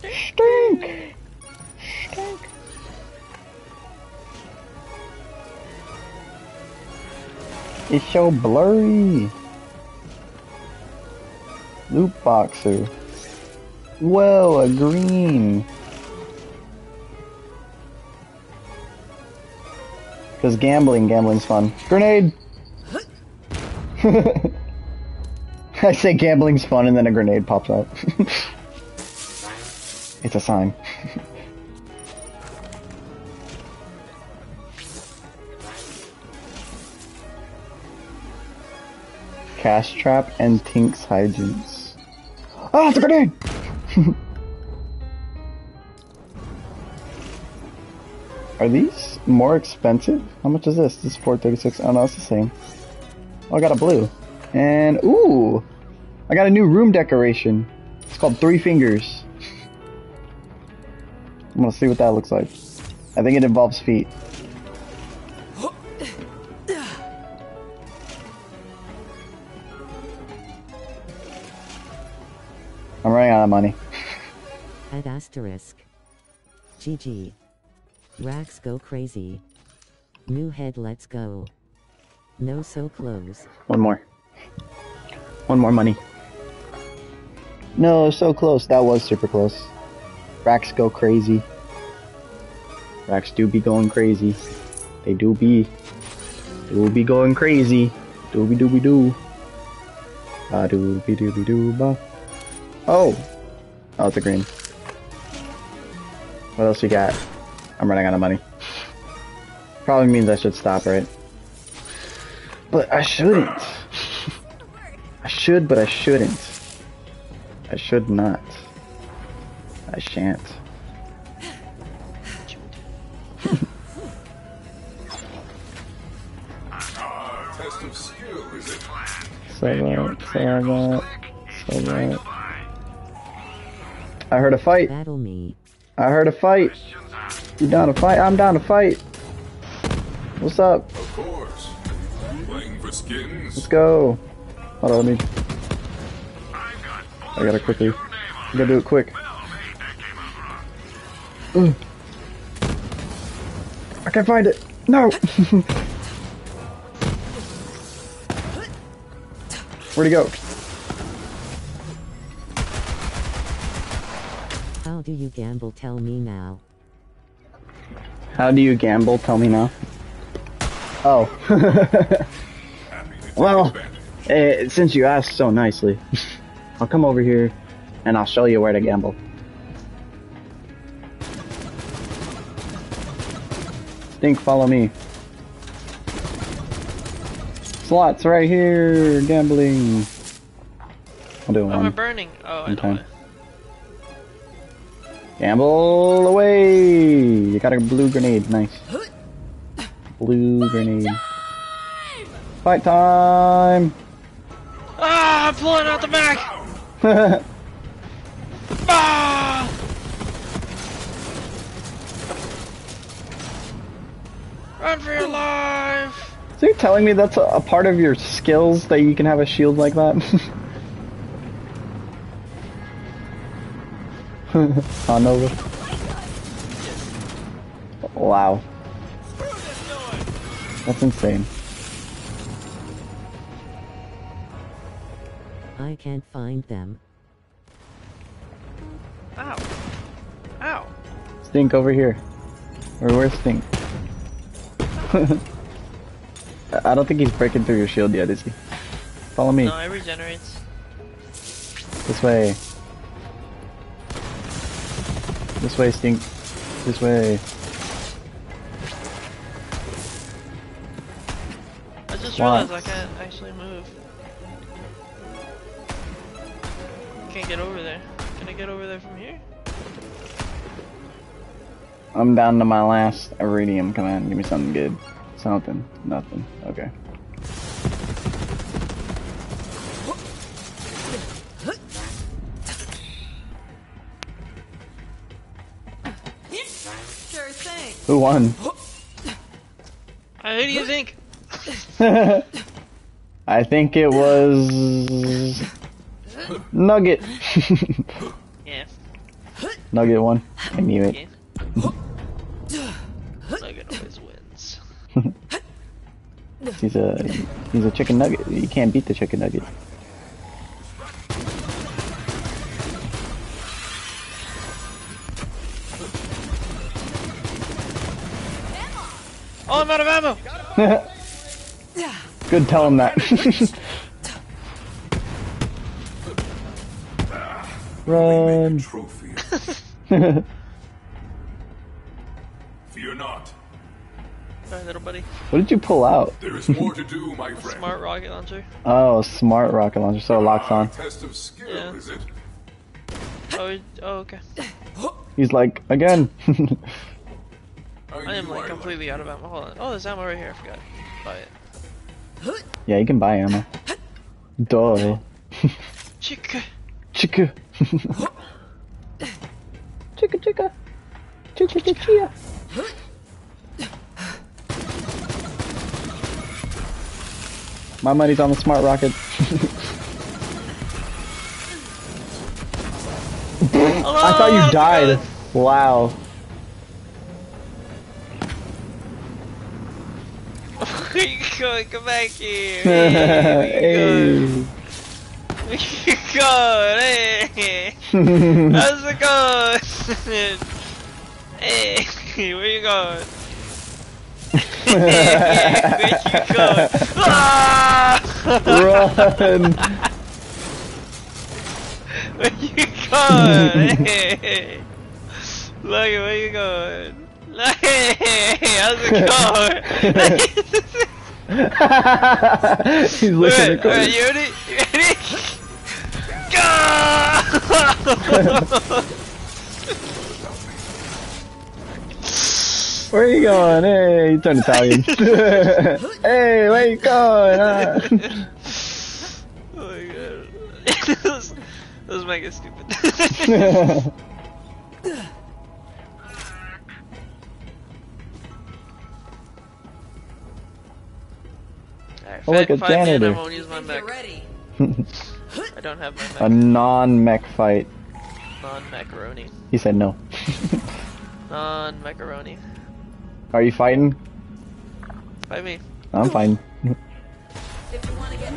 A: Stink! Stink! It's so blurry. Loot boxer. Whoa, a green. Because gambling, gambling's fun. Grenade! <laughs> I say gambling's fun and then a grenade pops out. <laughs> it's a sign. <laughs> Cash trap and Tink's hijinks. Ah, it's a grenade! Are these more expensive? How much is this? This is 436. Oh no, it's the same. Oh, I got a blue. And, ooh! I got a new room decoration. It's called Three Fingers. I'm gonna see what that looks like. I think it involves feet. I'm running out of money.
C: Add asterisk. GG. Racks go crazy. New head let's go. No so close.
A: One more. One more money. No, so close. That was super close. Racks go crazy. Racks do be going crazy. They do be. They will be going crazy. Dooby dooby doo. Ba dooby dooby doo ba. Oh! Oh, it's a green. What else we got? I'm running out of money. Probably means I should stop, right? But I shouldn't. I should, but I shouldn't. I should not. I shan't.
R: Test of skill, is it?
A: So that, so that, so that. I heard a fight.
C: Battle me.
A: I heard a fight. You down to fight? I'm down to fight. What's up?
R: Of course. Playing for skins.
A: Let's go. Hold on, let me. I gotta quickly. I gotta do it quick. Ugh. I can't find it. No. <laughs> Where'd he go?
C: How do you gamble? Tell me now.
A: How do you gamble? Tell me now. Oh. <laughs> well, Eh, since you asked so nicely, I'll come over here and I'll show you where to gamble. Stink, follow me. Slots right here, gambling. I'll do
B: I
A: one.
B: burning? Oh, I know.
A: Gamble away! You got a blue grenade, nice. Blue grenade. Fight time!
B: Ah, I'm pulling out the Mac! <laughs> Ah! Run for your life!
A: So you're telling me that's a, a part of your skills that you can have a shield like that? <laughs> <laughs> On over. Wow. That's insane.
C: I can't find them.
B: Ow. Ow.
A: Stink over here. Or where's Stink? <laughs> I don't think he's breaking through your shield yet, is he? Follow me.
B: No, it regenerates.
A: This way. This way, Stink. This way.
B: I just
A: What?
B: realized I can't actually move. Can't get over there. Can I get over there from here?
A: I'm down to my last Eridium. Come on, give me something good. Something. Nothing. Okay. Who won?
B: Uh, who do you think? <laughs>
A: I think it was Nugget. <laughs>
B: Yeah.
A: Nugget won. I knew it.
B: Nugget always wins. <laughs>
A: He's a he's a chicken nugget. You can't beat the chicken nugget.
B: Oh, I'm out of ammo!
A: Good, tell him that. <laughs> Run.
R: Trophy. <laughs> Fear not.
B: Sorry, little buddy.
A: What did you pull out?
R: There is more to do, <laughs> my friend.
B: Smart rocket launcher.
A: Oh, smart rocket launcher, so it locks on.
R: Test of skill,
B: Yeah.
R: is it?
B: Oh, oh, okay.
A: He's like, again.
B: I am like completely out of ammo. Hold on. Oh, there's ammo right here. I forgot. Buy it.
A: yeah, you can buy ammo. Duh.
B: Chica.
A: Chicka. Chicka chicka. Chicka chicka. My money's on the smart rocket. <laughs> I thought you oh, died. Wow.
B: Where you going? Come back here.
A: hey.
B: Where you going? Hey. How's it going? hey, where you going? where you going? Ah!
A: Run.
B: Where you going? Hey. Look, where you going? Hey, how's it going?
A: He's looking at
B: alright, you ready? You ready? Go!
A: Where are you going? Hey, you turned Italian. <laughs> hey, where you going? Ah.
B: oh my god. <laughs> this, this is making stupid. <laughs> Alright,
A: Oh, look,
B: fi-
A: a
B: five men,
A: janitor.
B: I won't use my mech. <laughs> I don't have my
A: A non-mech fight.
B: Non-macaroni.
A: He said no. <laughs> <laughs>
B: Non-macaroni.
A: Are you fighting?
B: Fight me.
A: I'm fine.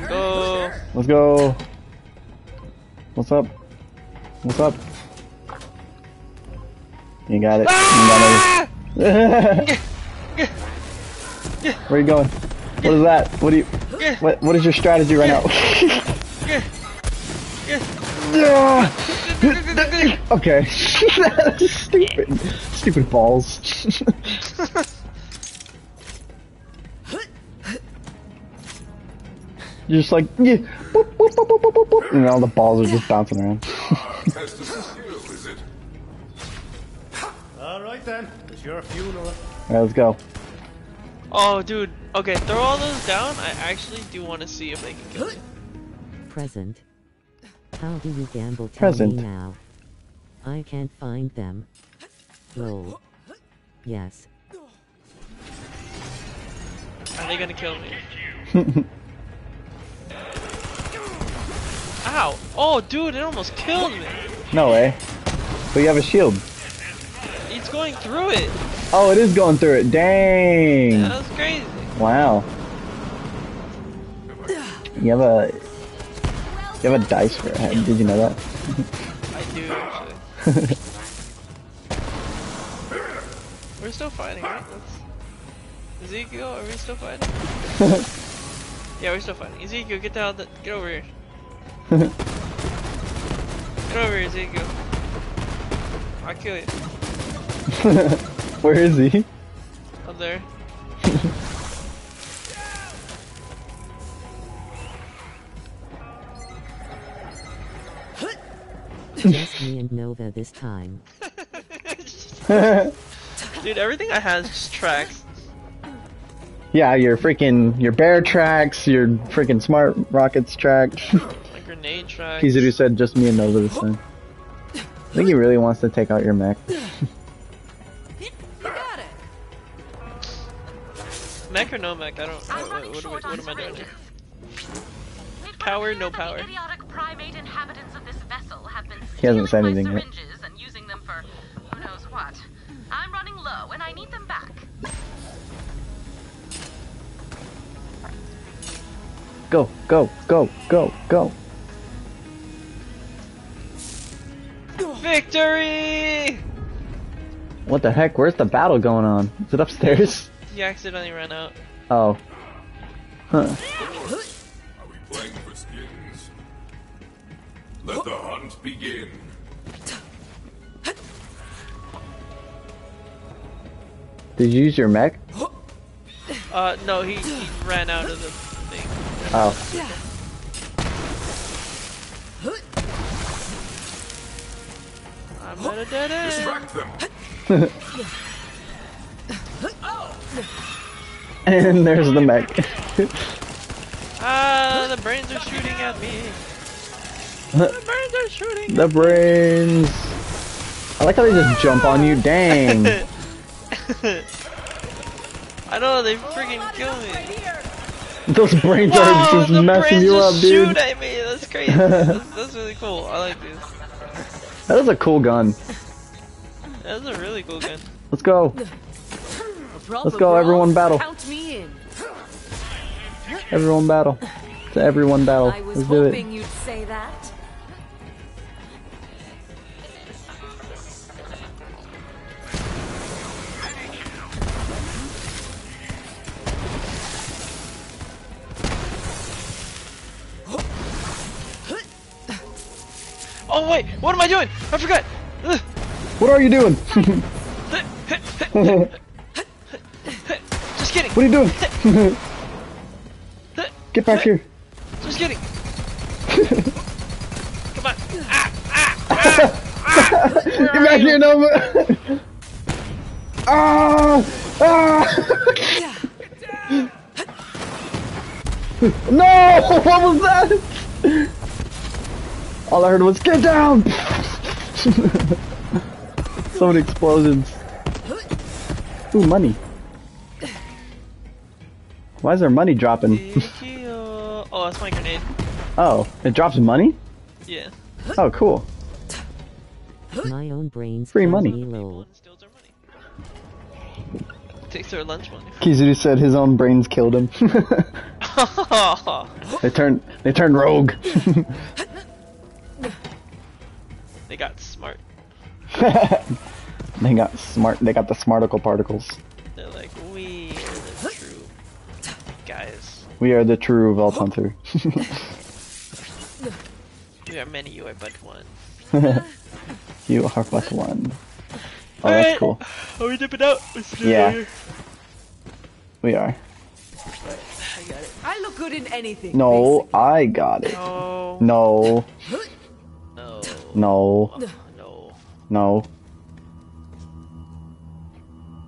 B: Go!
A: Let's go. What's up? What's up? You got it.
B: Ah!
A: You got it. Where you going? What is that? What do you?
B: Yeah.
A: What What is your strategy right now?
B: Yeah. Yeah.
A: Yeah. okay. <laughs> stupid. Stupid balls. <laughs> You're just like, yeah, boop, boop, boop, boop, boop, boop, boop, and all the balls are just bouncing around.
R: Test of skill, is it?
J: All right then, it's your funeral.
A: Alright, let's go.
B: Oh, dude. Okay, throw all those down. I actually do want to see if they can kill me.
C: Present. How do you gamble? Tell
A: Present.
C: me now. I can't find them. Lol. Yes.
B: Are they gonna kill me? <laughs> Ow! Oh, dude, it almost killed me.
A: no way. But you have a shield.
B: It's going through it.
A: Oh, it is going through it. Dang.
B: That was crazy.
A: Wow. You have a you have a dice for a head. Did you know that?
B: I do <laughs> actually. We're still fighting, right? Let's... Ezekiel, are we still fighting? <laughs> yeah, we're still fighting. Ezekiel, get down. The... Get over here. <laughs> Get over here, Ezekiel. I'll kill you.
A: Where is he?
B: Up there.
C: Just me and Nova this time. <laughs>
B: Dude, everything I have is tracks.
A: Yeah, your freaking your bear tracks, your freaking smart rockets track. <laughs>
B: My grenade tracks.
A: Kizaru said just me and Nova this time. I think he really wants to take out your mech.
B: Mech or no mech? I don't. What, what, what, what, what am I doing here? Power, no power.
D: Idiotic primate inhabitants of this vessel have been
A: He hasn't said anything yet.
D: and using them for who knows what. I'm running low and I need them back.
A: Go, go, go, go, go.
B: Victory!
A: What the heck? Where's the battle going on? Is it upstairs?
B: He accidentally ran out.
A: Oh. Huh.
R: Let the hunt begin.
A: Did you use your mech?
B: Uh, no, he, he ran out of the thing.
A: Oh.
B: I'm at a dead end.
R: Distract them. <laughs>
A: and there's the mech.
B: Ah, the brains are shooting at me. The brains are shooting.
A: the brains. I like how they just jump on you. Dang. <laughs>
B: I know they freaking kill me.
A: Those brains
B: Whoa,
A: are just
B: the
A: messing
B: brains
A: you
B: just
A: up, dude.
B: shoot at me. That's crazy. that's, that's really cool. I like this.
A: That is a cool gun.
B: That's a really cool gun.
A: Let's go. Let's go, everyone battle.
N: Count me in.
A: Everyone battle. To everyone battle.
N: I was
A: Let's do it.
B: Oh wait, what am I doing? I forgot. Ugh.
A: What are you doing? <laughs>
B: Just kidding.
A: What are you doing? <laughs> Get back here.
B: Just kidding. Come on. Ah, <laughs>
A: Get back here, Nova. ah! Ah! no! What was that? All I heard was get down. <laughs> so many explosions. Ooh, money. Why is there money dropping? <laughs>
B: Oh, that's my grenade.
A: oh, it drops money?
B: Yeah.
A: Oh, cool.
C: My own brains.
A: Free
C: kill
A: money.
B: Takes their lunch money. <laughs>
A: Kizaru said his own brains killed him. they turned they turned rogue.
B: They got smart. <laughs>
A: they got smart. They got the smarticle particles.
B: They're like, we are the true guys.
A: We are the true Vault Hunter. <laughs>
B: We are many, <laughs> you are but one.
A: you are but one. Oh, that's cool.
B: Are we dipping out? Let's do it
A: Yeah.
B: here.
A: We are.
B: I got it.
N: I look good in anything.
A: No, I got it.
B: No.
A: No.
B: No. <sighs>
A: No.
B: No.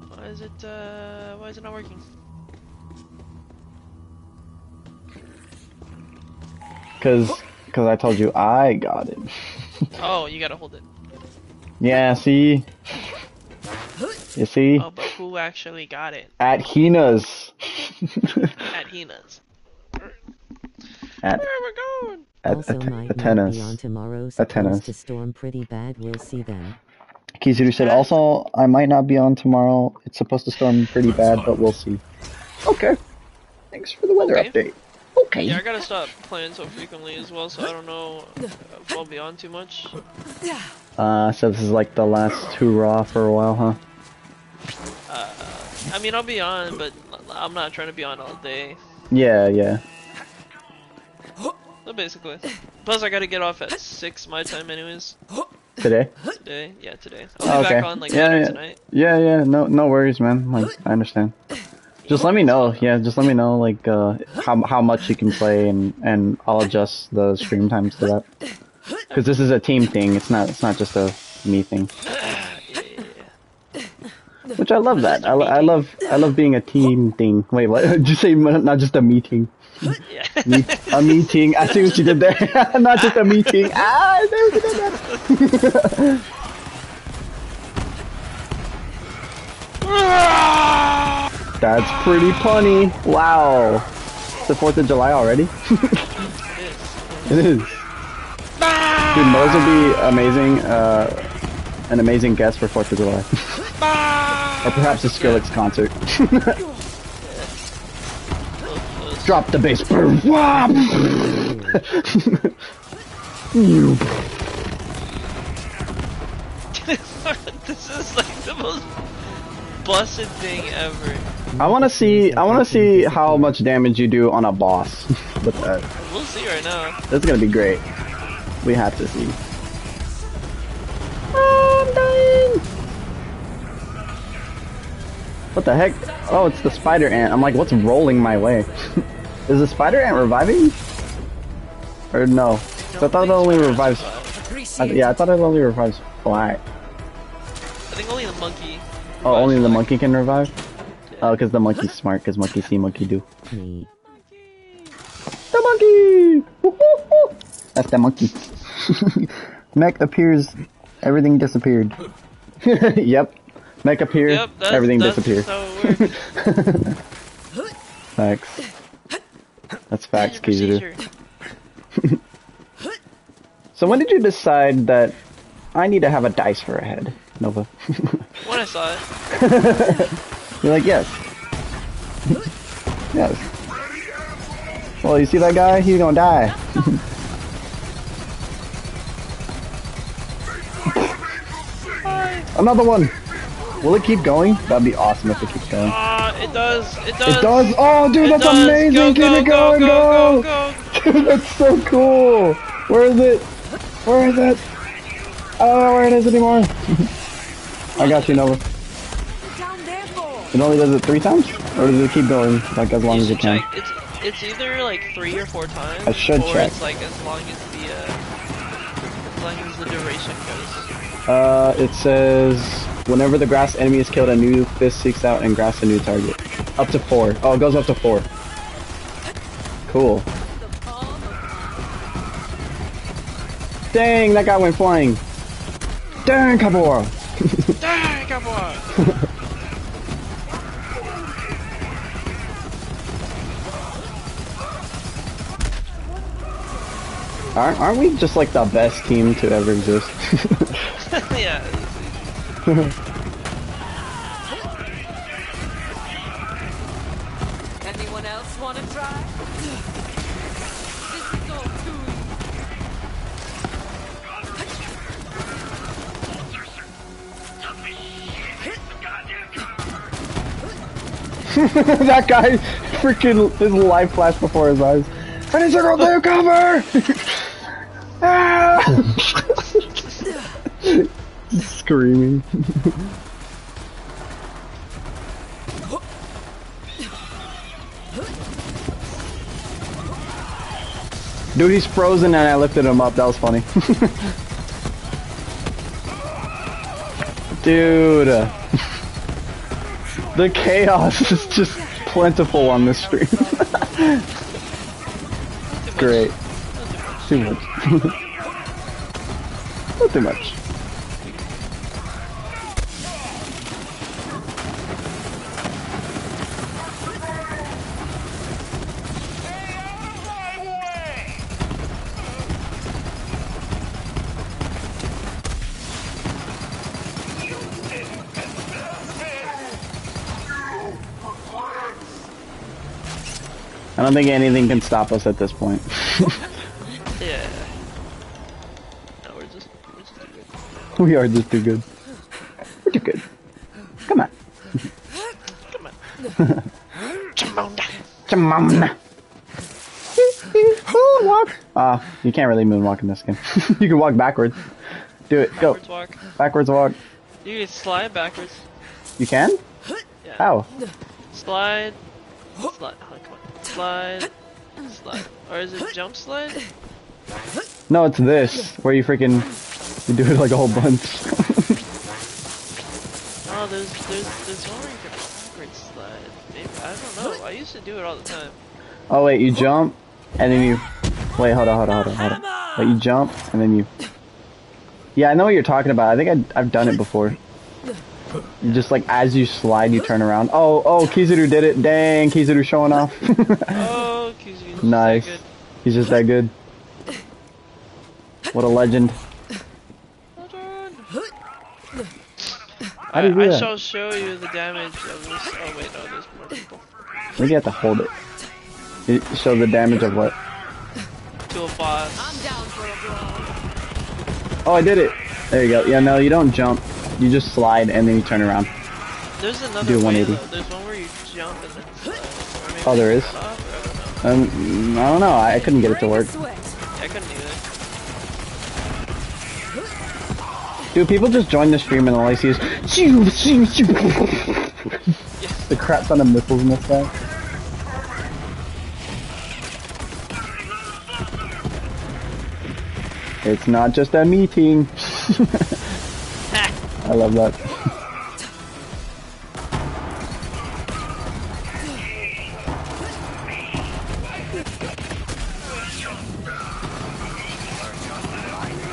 B: Why is it, uh, why is it not working?
A: Cause, cause I told you I got it. <laughs>
B: Oh, you gotta hold it.
A: Yeah, see? You see?
B: Oh, but who actually got it?
A: At Hina's.
B: At Hina's. <laughs>
A: At,
B: Where we're going?
A: At,
C: also
A: at,
C: might
A: tennis.
C: be on tomorrow.
A: At tennis.
C: to storm pretty bad. We'll see then.
A: Kizaru said, also, I might not be on tomorrow. It's supposed to storm pretty bad, but we'll see. Okay. Thanks for the weather
B: Okay.
A: update. Okay.
B: Yeah, I gotta stop playing so frequently as well, so I don't know if I'll be on too much.
A: Uh, so this is like the last hurrah for a while, huh?
B: Uh, I mean, I'll be on, but I'm not trying to be on all day.
A: Yeah, yeah.
B: So basically. Plus, I gotta get off at 6 my time anyways. <gasps>
A: Today?
B: Today? Yeah, today. I'll be
A: okay.
B: back on like
A: yeah,
B: later
A: yeah.
B: tonight.
A: Yeah, yeah. No, no worries, man. Like, I understand. Just let me know. Yeah, just let me know, like, uh, how how much you can play, and and I'll adjust the stream times to that. Because this is a team thing. It's not. It's not just a me thing. <sighs> Which I love that. I, I love I love being a team thing. Wait, what? <laughs> Did you say not just a meeting? A meeting. I see what you did there. <laughs> not just a meeting. Ah, I see what you did there. <laughs> That's pretty punny. Wow. It's the 4th of July already? <laughs> it is. Dude, will be amazing, uh, an amazing guest for 4th of July. or perhaps a Skrillex concert. Drop the base. <laughs>
B: This is like the most busted thing ever.
A: I want to see. I want to see how much damage you do on a boss with that.
B: We'll see right now.
A: That's gonna be great. We have to see. What the heck? Oh, it's the spider ant. I'm like, what's rolling my way? <laughs> Is the spider ant reviving? Or no? I thought it only revives. I, yeah, I thought it only revives fly.
B: I think only the monkey.
A: Oh, only the monkey can revive? Oh, because the monkey's smart, because monkey see, monkey do. The monkey! <laughs> That's the monkey. <laughs> Mech appears, everything disappeared. <laughs> yep. Mech appeared,
B: Yep, that's-
A: everything
B: that's
A: disappeared.
B: how it works.
A: Facts. That's facts, Kizaru. <laughs> so when did you decide that I need to have a dice for a head, Nova? <laughs>
B: When I saw it. <laughs>
A: You're like, yes. yes. Well, you see that guy? He's gonna die. Another one! Will it keep going? That'd be awesome if it keeps going.
B: Ah, it does. It does.
A: It does! Oh, dude,
B: It
A: that's
B: does.
A: amazing!
B: Go,
A: keep
B: go,
A: it
B: go,
A: going,
B: go,
A: go!
B: go, <laughs>
A: Dude, that's so cool! Where is it? Where is it? I don't know where it is anymore. <laughs> I got you, Nova. It only does it three times? Or does it keep going, like, as long as it can?
B: It's it's either like three or four times,
A: I should
B: or
A: check.
B: it's like as long as the uh, as long as the duration goes.
A: Uh, it says, whenever the grass enemy is killed, a new fist seeks out and grasps a new target. Up to four. Oh, it goes up to four. Cool. Dang, that guy went flying. Dang, Kabora. <laughs>
B: Dang, come!
A: Aren't, aren't we just like the best team to ever exist? <laughs> <laughs>
B: yeah. <laughs>
N: Anyone else want to try? This is all too <laughs>
A: that guy freaking his life flashed before his eyes. Finish circle to cover! <laughs> ah! Screaming. Dude, he's frozen and I lifted him up. That was funny. <laughs> Dude. The chaos is just plentiful on this stream. <laughs> Great. Too much. Not <laughs> too much. I don't think anything can stop us at this point. <laughs>
B: Yeah. No, we're just, we're just too good.
A: we are just too good. We're too good. Come on.
B: Come on. Come on.
A: Come on. <laughs> Moonwalk. Ah, you can't really moonwalk in this game. <laughs> you can walk backwards. Do it. Go.
B: Backwards walk.
A: Backwards walk.
B: You can slide backwards.
A: You can?
B: Yeah.
A: How?
B: Slide. Slide. Oh, come on. Slide. Slide. Or is it jump slide?
A: No, it's this where you freaking you do it like a whole bunch. <laughs>
B: Oh, there's there's there's one where you can backwards slide. Maybe I don't know. I used to do it all the time.
A: oh wait, you jump and then you wait. Hold on, hold on, hold on, hold on. Wait, you jump and then you. Yeah, I know what you're talking about. I think I, I've done it before. You just like as you slide, you turn around. Oh, oh, Kizaru did it. Dang, Kizaru showing off. <laughs>
B: Oh, <laughs> Kizu.
A: nice. He's just that good. What a legend. How do you do
B: I, I shall show you the damage of this. Oh wait, no, there's more people.
A: Maybe you have to hold it. You show the damage of what?
B: To a boss.
N: I'm down for a brawl.
A: Oh, I did it. There you go. Yeah, no, you don't jump. You just slide and then you turn around.
B: There's another
A: Do
B: way
A: 180.
B: though. There's one where you jump and then slide.
A: Oh, there is?
B: off, I don't know.
A: Um, I don't know. I couldn't get it to work.
B: I couldn't either.
A: Dude, people just join the stream and all I see is shoo, shoo, shoo. <laughs> the crap ton of missiles in this sky. It's not just a meeting. <laughs> I love that.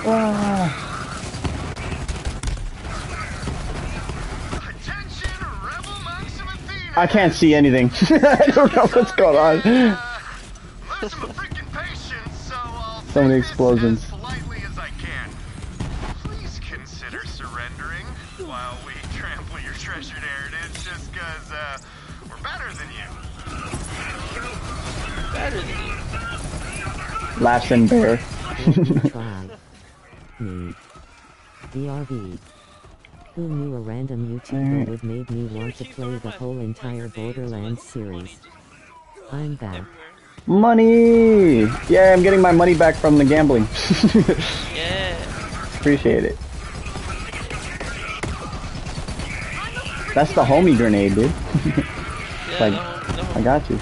A: Ah. I can't see anything. <laughs> I don't know what's going on. So many explosions.
L: Than you.
A: Laughs hmm. and bear.
C: Try. DRV. Who knew a random YouTuber would make me want to play the whole entire Borderlands series? I'm back.
A: Money! Yeah, I'm getting my money back from the gambling. <laughs>
B: Yeah.
A: Appreciate it. That's the homie grenade, dude. <laughs> It's like, I got you.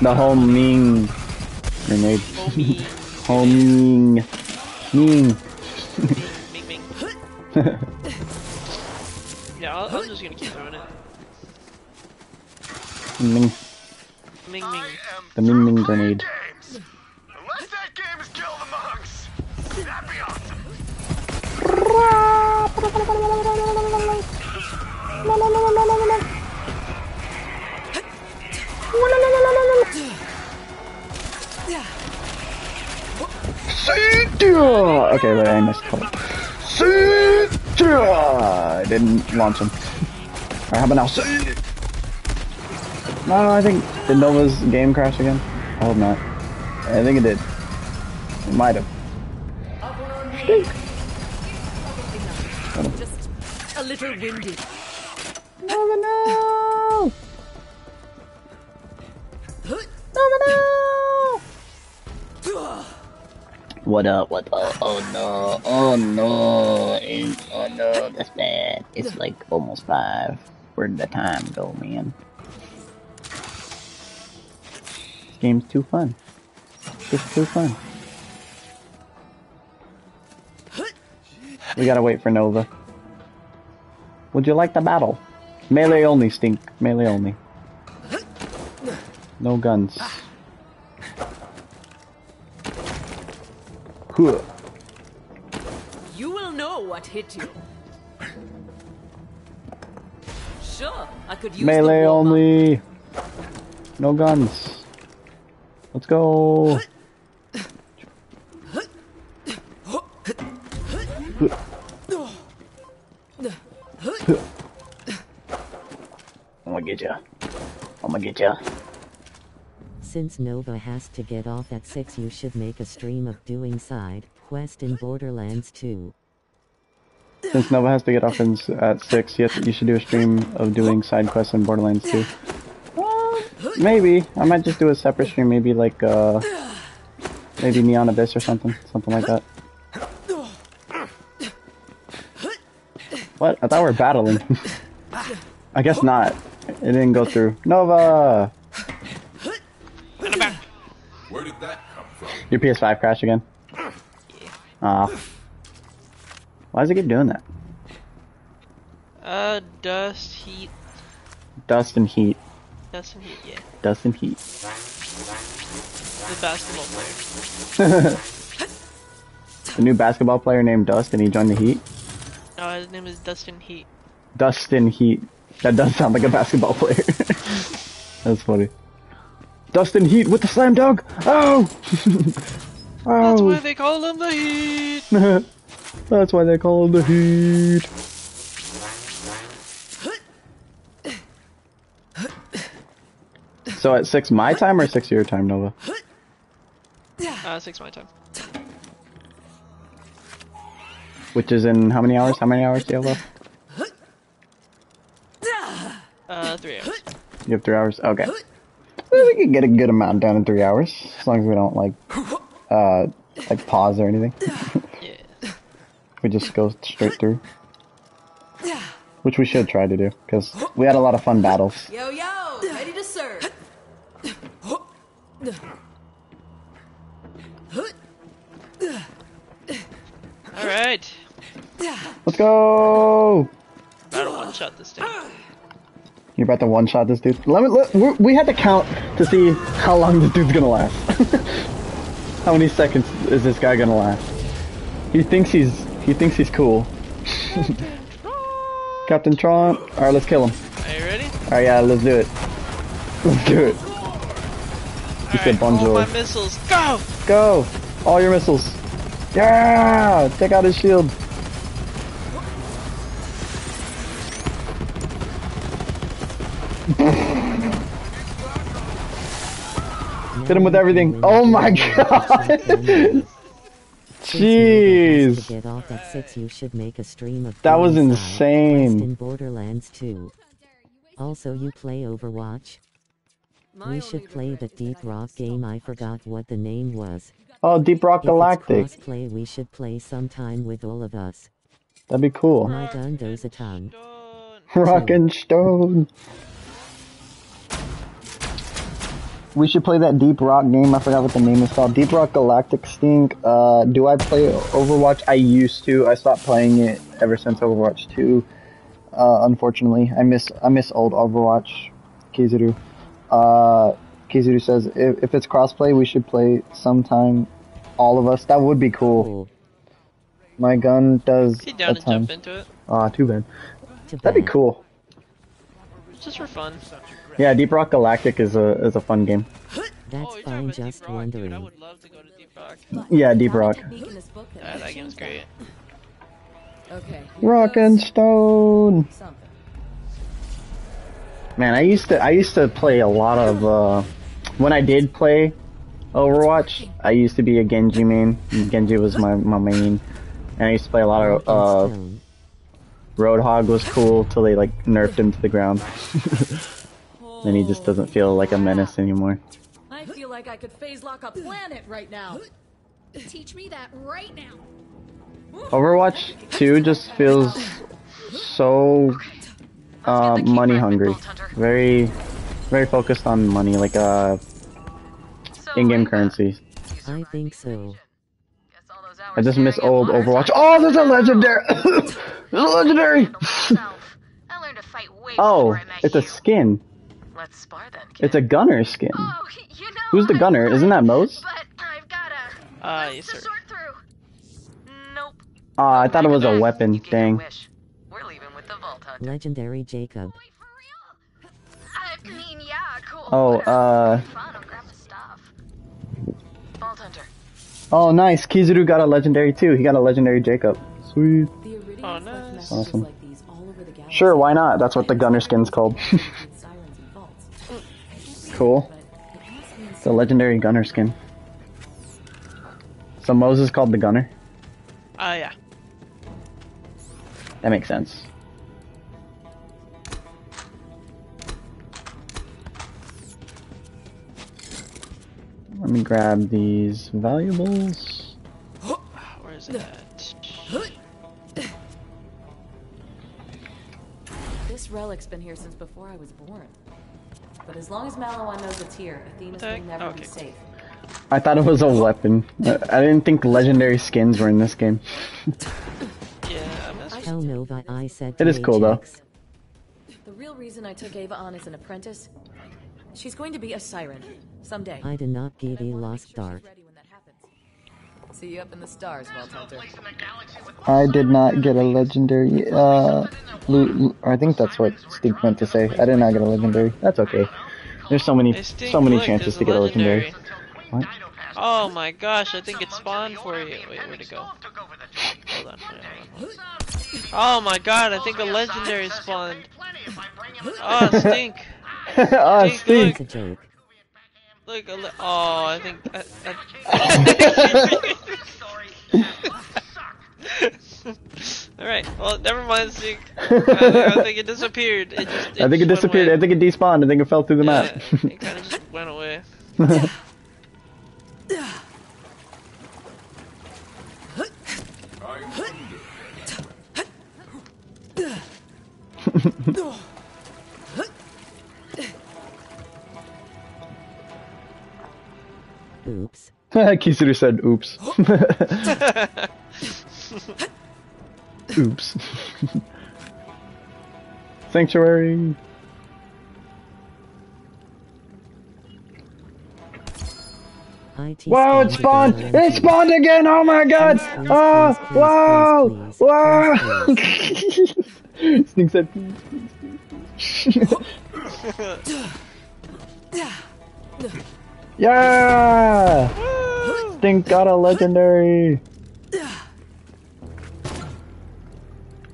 A: The homing grenade. Homing. Ming.
B: Yeah, I'll, I'm just gonna keep throwing it.
A: Ming.
B: Ming Ming.
A: The Ming Ming grenade.
L: Unless that game is kill the monks. That'd be awesome.
A: Okay, wait, I missed color. I didn't launch him. Alright, how about now? No, no, I think did Nova's game crash again? I hope not. I think it did. It might have.
N: Just a little windy.
A: Nova, no! What up? What up? Oh no! Oh no! It's- Oh no! That's bad. It's like almost five. Where'd the time go, man? This game's too fun. It's too fun. We gotta wait for Nova. Would you like the battle? Melee only, Stink. Melee only. No guns. Huh.
N: You will know what hit you. Sure, I could use
A: Melee
N: the
A: only. No guns. Let's go. I'm gonna get ya. I'm gonna get ya.
C: Since Nova has to get off at 6 you should make a stream of doing side quest in Borderlands 2.
A: Since Nova has to get off in, at 6, you, to- you should do a stream of doing side quests in Borderlands 2. Maybe. I might just do a separate stream, maybe like, uh, maybe Neon Abyss or something. Something like that. What? I thought we were battling. <laughs> I guess not. It didn't go through. Nova!
R: Where did that come from?
A: Your PS5 crashed again? Ah. Why does it keep doing that?
B: Uh, dust, heat,
A: Dust and heat.
B: dust and heat, yeah.
A: Dust and heat.
B: The basketball player. <laughs>
A: The new basketball player named Dust and he joined the Heat?
B: No, his name is Dustin Heat.
A: Dustin Heat. That does sound like a basketball player. <laughs> That's funny. Dustin Heat with the slam dunk! Oh! <laughs> oh!
B: That's
A: oh!
B: why they call him the Heat. <laughs>
A: That's why they call him the Heat. So at 6 my time or 6 your time, Nova?
B: Uh, six my time.
A: Which is in how many hours? How many hours do you have left?
B: Uh, three hours.
A: You have 3 hours? Okay. Well, we can get a good amount done in 3 hours. As long as we don't, like, uh, like pause or anything. <laughs> We just go straight through. Which we should try to do, because we had a lot of fun battles.
S: Yo, yo, ready to serve.
B: Alright.
A: Let's go!
B: About to one shot this time.
A: You're about to one shot this dude. Let me. Let, we had to count to see how long this dude's gonna last. <laughs> how many seconds is this guy gonna last? He thinks he's he thinks he's cool. <laughs> Captain Traunt. All right, let's kill him.
B: Are you ready?
A: All right, yeah, let's do it. Let's do it. He said
B: All
A: bonjour.
B: my missiles, go!
A: Go! All your missiles. Yeah! Take out his shield. Hit him with everything. Oh my <laughs> god! Jeez!
C: To get off at 6 you should make a stream of
A: That was
C: doing side
A: insane.
C: quest in Borderlands 2. Also you play Overwatch? We should play the Deep Rock game I forgot what the name was.
A: Oh, Deep Rock
C: If it's
A: Galactic.
C: crossplay we should play sometime with all of us.
A: That'd be cool.
C: My gun does a ton.
A: Rock and Stone. We should play that Deep Rock game. I forgot what the name is called. Deep Rock Galactic Stink. Uh, do I play Overwatch? I used to. I stopped playing it ever since Overwatch 2. Uh, unfortunately, I miss I miss old Overwatch. Kizaru. Uh, Kizaru says if, if it's crossplay, we should play sometime. All of us. That would be cool. My gun does
B: Get
A: a
B: down and
A: ton.
B: jump into it.
A: Ah, too bad. That'd be cool.
B: Just for fun.
A: Yeah, Deep Rock Galactic is a is a fun game.
C: That's fine, just wondering.
A: Yeah, Deep Rock.
B: Yeah, that game's great.
N: Okay.
A: Rock and Stone. Man, I used to I used to play a lot of uh when I did play Overwatch, I used to be a Genji main. Genji was my, my main. And I used to play a lot of uh Roadhog was cool till they like nerfed him to the ground. <laughs> then he just doesn't feel like a menace anymore.
N: I feel like I could phase lock a planet right now.
Q: Teach me that right now.
A: Overwatch 2 just feels so uh, money hungry. Very, very focused on money, like uh, in-game currency.
C: I think so.
A: I just miss old Overwatch. Oh, there's a legendary. <coughs> there's a legendary.
K: I learned to fight way
A: oh,
K: before I met
A: it's a skin.
K: Let's spar then.
A: It's a gunner skin.
K: Oh, you know,
A: Who's the gunner? Isn't that Moze?
K: but I've got a
B: Ah, yes, sir.
K: sort through. Nope.
A: Ah, I thought it was a weapon thing.
K: We're leaving with the Vault Hunter.
C: Legendary Jacob.
K: I mean, yeah, cool.
A: Oh, uh.
K: Fun, I'll grab the stuff. Vault Hunter.
A: Oh, nice. Kizaru got a legendary too. He got a legendary Jacob. Sweet.
B: Oh, nice.
A: Awesome. Sure, why not? That's what the gunner skin's called. <laughs> cool. The legendary gunner skin. So Moze's called the gunner.
B: Ah, yeah.
A: That makes sense. Let me grab these valuables. <gasps>
B: Where is it at?
N: This relic's been here since before I was born. But as long as Maliwan knows it's here, Athenas will never be safe.
A: I thought it was a weapon. I I didn't think legendary skins were in this game. <laughs>
C: yeah, Hell Nova I said
A: It is cool though.
N: The real reason I took Ava on as an apprentice, she's going to be a siren someday.
C: I did not get a lost dart.
N: See you up in the stars, Vault Hunter.
O: I did not get a legendary, uh, loot, I think that's what Stink meant to say. I did not get a legendary.
A: That's okay. There's so many,
B: Stink
A: so many
B: Lick
A: chances to get a legendary.
B: legendary. Oh my gosh, I think it spawned for you. Wait, where'd it go? Hold on. hold on. Oh my god, I think a legendary spawned. Oh, stink.
A: oh, <laughs>
B: Stink,
A: stink.
B: Look. Look, a le- oh, I think. I, I... Alright, well, never mind, stink. I, I think it disappeared. It just,
A: I think it disappeared.
B: away.
A: I think it despawned. I think it fell through the map.
B: It kind of <laughs> just went away. <laughs> <laughs>
C: Oops.
A: Kizaru said, "Oops." Oops. Sanctuary.
C: IT
A: Wow, it spawned! It spawned again! Oh my god! Oh, wow! Wow! Stink said, please, Yeah! Stink got a legendary!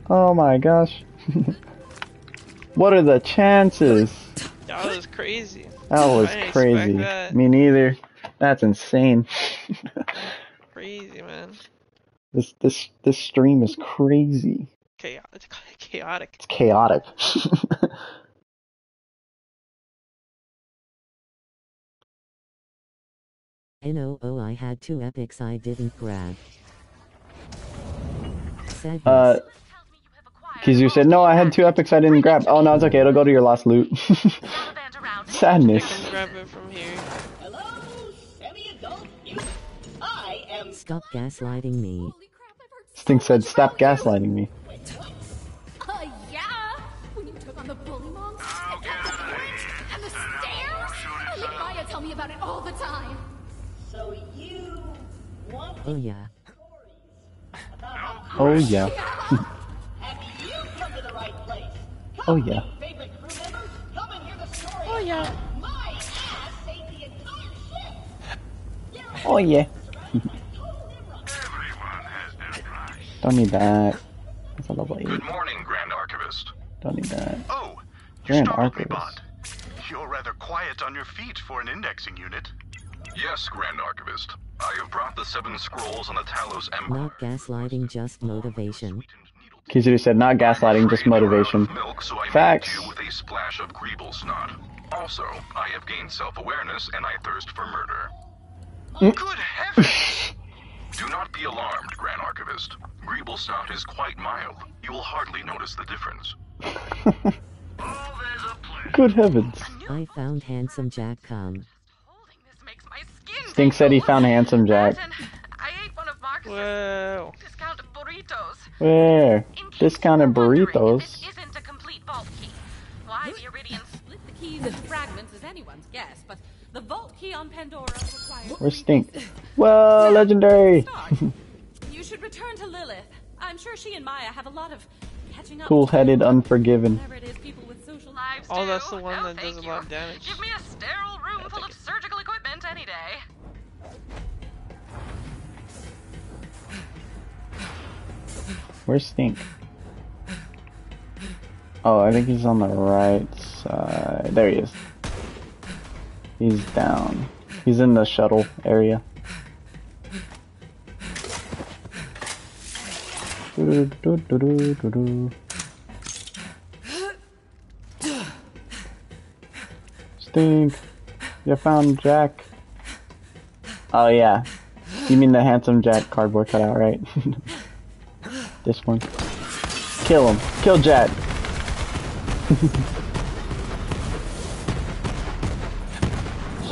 A: Oh my gosh. <laughs> what are the chances?
B: That was crazy.
A: That was
B: I didn't expect
A: crazy.
B: that.
A: Me neither. That's insane. <laughs>
B: Crazy, man.
A: This this this stream is crazy.
B: Chaotic. <laughs> Chaotic.
A: It's chaotic.
C: NOO I had two epics I didn't grab. Sadness.
A: uh Kizu said, No, I had two epics I didn't grab. Oh no, it's okay, it'll go to your last loot. <laughs> Sadness.
B: Grab it from here.
C: Stop gaslighting me.
A: Stink said, Stop gaslighting me.
C: Oh yeah.
A: Oh yeah.
G: you come to the right place.
A: oh yeah.
G: Favorite crew members, come and hear the story.
B: Oh yeah.
G: My ass saved the entire ship.
A: Oh yeah. Don't need that. That's a level 8.
R: Good morning, Grand Archivist.
A: Don't need that.
R: Oh,
A: You're an
R: startled me,
A: archivist.
R: You're rather quiet on your feet for an indexing unit. Yes, Grand Archivist. I have brought the seven scrolls on the Talos Empire.
C: Not gaslighting, just motivation.
A: Kizu said, Not gaslighting, just motivation.
R: Milk, so I
A: Facts.
R: you with a splash of Greeble snot. Also, I have gained self-awareness and I thirst for murder.
A: Mm.
R: Good heavens! <laughs> Do not be alarmed, Grand Archivist. Greeble Snout is quite mild. You will hardly notice the difference. <laughs>
A: Good heavens.
C: I found handsome Jack come.
A: Stink said he found handsome Jack.
B: Whoa.
D: Discounted burritos.
A: Where? Discounted burritos.
D: Isn't a complete vault key. Why the Eridians
N: Split the keys into fragments is anyone's guess, but the vault key on Pandora requires.
A: Where's Stink? <laughs> Whoa, legendary! <laughs>
N: You should return to Lilith. I'm sure she and Maya have a lot of catching up.
A: Cool headed, unforgiven.
N: Whatever it is people with social
D: lives
B: Oh, that's the one
D: No,
B: that does
D: thank
B: a lot of damage.
D: Give me a sterile room full of surgical equipment any day.
A: Where's Stink? Oh, I think he's on the right side. There he is. He's down. He's in the shuttle area. Stink. You found Jack. Oh yeah. You mean the handsome Jack cardboard cutout, right? <laughs> this one. Kill him. Kill Jack. <laughs>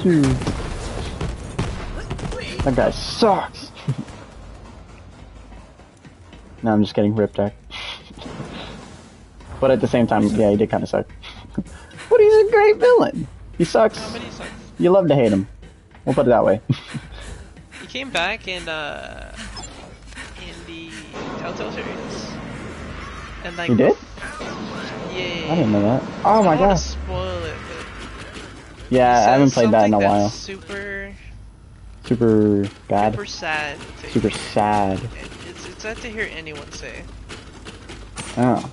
A: Shoot. That guy sucks. <laughs> now I'm just getting ripped Jack. <laughs> but at the same time, yeah, he did kind of suck. but he's a great villain. He sucks. You love to hate him. We'll put it that way.
B: He came back and uh Telltale series. And like
A: He did?
B: Yeah.
A: I didn't know that. Oh my
B: I don't wanna
A: god.
B: spoil it, but
A: Yeah, I haven't played that in a
B: something
A: while.
B: Super
A: Super bad.
B: super sad. to
A: Super
B: hear.
A: sad.
B: It's it's sad to hear anyone say.
A: Oh.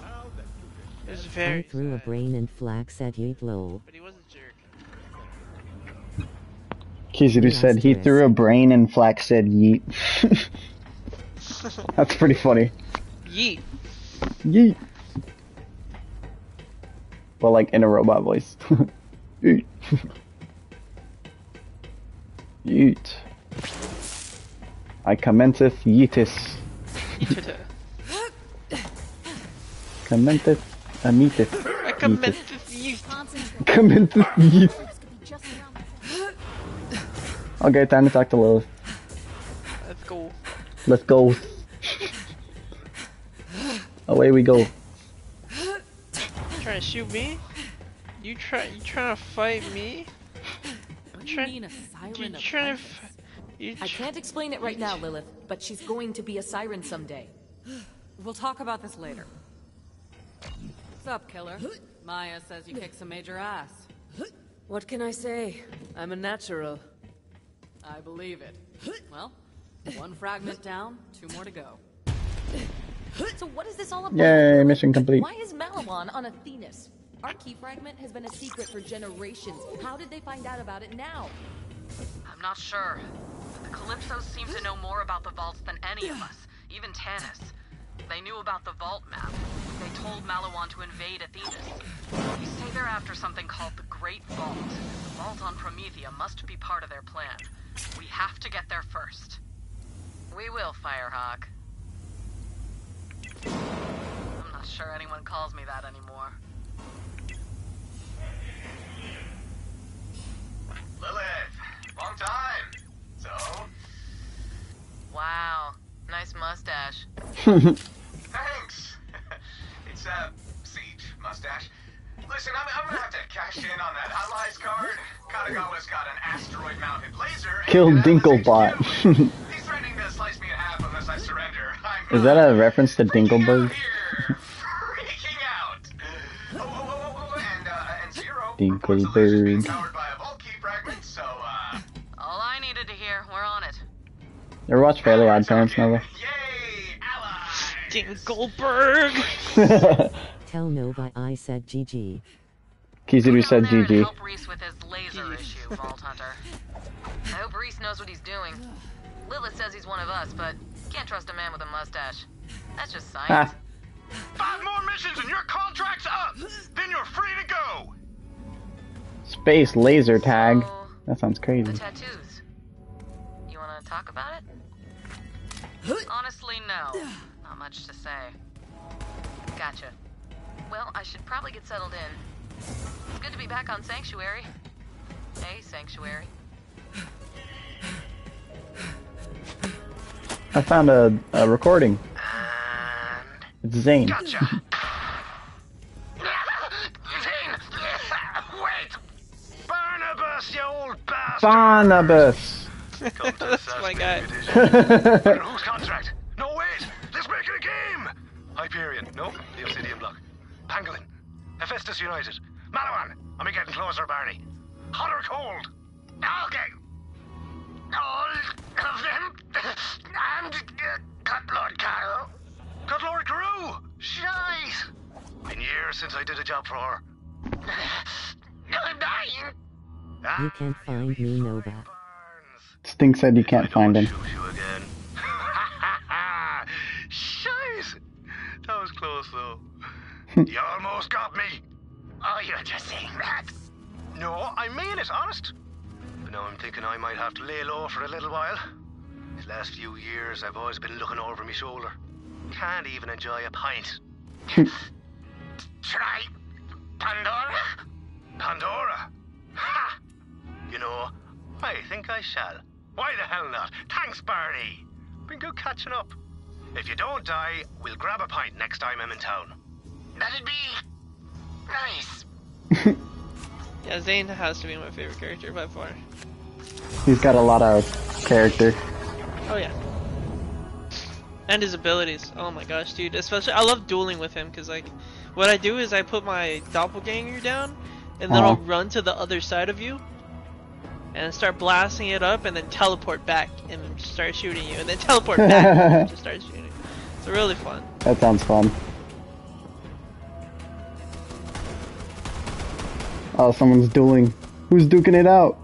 B: It's
C: I
B: very
C: threw a brain and flax at Yeet lol.
A: Kizaru said he threw a brain and Flax said yeet. <laughs> That's pretty funny.
B: Yeet.
A: Yeet. But like in a robot voice. <laughs> Yeet. Yeet. I commenteth yeetis. Commenteth ameteth.
B: I commenteth yeet.
A: Commenteth yeet. Okay, time to talk to Lilith.
B: Let's go.
A: Let's go. Away we go.
B: trying to shoot me? You try you trying to fight me?
N: What do you mean a siren
B: You trying to
N: kindness?
B: f- you
N: I can't explain it right now, Lilith, but she's going to be a siren someday.
P: We'll talk about this later. What's up, killer? Maya says you kick some major ass.
N: What can I say? I'm a natural.
P: I believe it. Well, one fragment down, two more to go.
Q: So what is this all about?
A: Yay, mission complete.
Q: Why is Maliwan on Athenas? Our key fragment has been a secret for generations. How did they find out about it now?
D: I'm not sure. But the Calypsos seem to know more about the vaults than any of us, even Tannis. They knew about the vault map. They told Maliwan to invade Athenas. They say they're after something called the Great Vault. The vault on Promethea must be part of their plan. We have to get there first. We will, Firehawk. I'm not sure anyone calls me that anymore.
M: Lilith, long time. So,
D: Wow, nice mustache. <laughs>
M: thanks. <laughs> it's a siege mustache. Listen, I'm, I'm gonna have to cash in on that allies card. Katagawa's got an asteroid-mounted laser. and
A: Kill Dinklebot. <laughs>
M: He's threatening to slice me in half unless I surrender. I'm
A: Is that a reference to Dinkleberg?
M: freaking out. And, and Zero
A: Dinkleberg.
M: powered by a vault key fragment, so, uh...
D: All I needed to hear, we're on it.
A: You ever watch Fairly Odd Parents, Nova?
B: Dinkleberg! <laughs>
C: Tell Nova I said GG.
A: Kizaru said GG.
D: Help Rhys with his laser issue, Vault Hunter. I hope Rhys knows what he's doing. Lilith says he's one of us, but can't trust a man with a mustache. That's just science.
R: Five more missions and your contract's up! Then you're free to go!
A: Space laser tag. That sounds crazy.
D: The tattoos. You want to talk about it? Honestly, no. Not much to say. Gotcha. Well, I should probably get settled in. It's good to be back on Sanctuary. Hey, Sanctuary.
A: I found a, a recording. It's Zane.
H: Gotcha. <laughs> Barnabas, you old bastard!
A: Barnabas.
B: That's my guy.
H: Whose <laughs> contract? No, wait! Let's make it a game!
R: Hyperion, no? The Obsidian Block. Pangolin. Hephaestus United. Maliwan! Am I getting closer, Barney? Hot or cold?
H: Okay. All of them. And uh, Cutlord Carroll.
R: Cutlord Carew!
H: Shite!
R: Been years since I did a job for her. <laughs>
H: I'm dying.
C: You can't find me, Nova.
A: Stink said you can't find him. <laughs>
R: Shite! That was close, though. <laughs> you almost got me.
H: Oh, you're just saying that.
R: No, I mean it, honest. But now I'm thinking I might have to lay low for a little while. These last few years, I've always been looking over my shoulder. Can't even enjoy a pint.
H: Try Pandora?
R: Pandora? Ha! You know, I think I shall. Why the hell not? Thanks, Barney. Been good catching up. If you don't die, we'll grab a pint next time I'm in town.
H: That'd be nice. <laughs>
B: Yeah, Zane has to be my favorite character by far.
A: He's got a lot of character.
B: Oh yeah. And his abilities. Oh my gosh, dude. Especially, I love dueling with him because like, what I do is I put my doppelganger down, and then
A: Uh-huh.
B: I'll run to the other side of you, and start blasting it up, and then teleport back and start shooting you, and then teleport back and <laughs> just start shooting. It's really fun.
A: That sounds fun. Oh, someone's dueling. Who's duking it out?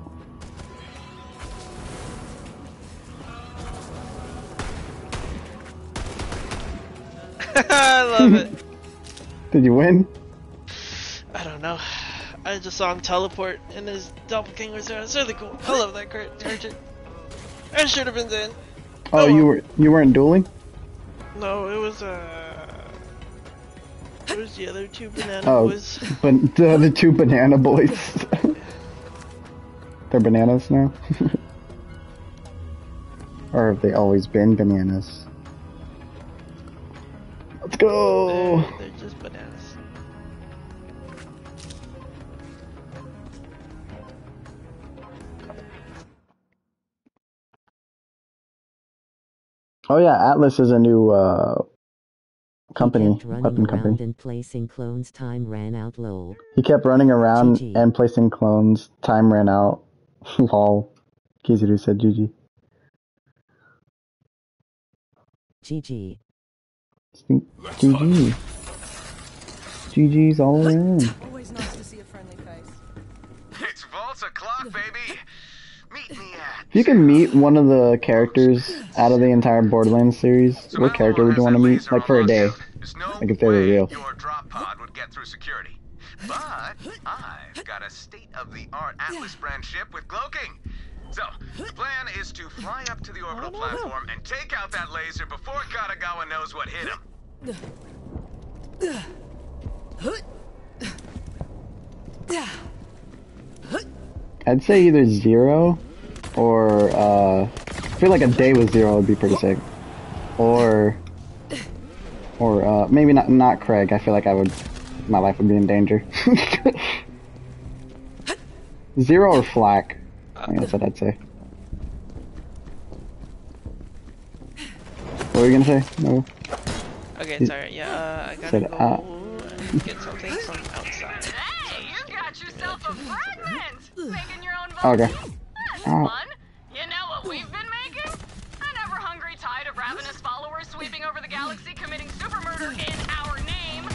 A: <laughs>
B: I love it. <laughs>
A: Did you win?
B: I don't know. I just saw him teleport, and his doppelganger was there. It's really cool. I love that card. Target. I should have been Zane.
A: Oh, you were you weren't dueling?
B: No, it was uh. Was the other two banana
A: Oh,
B: boys. <laughs>
A: but the other two banana boys. <laughs> They're bananas now. <laughs> or have they always been bananas? Let's go.
B: They're, they're just bananas.
A: Oh yeah, Atlas is a new uh, company, weapon company.
C: and placing clones. Time ran out. Lol.
A: He kept running around and placing clones. Time ran out. <laughs> Lol. Kizaru said GG.
C: GG.
A: GG. GG's all around.
E: Always nice to see a friendly face.
L: It's Vault's o'clock, baby. Meet me at.
A: If you can meet one of the characters out of the entire Borderlands series, what character would you want to meet? Like for a day. Like if they were real.
L: Your drop pod would get through security. But I've got a state-of-the-art Atlas brand ship with cloaking. So, the plan is to fly up to the orbital platform and take out that laser before Katagawa knows what hit him. <laughs>
A: I'd say either zero or uh, I feel like a day with zero would be pretty sick. Or or uh, maybe not not Krieg. I feel like I would my life would be in danger. <laughs> zero or FL4K. I think that's what I'd say. What were you gonna say? No.
B: Okay,
A: You-
B: sorry. Yeah, uh, I gotta
A: said,
B: go
A: uh,
B: get something from outside.
D: Hey, you got yourself a fragment! Making your own
A: Okay.
D: That's
A: Oh.
D: fun. You know what we've been making? An ever-hungry tide of ravenous followers sweeping over the galaxy committing super murder in our name.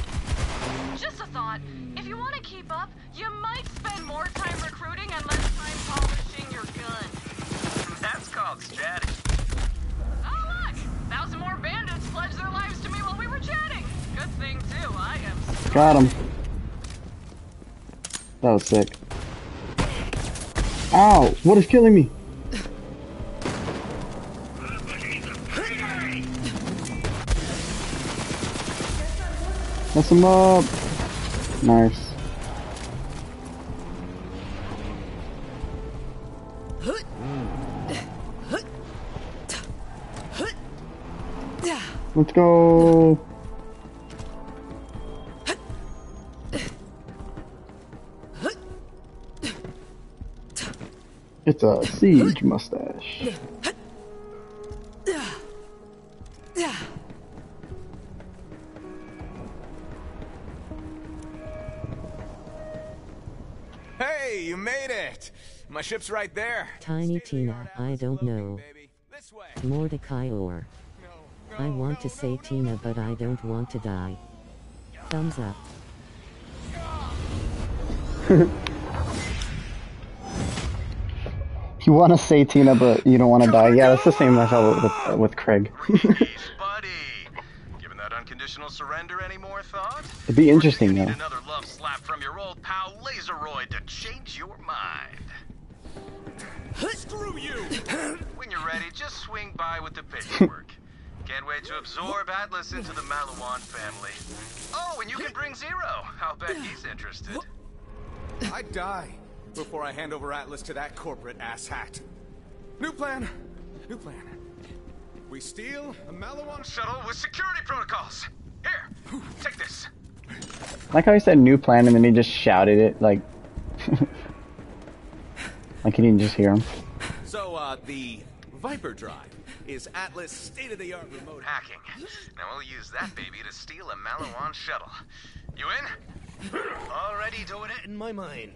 D: Just a thought. If you want to keep up, you might spend more time recruiting and less time polishing your gun.
L: That's called strategy.
D: Oh look! Thousand more bandits pledged their lives to me while we were chatting. Good thing too, I am
A: Got him. That was sick. Ow! What is killing me? Mess him up. Nice. Let's go. It's a siege mustache.
M: Hey, you made it! My ship's right there.
C: Tiny Tina, I don't know. Mordecai or. I want to say Tina, but I don't want to die. Thumbs up. <laughs>
A: You want to say Tina, but you don't want to die. Yeah, that's the same I felt with, with Krieg. <laughs>
L: Giving that unconditional surrender any more thought?
A: It'd be interesting though.
L: Another love slap from your old pal Laseroid to change your mind.
M: Screw you! <laughs>
L: When you're ready, just swing by with the paperwork. <laughs> Can't wait to absorb Atlas into the Maliwan family. Oh, and you can bring Zero. I'll bet he's interested.
M: I'd die before I hand over Atlas to that corporate asshat. New plan. New plan. We steal a Maliwan
L: shuttle with security protocols. Here, take this.
A: Like how he said new plan and then he just shouted it like <laughs> like he didn't just hear him.
M: So, uh, the Viper Drive is Atlas state-of-the-art remote
L: hacking. Now we'll use that baby to steal a Maliwan shuttle. You in?
T: Already doing it in my mind.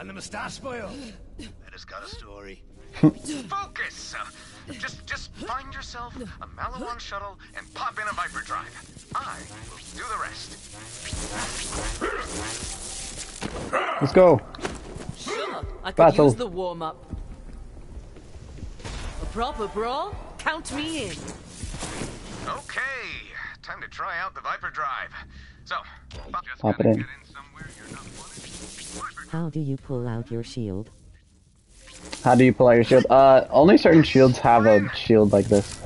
T: And the moustache spoil. That has got a story. <laughs>
L: Focus! Uh, just, just find yourself a Maliwan shuttle and pop in a Viper Drive. I will do the rest.
A: Let's go.
N: Sure, I could
A: Battle.
N: use the warm-up. A proper brawl? Count me in.
L: Okay, time to try out the Viper Drive. So,
A: Pop it in.
C: How do you pull out your shield?
A: How do you pull out your shield? Uh, only certain shields have a shield like this.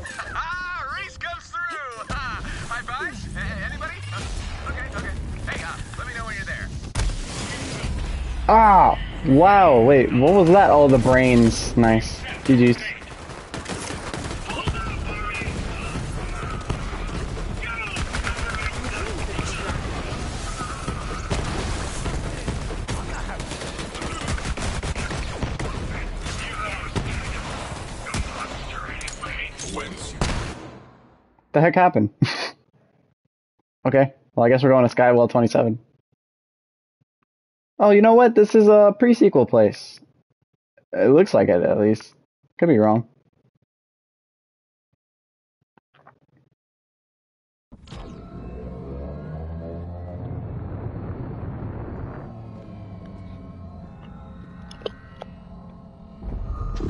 A: Ah! Wow, wait, what was that? Oh, the brains. Nice. GG's. The heck happened? <laughs> okay, well I guess we're going to Skywell 27. Oh, you know what? This is a pre-sequel place. It looks like it, at least. Could be wrong.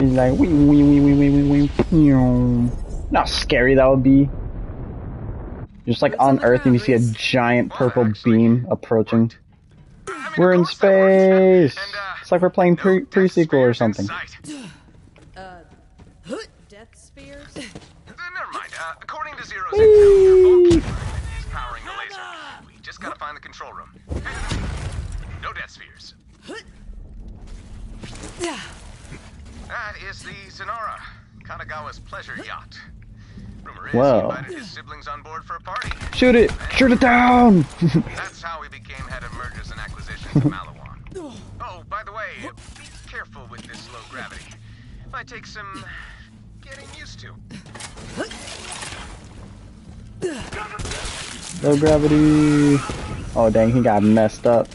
A: He's like, wee wee wee wee wee wee wee. Not scary that would be. Just like on Earth, and you see a giant purple beam approaching. We're in space. It's like we're playing pre pre sequel or something. <sighs>
N: Uh, death spears?
L: Never mind. Uh, according to Zero's intel, your vault is powering the laser. We just gotta find the control room. No death spheres. That is the Sonara, Katagawa's pleasure yacht. Rumor is
A: Whoa.
L: he invited his siblings on board for a party.
A: Shoot it! Shoot it down! <laughs>
L: That's how we became head of mergers and acquisitions at <laughs> Maliwan. Oh, by the way, be careful with this low gravity. Might take some getting used to.
A: Low gravity. Oh dang, he got messed up.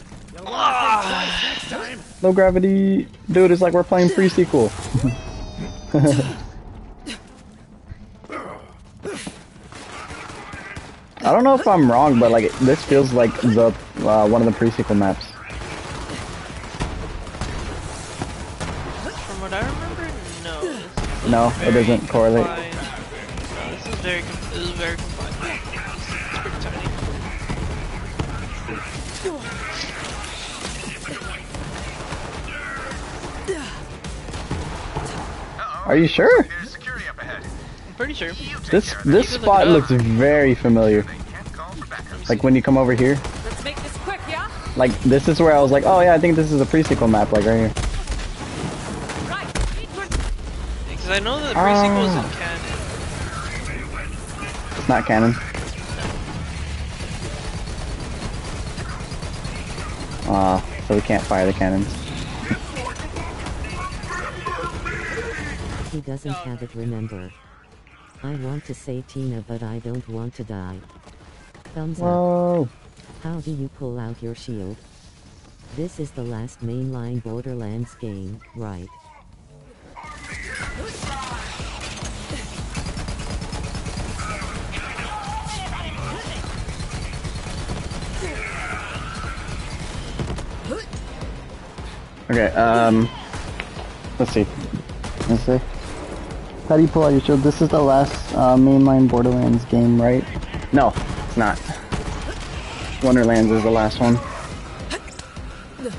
A: Ah. Low gravity. Dude, it's like we're playing pre <laughs> I don't know if I'm wrong, but like this feels like the uh, one of the pre-sequel maps.
B: From what I remember, no.
A: No, it doesn't correlate.
B: confined. This is very, this is very confined. It's pretty tiny.
A: Are you sure?
B: I'm pretty sure.
A: This this spot looks very familiar. Like when you come over here.
P: Let's make this quick, yeah?
A: Like this is where I was like, oh yeah, I think this is a pre-sequel map, like right here.
B: Because I know that the pre-sequel is in
A: Ah.
B: canon.
A: It's not canon. Ah, so we can't fire the cannons.
C: He doesn't have it remember. I want to say Tina but I don't want to die. Thumbs
A: Whoa.
C: up. How do you pull out your shield? This is the last mainline Borderlands game, right?
A: Okay, um, let's see. Let's see. How do you pull out your shield? This is the last uh, mainline Borderlands game, right? No, it's not. Wonderlands is the last one.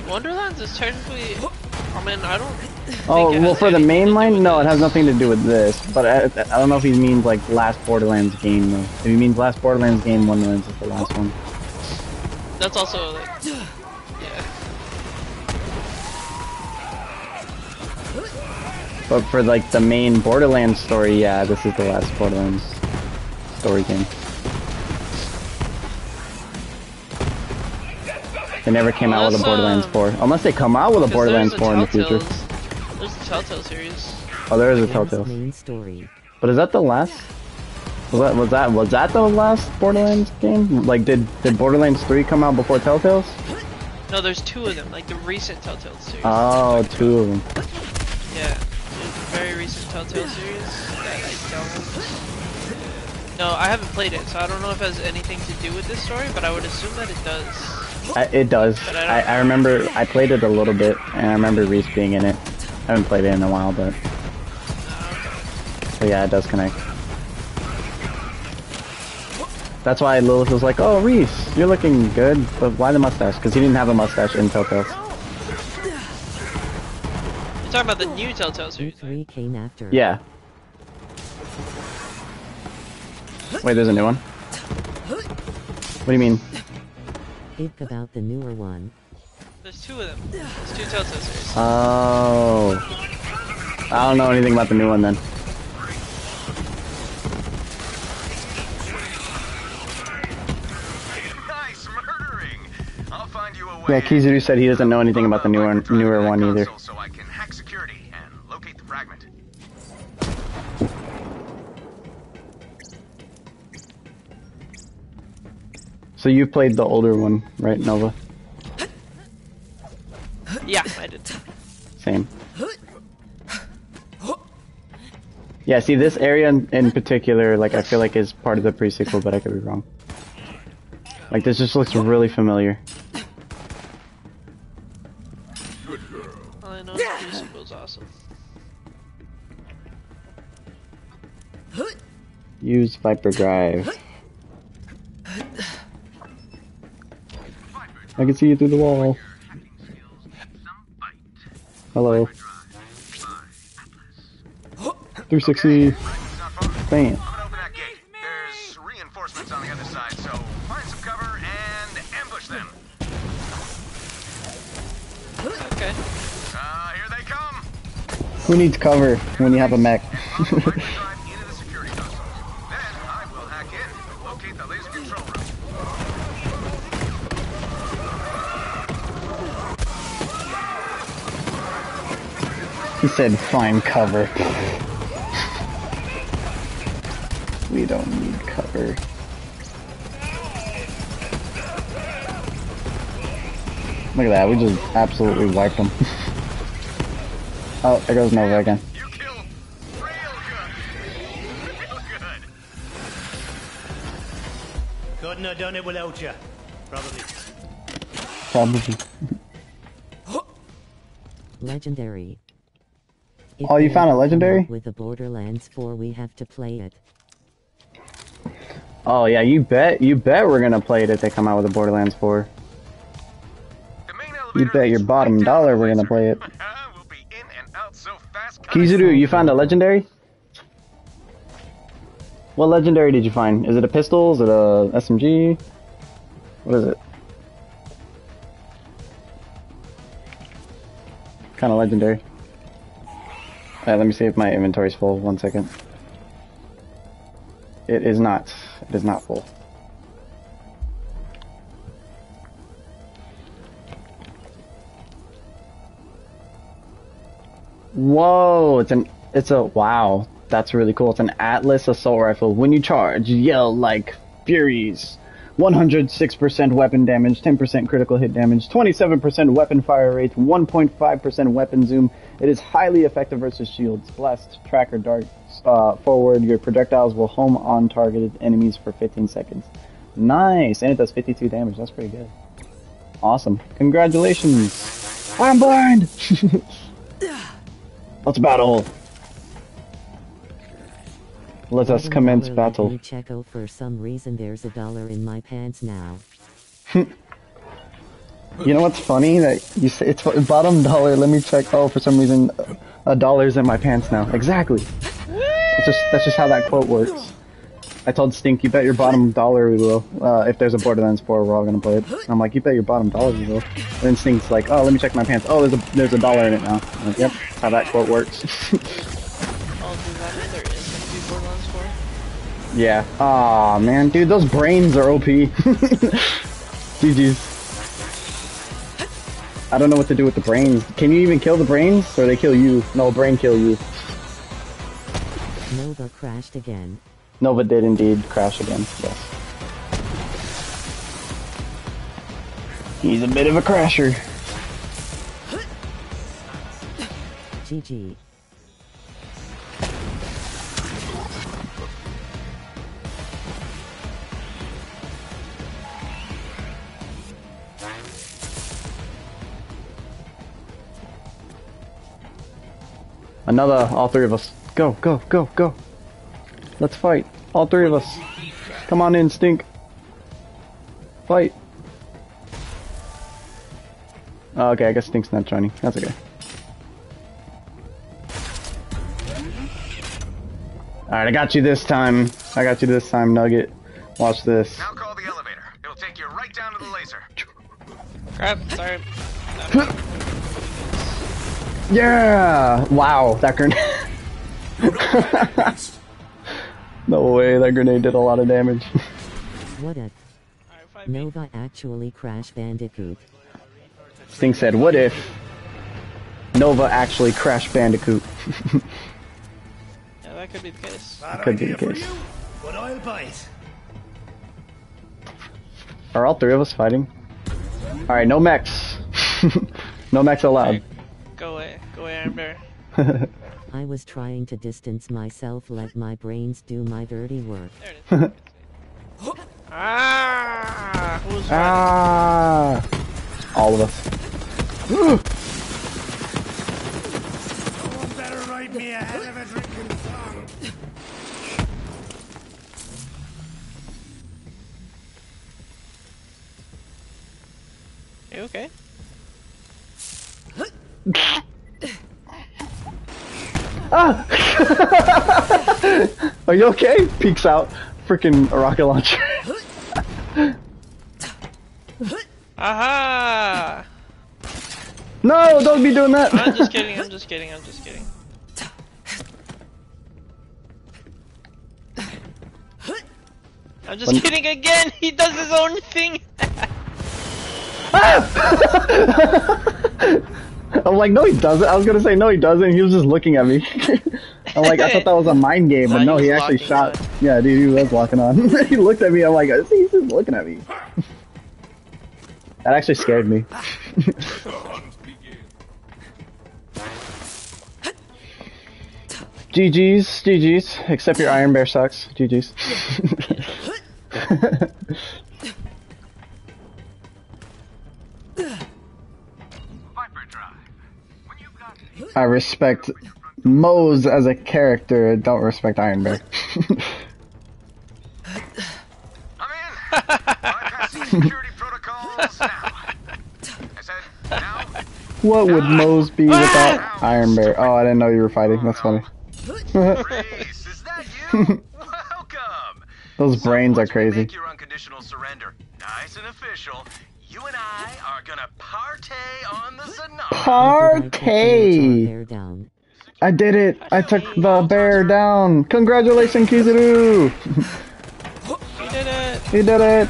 B: Wonderlands is technically. I mean, I don't.
A: Oh, well, for the
B: anything to do
A: mainline,
B: with
A: no, it has nothing to do with this. But I, I don't know if he means like last Borderlands game though. If he means last Borderlands game, Wonderlands is the last one.
B: That's also like.
A: But for like the main Borderlands story, yeah, this is the last Borderlands story game. They never came out with a Borderlands
B: um,
A: 4. Unless they come out with a Borderlands
B: there's
A: 4 in the future.
B: There's the Telltale series.
A: Oh, there is a Telltale.
C: main story.
A: But is that the last? Was that was that was that the last Borderlands game? Like, did did Borderlands 3 come out before Telltales?
B: No, there's two of them, like the recent Telltale series.
A: Oh, two of them.
B: Yeah, there's a very recent Telltale series that I don't. No, I haven't played it, so I don't know if it has anything to do with this story, but I would assume that it does.
A: I, it does.
B: I
A: I, I remember I played it a little bit, and I remember Rhys being in it. I haven't played it in a while, but but yeah, it does connect. That's why Lilith was like, "Oh, Rhys, you're looking good, but why the mustache? Because he didn't have a mustache in Telltale."
B: You're talking about the new Telltale series.
C: Three came after.
A: Yeah. Wait, there's a new one. What do you mean?
C: Think about the newer one.
B: There's two of them. There's two Telltale series.
A: Oh. I don't know anything about the new one then.
L: Nice murdering. I'll find you a way.
A: Yeah, Kizaru said he doesn't know anything about the newer newer one either.
L: So
A: you played the older one, right, Nova?
B: Yeah, I did.
A: Same. Yeah, see this area in, in particular, like I feel like is part of the pre-sequel, but I could be wrong. Like this just looks really familiar.
B: All I know is the sequel's awesome.
A: Use Viper Drive. I can see you through the wall. Hello. 360. Bam.
L: There's reinforcements on the other side, so find some cover and ambush them.
B: Okay.
L: Uh, here they come.
A: Who needs cover when you have a mech? <laughs> he said find cover. We don't need cover. Look at that, we just absolutely wiped them. <laughs> oh, there goes Nova again. You kill real good. Good.
T: Couldn't have done it without you. Probably.
A: Probably. <laughs>
C: Legendary.
A: Oh, you found a legendary?
C: With the Borderlands 4 we have to play it.
A: Oh yeah, you bet, you bet we're gonna play it if they come out with a Borderlands 4. You bet your bottom dollar we're gonna play it. <laughs>
L: we'll be in and out so fast,
A: Kizaru, you found a legendary? What legendary did you find? Is it a pistol? Is it a SMG? What is it? Kind of legendary. Let me see if my inventory's full. One second. It is not. It is not full. Whoa, it's an it's a wow. That's really cool. It's an Atlas assault rifle. When you charge, yell like furies. 106% weapon damage, 10% critical hit damage, 27% weapon fire rate, 1.5% weapon zoom. It is highly effective versus shields. Blast, tracker darts uh, forward. Your projectiles will home on targeted enemies for 15 seconds. Nice, and it does 52 damage. That's pretty good. Awesome. Congratulations. I'm blind. <laughs> Let's battle. Let us commence battle.
C: Checo, for some reason there's a dollar in my pants now. <laughs>
A: You know what's funny? That you say it's bottom dollar. Let me check. Oh, for some reason, a dollar's in my pants now. Exactly. That's just that's just how that quote works. I told Stink, you bet your bottom dollar we will. Uh, if there's a Borderlands 4, we're all gonna play it. I'm like, you bet your bottom dollar we will. And then Stink's like, oh, let me check my pants. Oh, there's a there's a dollar in it now. Like, yep, that's how that quote works. <laughs> yeah. Aw, man, dude, those brains are OP. GG's. <laughs> I don't know what to do with the brains. Can you even kill the brains, or they kill you? No, brain kill you.
C: Nova crashed again.
A: Nova did indeed crash again, yes. He's a bit of a crasher.
C: GG.
A: Another, all three of us. Go, go, go, go. Let's fight. All three of us. Come on in, Stink. Fight. Oh, okay, I guess Stink's not joining. That's okay. Alright, I got you this time. I got you this time, Nugget. Watch this.
M: Now call the elevator. It'll take you right down to the laser.
B: Crap, sorry. <laughs>
A: Yeah! Wow, that grenade. <laughs> no way, that grenade did a lot of damage. <laughs>
C: What if Nova actually Crash Bandicoot?
A: Stink said, what if Nova actually Crash Bandicoot? <laughs>
B: Yeah, that could be the case.
A: That Could be the case.
J: But I'll buy it.
A: Are all three of us fighting? Alright, no mechs. no mechs allowed.
B: Go away. Iron Bear. <laughs>
C: I was trying to distance myself, let my brains do my dirty work. <laughs>
B: Ah! Who's
A: ah! All of us.
J: Someone better write me a hell of a drinking song.
B: You okay? <laughs>
A: Ah! <laughs> Are you okay? Peeks out. Freaking rocket launcher. <laughs>
B: Aha!
A: no, don't be doing that.
B: I'm just kidding, I'm just kidding, I'm just kidding. I'm just
A: When-
B: kidding again! He does his own thing! <laughs>
A: I'm like, no, he doesn't. I was gonna say no, he doesn't. He was just looking at me. <laughs> I'm like, I thought that was a mind game, but no,
B: he
A: he actually shot. Yeah, dude, he was walking on. <laughs> he looked at me. I'm like, he's just looking at me. that actually scared me. <laughs> GG's, GG's. Except your Iron Bear sucks. GG's. I respect Moze as a character. Don't respect Iron Bear.
M: Bypassing security protocols now. I said now.
A: What would Moze be without Iron Bear? Oh, I didn't know you were fighting. That's funny. Those brains are crazy.
L: Your unconditional surrender. Nice and official. Partay!
A: I did it! I took the bear down! Congratulations, Kizaru! <laughs>
B: He did it!
A: he did it!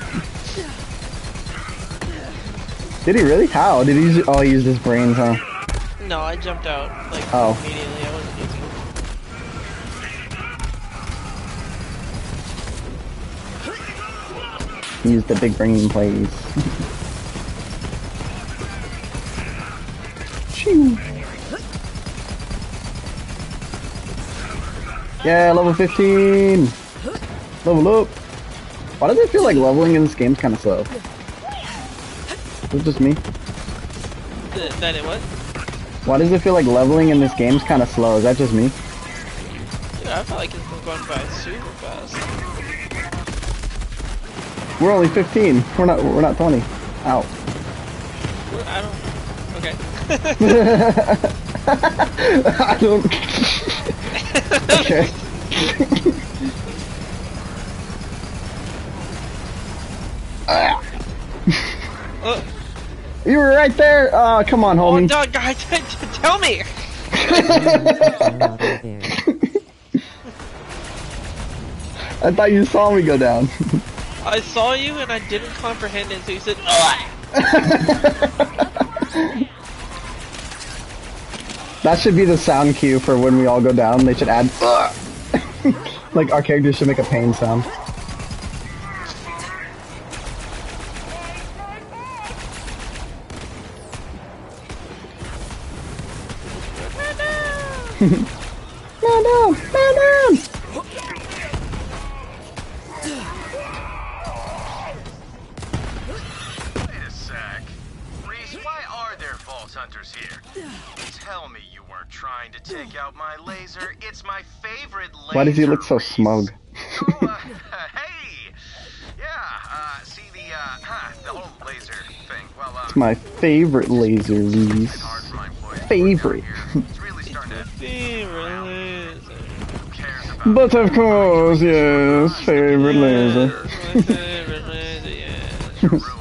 A: Did he really? How? Did he use, oh, he used his brains, huh?
B: No, I jumped out, like,
A: Oh.
B: immediately. I wasn't using
A: He used the big brain plays. <laughs> Yeah, level 15! Level up! Why does it feel like leveling in this game's kinda slow? Is it just me?
B: That it what?
A: Why does it feel like leveling in this game's kinda slow? Is that just me?
B: Dude, I feel like it's been going by super fast.
A: We're only 15. We're not we're not 20. Ow.
B: We're- I don't... Okay. <laughs>
A: I don't Okay. Ah. <laughs>
B: Uh,
A: You were right there. Oh, come on,
B: oh,
A: homie.
B: dog, guy, <laughs> tell me!
A: I thought you saw me go down.
B: I saw you and I didn't comprehend it, so you said, Ugh!
A: That should be the sound cue for when we all go down. They should add <laughs> like our characters should make a pain sound. no, no, no, no.
L: Wait a sec. Rhys, why are there Vault Hunters here? Tell me trying to take out my laser. It's my favorite laser.
A: Why does he look so smug? <laughs>
L: hey! Yeah, uh, see the, uh, huh, the whole laser thing. Well, uh,
A: It's my favorite laser, Rhys. <laughs> Favorite. but of course, yes, favorite laser.
L: by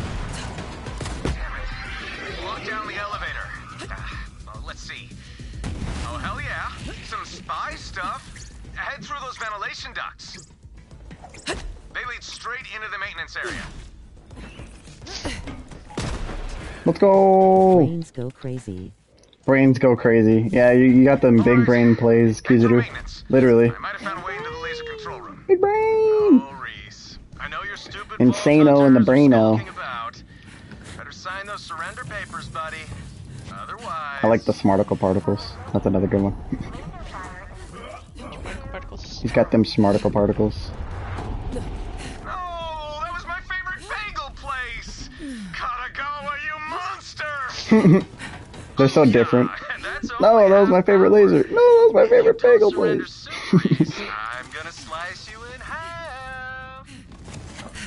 L: maintenance area.
A: Let's go.
C: Brains go crazy.
A: Brains go crazy. Yeah, you, you got them big brain plays, Kizaru. Literally. Big brain.
L: Oh, I know you're stupid.
A: Insano in the braino.
L: Better sign those surrender papers, buddy. Otherwise.
A: I like the smarticle particles. That's another good one. He's got them smarticle particles. <laughs> They're so different. <laughs> No, that was my favorite laser. No, that was my favorite bagel place. <laughs>
L: I'm gonna slice you in half.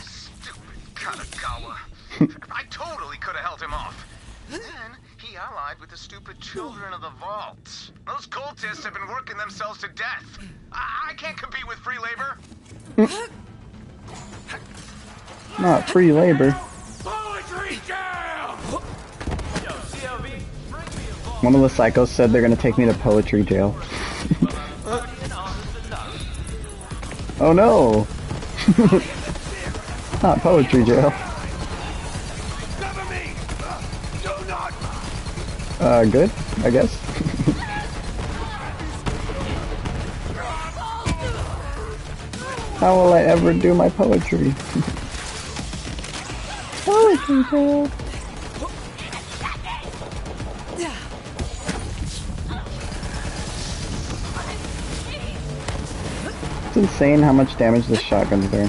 L: Stupid Katagawa. I totally could have held him off. Then he allied with the stupid children of the vault. Those cultists have been working themselves to death. I, I can't compete with free labor.
A: Not free labor.
H: Poetry
A: One of the psychos said they're gonna take me to poetry jail. <laughs> oh no! <laughs> Not poetry jail. Uh, good, I guess. <laughs> How will I ever do my poetry? can tell. It's insane how much damage this shotgun's doing.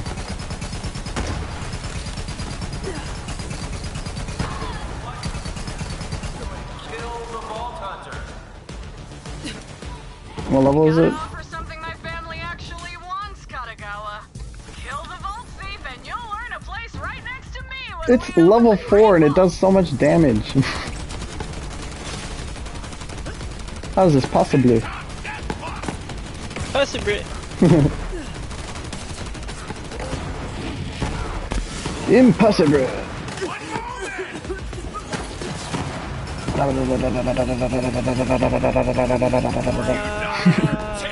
A: What level is it?
D: For something my family actually wants, Katagawa. Kill the vault thief and you'll earn a place right next to me when
A: It's level 4 and it does so much damage. <laughs> How is this possible?
B: Possible. <laughs>
A: Impossible! <laughs>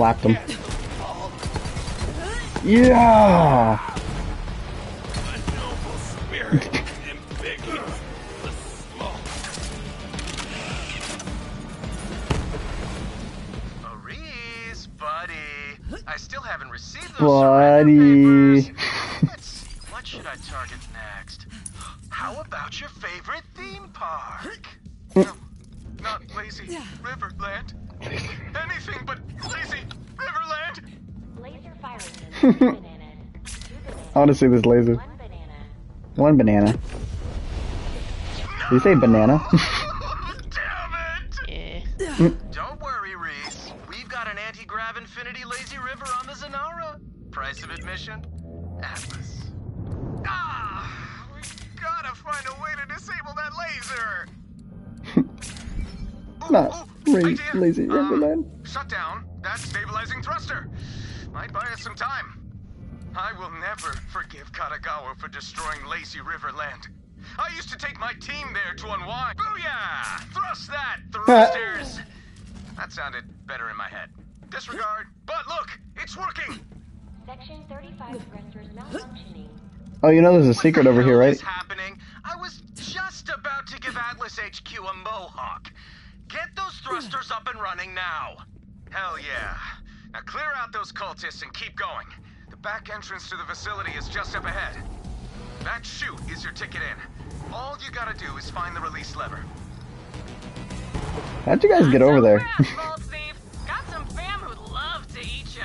A: slapped him. Yeah!
L: Maurice, buddy. I still haven't received those
A: Buddy.
L: What should I target next? How about your favorite theme park? Mm. no, not Lazy Riverland. Anything but Lazy.
A: I want to see this laser. One banana. Did you say banana? <laughs>
L: Don't worry, Rhys. We've got an anti-grav infinity lazy river on the Zanara. Price of admission? Atlas. Ah! We gotta find a way to disable that laser! <laughs>
A: Not Ray, lazy
L: Uh,
A: Riverland.
L: Shut down that stabilizing thruster. Might buy us some time. I will never forgive Katagawa for destroying Lazy Riverland. I used to take my team there to unwind. Booyah! Thrust that, thrusters! that sounded better in my head. Disregard. But look, it's working.
U: Section 35 thrusters malfunctioning.
A: Oh, you know there's a secret over here, right?
L: happening? I was just about to give Atlas HQ a mohawk. Get those thrusters up and running now. Hell yeah. Now clear out those cultists and keep going. The back entrance to the facility is just up ahead. That chute is your ticket in. All you gotta do is find the release lever.
A: How'd you guys get over there?
D: Vault <laughs> thief. Got some fam who'd love to eat ya.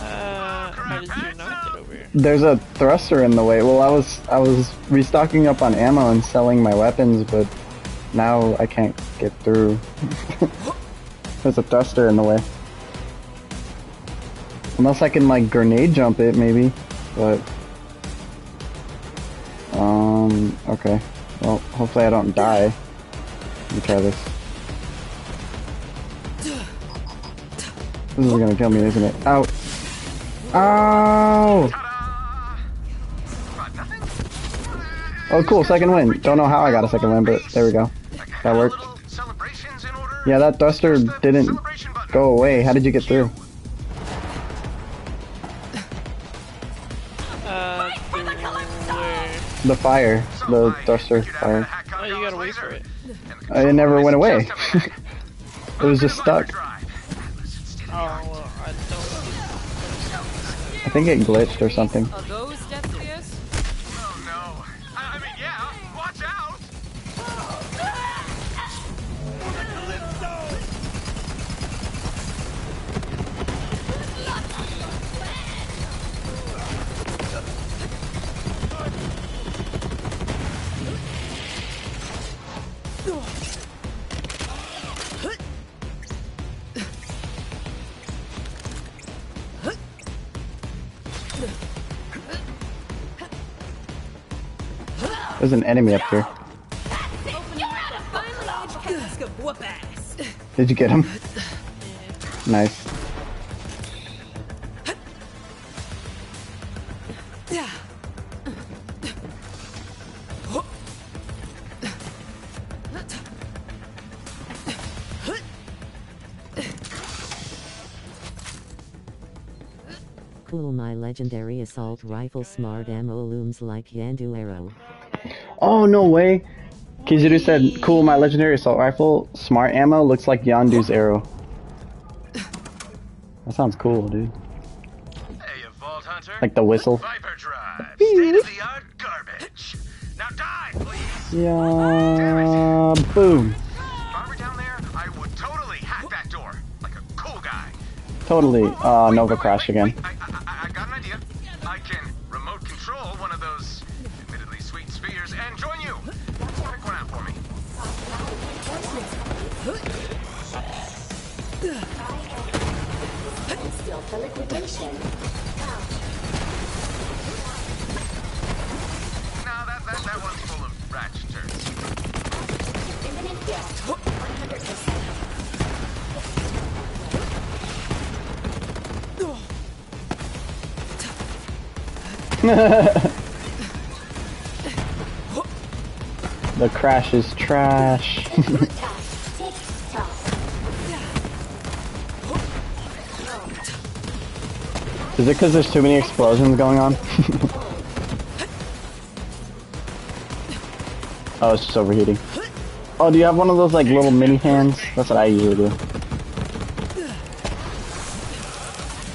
B: Uh, how did you not get over here?
A: There's a thruster in the way. Well, I was I was restocking up on ammo and selling my weapons, but now I can't get through. <laughs> There's a thruster in the way. Unless I can like grenade jump it, maybe. But um, okay. Well, hopefully I don't die. Let me try this. This is gonna kill me, isn't it? Ow! Ow! Oh, cool, second win. Don't know how I got a second win, but there we go. That worked. Yeah, that thruster didn't go away. How did you get through? The fire. The thruster fire.
B: Oh, you gotta wait for it.
A: It never went away. <laughs> it was just stuck.
B: Oh, well, I don't.
A: I think it glitched or something. There's an enemy up here. Did you get him? Nice.
C: Cool my legendary assault rifle smart ammo looms like Yondu arrow.
A: Oh, no way. Kizaru said, cool, my legendary assault rifle, smart ammo, looks like Yondu's arrow. That sounds cool, dude.
L: Hey, Hunter.
A: Like the whistle.
L: Viper Drive. State of the art garbage. Now die, please.
A: Yeah, boom.
L: If I were down there, I would totally hack that door. Like a cool guy.
A: Totally, uh, Nova crash again.
L: I, I, <laughs>
A: the crash is trash. <laughs> is it because there's too many explosions going on? <laughs> oh, it's just overheating. Oh, do you have one of those like little mini fans? That's what I usually do.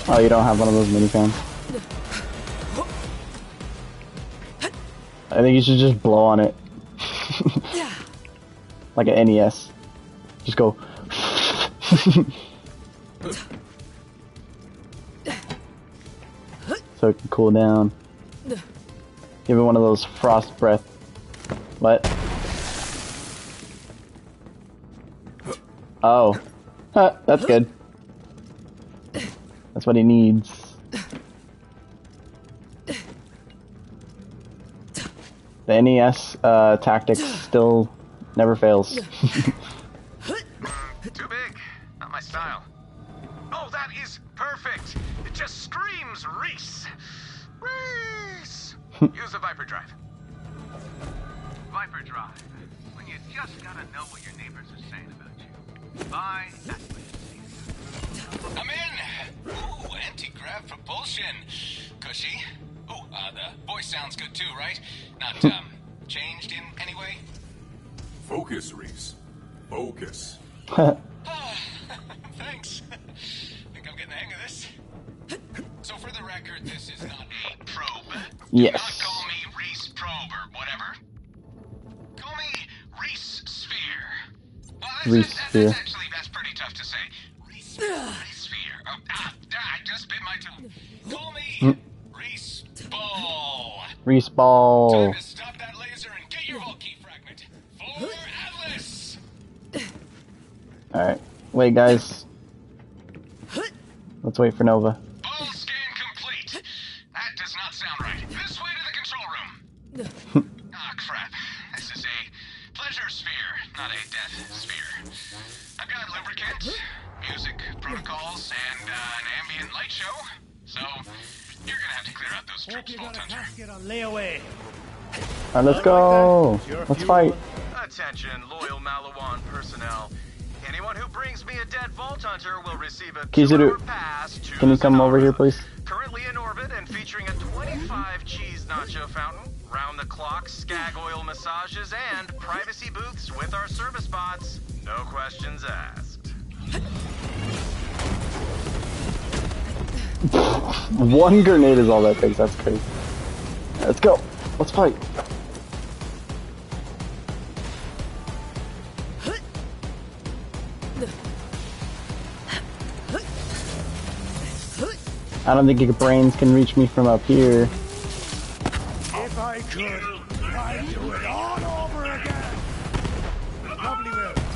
A: Oh, you don't have one of those mini fans? I think you should just blow on it. <laughs> like an NES. Just go. <laughs> so it can cool down. Give it one of those frost breath. What? Oh. Huh, that's good. That's what he needs. The NES uh, tactics <gasps> still never fails. <laughs>
L: Too big. Not my style. Oh, that is perfect. It just screams Rhys. Rhys. <laughs> Use the Viper Drive.
H: Viper Drive. When you just gotta know what your neighbors are saying about you. Bye.
M: I'm in! Ooh, anti-grav propulsion. Cushy. Ooh, uh, the voice sounds good too, right? Not, um, changed in any way?
V: Focus, Rhys. Focus. <laughs> <laughs>
M: Thanks. Think I'm getting the hang of this. So for the record, this is not a probe.
A: Yes.
M: Not call me Rhys Probe or whatever. Call me Rhys Sphere. Well, that's,
A: Rhys
M: that's,
A: Sphere.
M: that's actually, that's pretty tough to say. Rhys, Rhys Sphere. Oh, ah, ah, I just bit my tongue. Atlas!
A: Alright. Wait, guys. Let's wait for Nova.
M: Have to clear out those trips, Vault Hunter.
J: Get on layaway.
A: Alright, let's go. Let's fight.
L: Attention, loyal Maliwan personnel. Anyone who brings me a dead Vault Hunter will receive a Kizaru, pass to
A: can you come over here, please?
L: currently in orbit and featuring a 25 cheese nacho fountain, round the clock skag oil massages, and privacy booths with our service bots. No questions asked.
A: One grenade is all that takes. That's crazy. Let's go. Let's fight. I don't think your brains can reach me from up here.
J: If I could, I'd do it all over again. Will.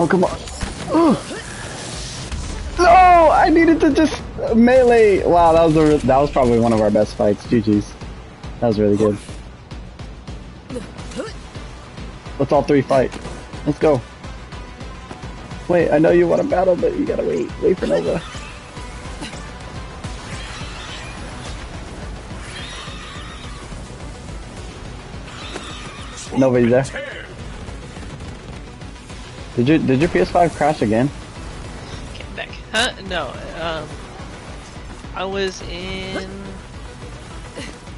A: Oh, come on. Ugh. No, I needed to just melee. Wow, that was a, that was probably one of our best fights. GG's. That was really good. Let's all three fight. Let's go. Wait, I know you want to battle, but you gotta wait. Wait for Nova. Nova, you there? Did you did your PS5 crash again?
B: Get back. Huh? No. Um, I was in.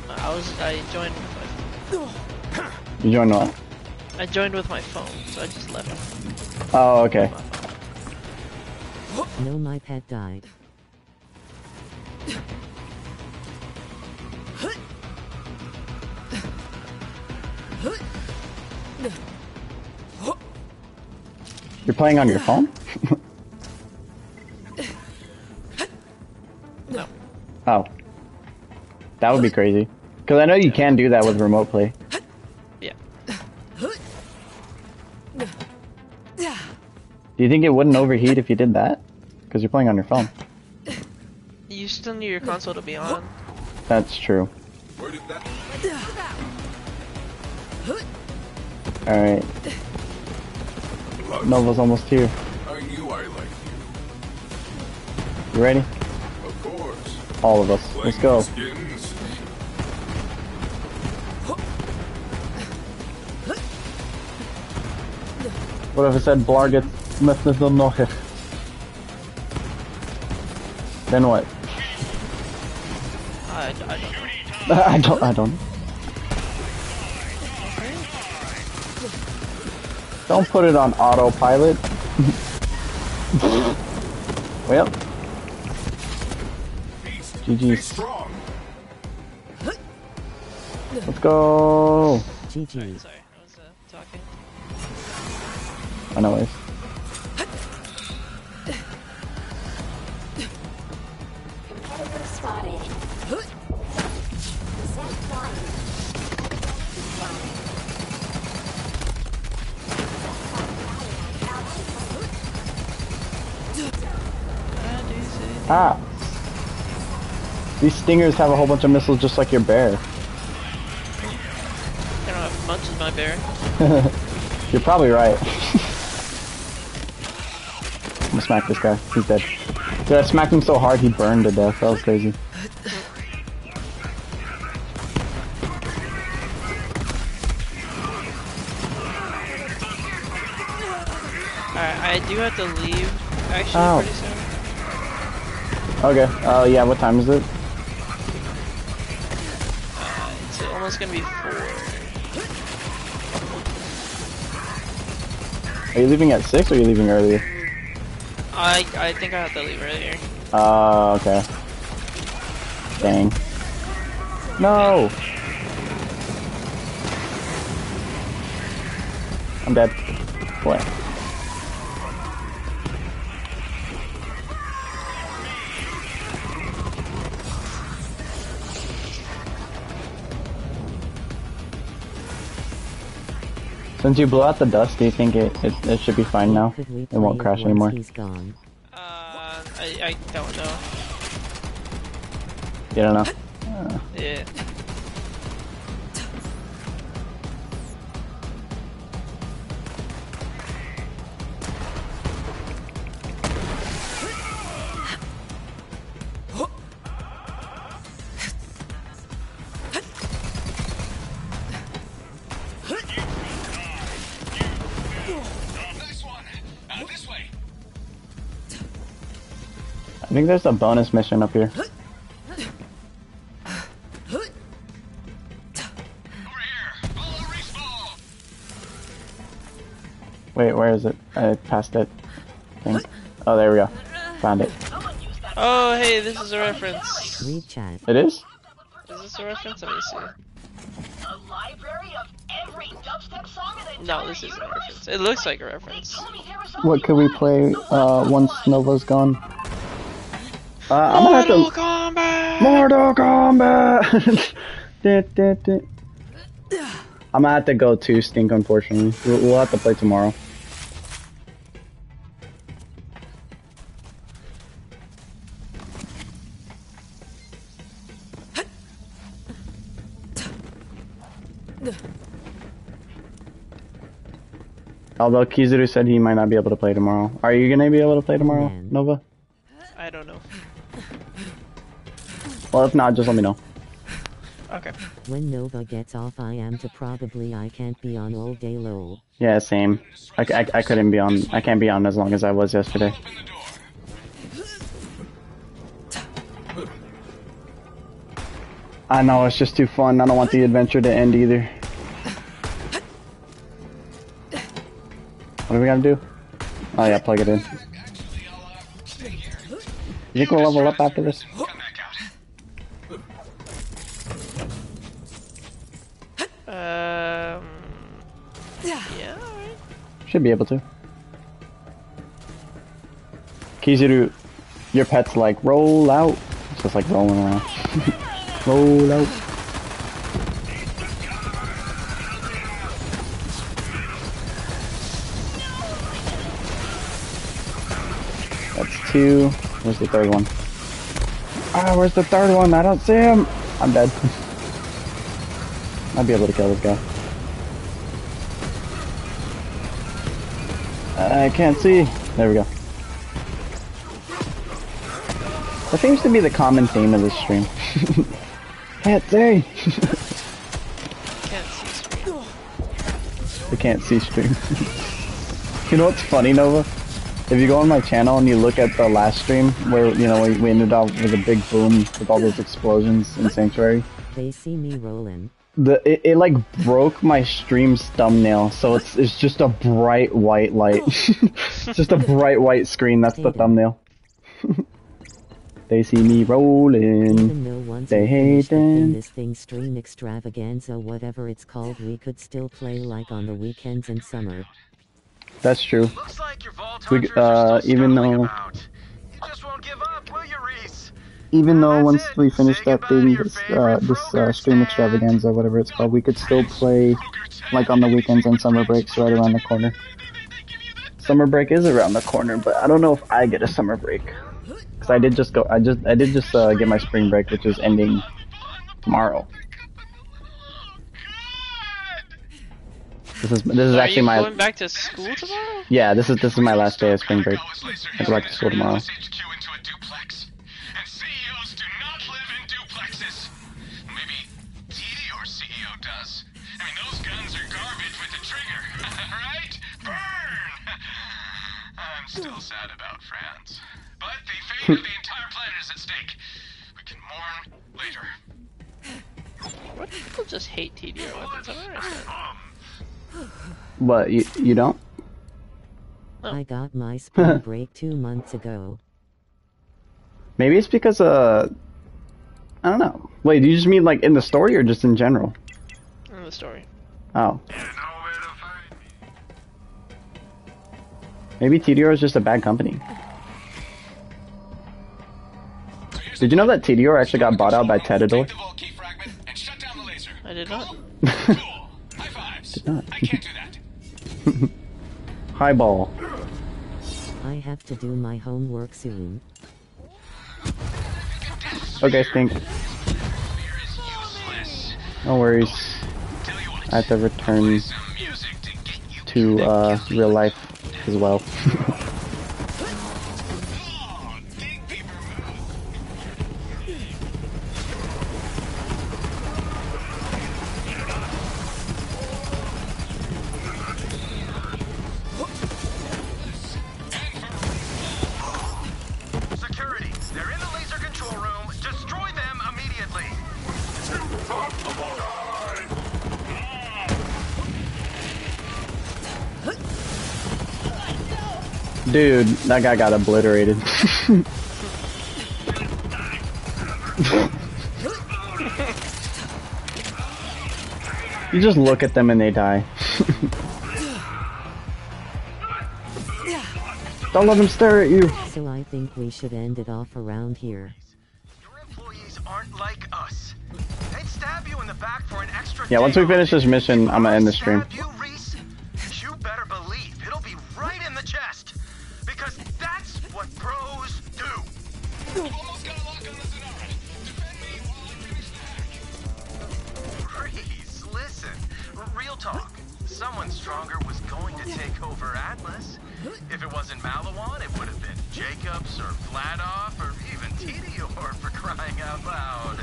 B: I was. I joined with my.
A: You joined what?
B: I joined with my phone, so I just left.
A: Oh, okay.
C: No, my pet died.
A: You're playing on your phone?
B: no.
A: Oh. That would be crazy. Because I know you can do that with remote play.
B: Yeah.
A: Do you think it wouldn't overheat if you did that? Because you're playing on your phone.
B: You still need your console to be on.
A: That's true. Alright. Nova's almost here.
V: I knew I liked
A: You ready?
V: Of course.
A: All of us. Let's go.
V: Skins.
A: What if I said Blarget is the Noche? Then what?
B: I, I don't. <laughs>
A: I don't. I don't. Don't put it on autopilot. well. GG's. Let's go.
C: GG.
B: Sorry, I was uh, talking.
A: Anyways. Ah. These stingers have a whole bunch of missiles just like your bear.
B: I don't have much as my bear. <laughs>
A: You're probably right. I'm gonna smack this guy. He's dead. Dude, I smacked him so hard he burned to death. That was crazy.
B: Alright, I do have to leave actually
A: Ow.
B: pretty soon.
A: Okay. Uh, yeah. What time is it?
B: Uh, it's almost gonna be four.
A: Are you leaving at six or are you leaving earlier?
B: I I think I have to leave earlier.
A: Uh, okay. Dang. No. I'm dead. What? Since you blew out the dust, do you think it, it, it should be fine now? It won't crash anymore.
C: He's gone.
B: Uh, I I don't know.
A: You don't know? Uh,
B: Yeah.
A: Think there's a bonus mission up here. Wait, where is it? I passed it. Thing. Oh, there we go. Found it.
B: Oh, hey, this is a reference.
C: Read chat.
A: It is?
B: Is this a reference? Let me see.
G: A library of every dubstep song in the
B: No, this isn't a reference. It looks like a reference.
A: What could we play uh, once Nova's gone? Uh, I'm gonna have to.
B: Mortal Kombat!
A: Mortal Kombat! Da, da, da. I'm gonna have to go to Stink, unfortunately. We'll, we'll have to play tomorrow. Although Kizaru said he might not be able to play tomorrow. Are you gonna be able to play tomorrow, Nova?
B: I don't know.
A: Well, if not, just let me know. <laughs>
B: Okay.
C: When Nova gets off I am to probably I can't be on all day lol.
A: Yeah, same. I, I, I couldn't be on. I can't be on as long as I was yesterday. I know, it's just too fun. I don't want the adventure to end either. What are we gonna do? Oh yeah, plug it in. You think we'll level up after this?
B: Um. Yeah. alright.
A: Should be able to. Kizaru, your pet's like, roll out. It's just like rolling around. <laughs> roll out. That's two. Where's the third one? Ah, where's the third one? I don't see him. I'm dead. <laughs> I'll be able to kill this guy. I can't see. There we go. That seems to be the common theme of this stream. <laughs> can't see.
B: Can't see screen.
A: the can't see stream. <laughs> you know what's funny, Nova? If you go on my channel and you look at the last stream where, you know, we, we ended up with a big boom with all those explosions in Sanctuary,
C: They see me rolling.
A: The it, it like broke my stream's thumbnail, so it's it's just a bright white light. It's <laughs> just a bright white screen, that's the thumbnail. <laughs> they see me rolling. They
C: we
A: hate
C: finish the thing
A: them.
C: this thing stream extravaganza whatever it's called we could still play like on the weekends and summer.
A: That's true. We, uh, even though, even though once we finish that thing, this, uh, this uh, stream extravaganza, whatever it's called, we could still play like on the weekends and summer breaks right around the corner. Summer break is around the corner, but I don't know if I get a summer break. Cause I did just go, I just, I did just uh, get my spring break, which is ending tomorrow. This is this is
B: Are
A: actually
B: you
A: my
B: going back to school tomorrow?
A: yeah. This is this is my last day of spring break. I go back to school tomorrow.
M: Still sad about France. But the fate of the entire planet is at stake. We can mourn later.
B: Why do people just hate TDR weapons? I don't.
A: What you you don't?
C: I got my spring <laughs> break two months ago.
A: Maybe it's because uh, I don't know. Wait, do you just mean like in the story or just in general?
B: In the story.
A: Oh. Maybe TDR is just a bad company. Did you know that TDR actually got bought out by Tedador?
B: I did not.
A: Did not. <laughs> Highball.
C: I have to do my homework soon.
A: Okay, stink. No worries. I have to return to uh, real life as well. <laughs> Dude, that guy got obliterated. you just look at them and they die. Don't let them stare at you.
C: So I think we should end it off around here.
L: Your employees Aren't like us. They'd stab you in the back for an extra
A: Yeah, once we finish this mission, I'm gonna end the stream.
L: Freeze, listen. Real talk. someone stronger was going to take over Atlas. If it wasn't Maliwan, it would have been Jakobs or Vladoff or even Tediore for crying out loud.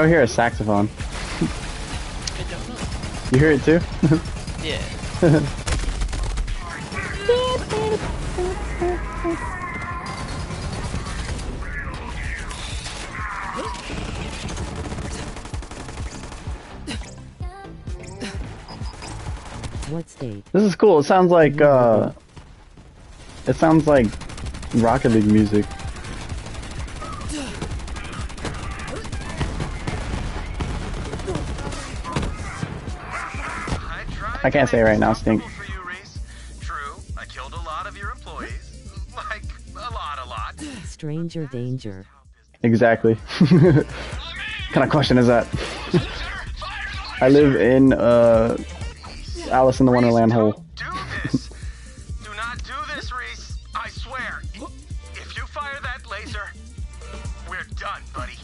A: I hear a saxophone? You hear it too?
B: Yeah. <laughs>
C: state?
A: This is cool. It sounds like uh, it sounds like Rocket League music. I can't say it right now, Stink.
L: I killed a lot of your employees. Like, a lot, a lot.
C: Stranger danger.
A: Exactly. <laughs> kind of question is that? I live in uh, Alice in the Wonderland hole. <laughs>
L: Do not do this, Rhys. I swear. If you fire that laser, we're done, buddy.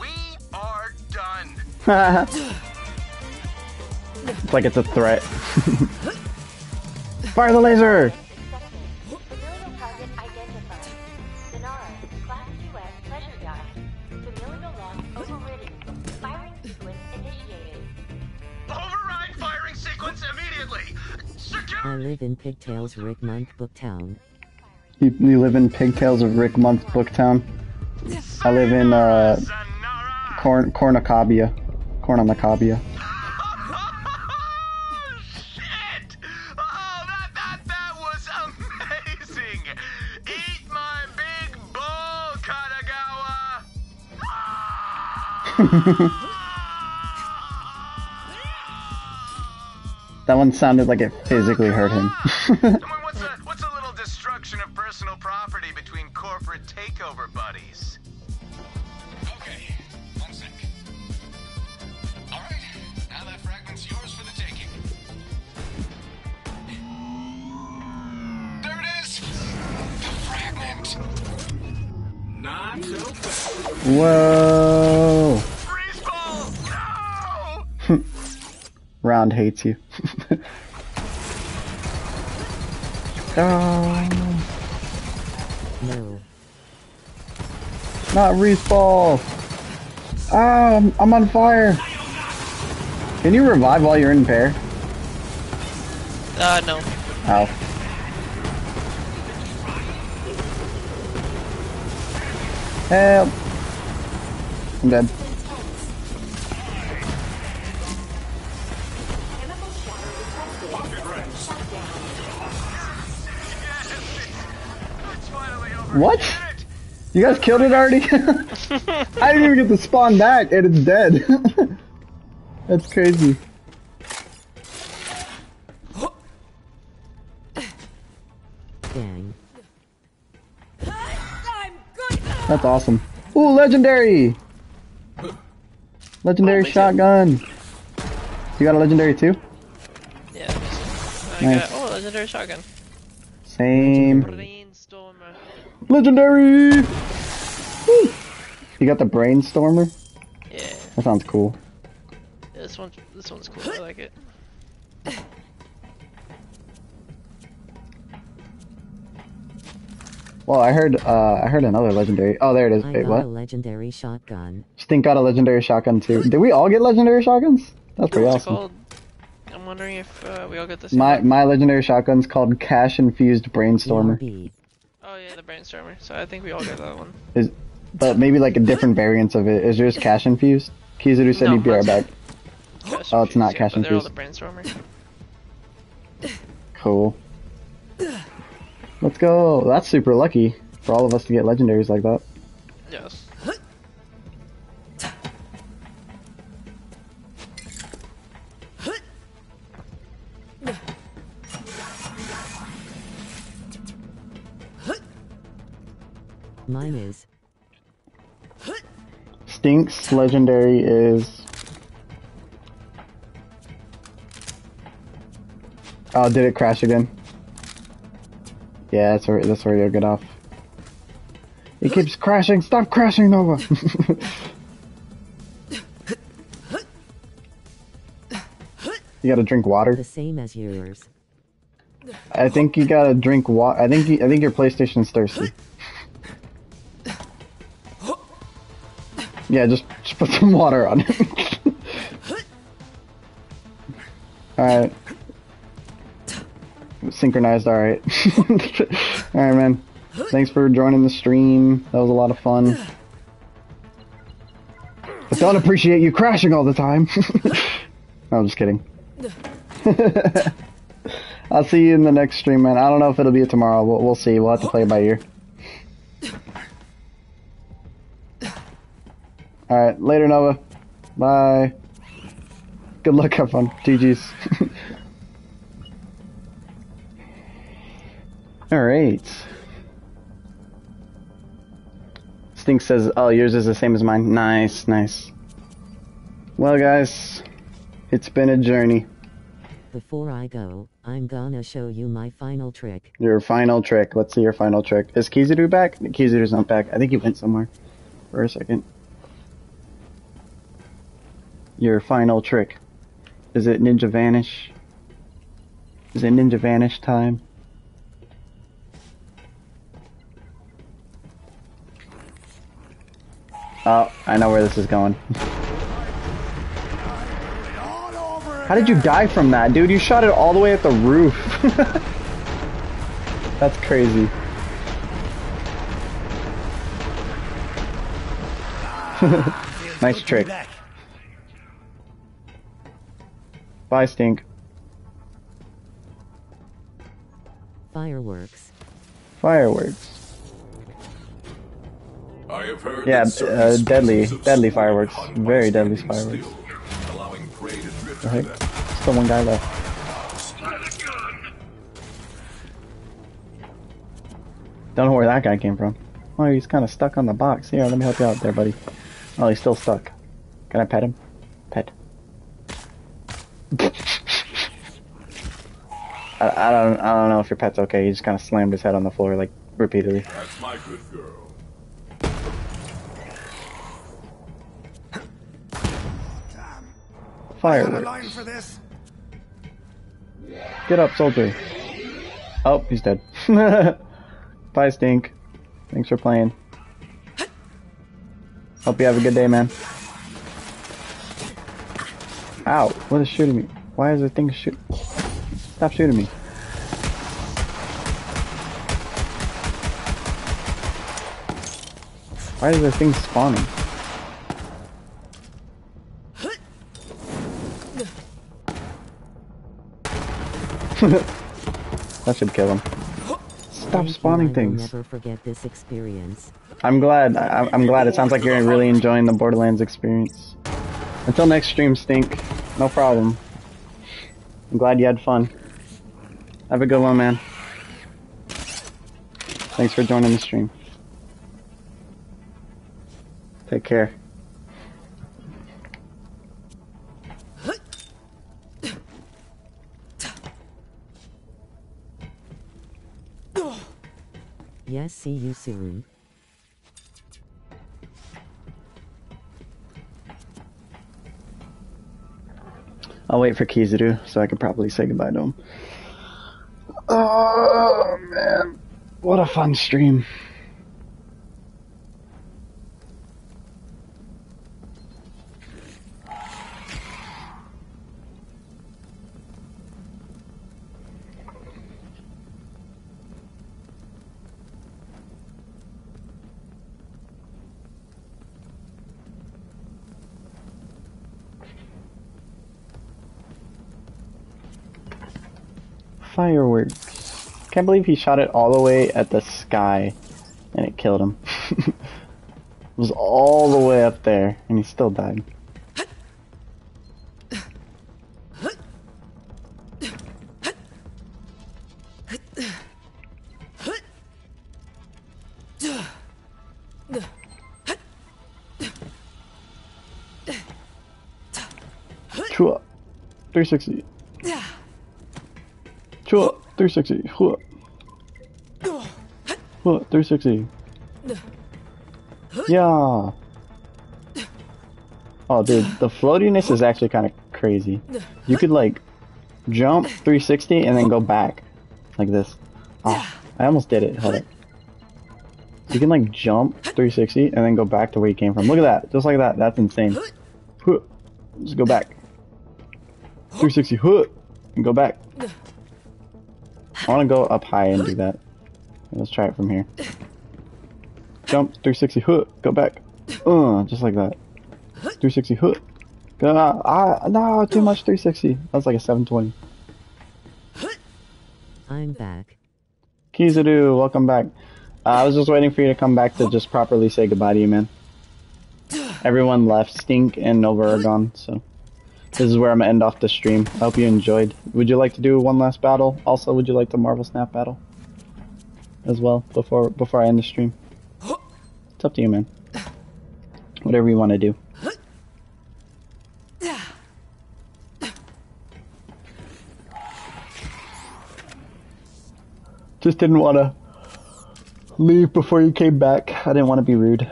L: We are done.
A: it's <laughs> like it's a threat. <laughs> Fire the laser!
C: I live in Pigtails Rick Month Booktown.
A: You, you live in Pigtails of Rick Month Booktown. I live in uh, Corn Cornucopia. Cornucopia. That one sounded like it physically hurt him. Ah! <laughs>
L: What's a little destruction of personal property between corporate takeover buddies?
M: Okay, one sec. Alright, now that fragment's yours for the taking. There it is! The fragment! Not so fast.
A: Whoa! <laughs> Round hates you. Oh, <laughs>
C: No.
A: not respawn! Ah, I'm, I'm on fire! Can you revive while you're in pair?
B: Uh, no.
A: Oh. Help! I'm dead. What? You guys killed it already? <laughs> I didn't even get to spawn back and it's dead. <laughs> That's crazy.
C: Dang.
A: That's awesome. Ooh, legendary! Legendary shotgun. You got a legendary too?
B: Yeah. I
A: Nice.
B: got, oh, legendary shotgun.
A: Same.
B: Brainstormer.
A: Legendary! Woo. You got the brainstormer?
B: Yeah.
A: That sounds cool.
B: This one, this one's cool. I like it.
A: Well, I heard uh I heard another legendary. Oh, there it is.
C: I
A: Wait,
C: got
A: what?
C: a legendary shotgun.
A: Stink got a legendary shotgun too. Did we all get legendary shotguns? That's pretty
B: What's
A: awesome.
B: called? I'm wondering if uh, we all get this.
A: My my legendary shotgun's called Cash Infused Brainstormer.
B: Oh yeah, the brainstormer. So I think we all get that one.
A: Is but maybe like a different variants of it. Is yours Cash Infused? Kizaru said
B: No,
A: he'd be right back. <gasps>
B: Cash
A: Oh, it's not
B: yeah,
A: Cash
B: but they're all
A: Infused.
B: the brainstormer.
A: Cool. Let's go. That's super lucky for all of us to get legendaries like that.
B: Yes.
C: Mine is.
A: Stinks legendary is. Oh, did it crash again? Yeah, that's where that's where you'll get off. It keeps crashing. Stop crashing, Nova. <laughs> you gotta drink water.
C: The same as yours.
A: I think you gotta drink water. I think you, I think your PlayStation's thirsty. Yeah, just, just put some water on it. <laughs> alright. Synchronized, alright. <laughs> alright, man. Thanks for joining the stream. That was a lot of fun. I don't appreciate you crashing all the time. <laughs> no, I'm just kidding. I'll see you in the next stream, man. I don't know if it'll be tomorrow. We'll, we'll see. We'll have to play it by ear. Alright, later, Nova. Bye. Good luck, have fun. GG's. <laughs> Alright. Stink says, oh, yours is the same as mine. Nice, nice. Well, guys, it's been a journey.
C: Before I go, I'm gonna show you my final trick.
A: Your final trick. Let's see your final trick. Is Kizaru back? Kizaru's not back. I think he went somewhere for a second. Your final trick. Is it Ninja Vanish? Is it Ninja Vanish time? Oh, I know where this is going. <laughs> How did you die from that, dude? You shot it all the way at the roof. <laughs> That's crazy. <laughs> nice trick. Bye, Stink.
C: Fireworks.
A: Fireworks.
V: I have heard
A: Yeah, uh, deadly, deadly fireworks. Very deadly
V: they've
A: fireworks.
V: stilled, prey to drift to
A: Right? Still one guy left. Don't know where that guy came from. Oh, he's kind of stuck on the box. Here, let me help you out there, buddy. Oh, he's still stuck. Can I pet him? Pet. I, I don't I don't know if your pet's okay. He just kind of slammed his head on the floor like repeatedly.
V: That's my good girl. <coughs>
A: Fireworks.
J: line for this?
A: Get up, soldier. Oh, he's dead. <laughs> Bye, Stink. Thanks for playing. Hope you have a good day, man. Ow, what is shooting me? Why is the thing shoot? Stop shooting me. Why is the thing spawning? <laughs> that should kill him. Stop
C: you,
A: spawning
C: I
A: things.
C: never forget this experience.
A: I'm glad. I, I'm glad. It sounds like you're really enjoying the Borderlands experience. Until next stream, Stink. No problem. I'm glad you had fun. Have a good one, man. Thanks for joining the stream. Take care.
C: Yes, see you soon.
A: I'll wait for Kizaru so I can properly say goodbye to him. Oh man, what a fun stream. Fireworks. Can't believe he shot it all the way at the sky and it killed him. <laughs> it was all the way up there and he still died. True 360. Chua, 360. Chua. Chua, 360. Yeah. Oh, dude, the floatiness is actually kind of crazy. You could like jump 360 and then go back like this. I almost did it. Hold it. You can like jump 360 and then go back to where you came from. Look at that, just like that. That's insane. Just go back. 360 huh, and go back. I want to go up high and do that. Let's try it from here. Jump 360 huh, go back. Uh, just like that. 360 hook. Go, ah, no, too much 360. That's like a 720.
C: I'm back.
A: Kizaru, welcome back. Uh, I was just waiting for you to come back to just properly say goodbye to you, man. Everyone left. Stink and Nova are gone, so this is where I'm gonna end off the stream. I hope you enjoyed. Would you like to do one last battle? Also, would you like the Marvel Snap battle as well before before I end the stream? It's up to you, man. Whatever you want to do. Just didn't want to leave before you came back. I didn't want to be rude.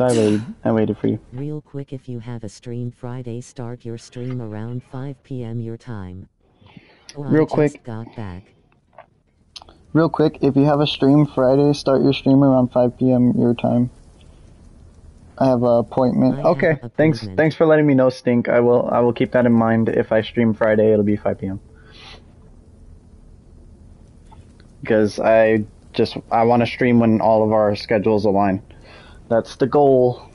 A: So I waited. I waited for you.
C: Real quick, if you have a stream Friday, start your stream around 5 p.m. your time. Oh,
A: Real
C: I
A: quick.
C: got back.
O: Real quick, if you have a stream Friday, start your stream around 5 p.m. your time. I have an appointment.
A: Okay. Thanks. Thanks for letting me know, Stink. I will. I will keep that in mind. If I stream Friday, it'll be 5 p.m. Because I just I want to stream when all of our schedules align. That's the goal.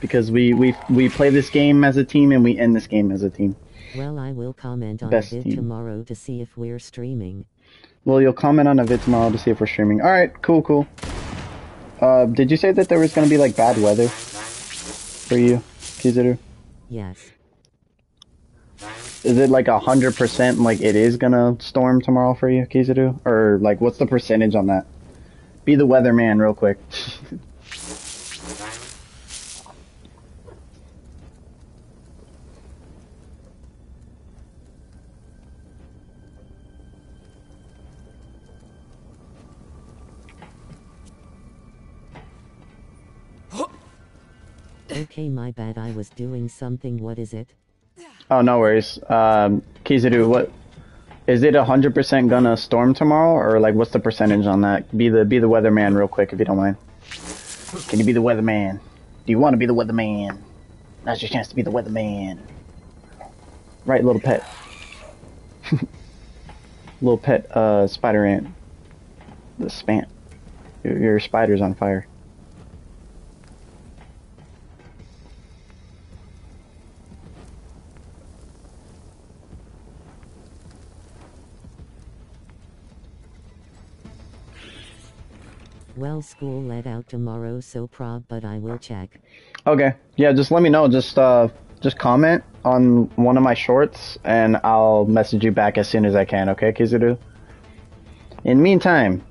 A: Because we we we play this game as a team and we end this game as a team.
C: Well, I will comment on
A: Best
C: it
A: team.
C: tomorrow to see if we're streaming.
A: Well, you'll comment on a vid tomorrow to see if we're streaming. All right. Cool. Cool. Uh, did you say that there was gonna be like bad weather for you, Kizaru?
C: Yes.
A: Is it like a hundred percent like it is gonna storm tomorrow for you, Kizaru? Or like what's the percentage on that? Be the weatherman real quick. <laughs>
C: Okay, my bad. I was doing something. What is it?
A: oh no worries. Um Kizaru, what is it hundred percent gonna storm tomorrow or like what's the percentage on that? Be the be the weatherman real quick if you don't mind. Can you be the weatherman? Do you wanna be the weatherman? Now's your chance to be the weatherman. Right, little pet. <laughs> little pet uh spider ant. The spant. Your, your spider's on fire.
C: Well, school let out tomorrow, so prob, but I will check.
A: Okay. Yeah, just let me know. Just uh just comment on one of my shorts and I'll message you back as soon as I can, okay, Kizaru. In the meantime,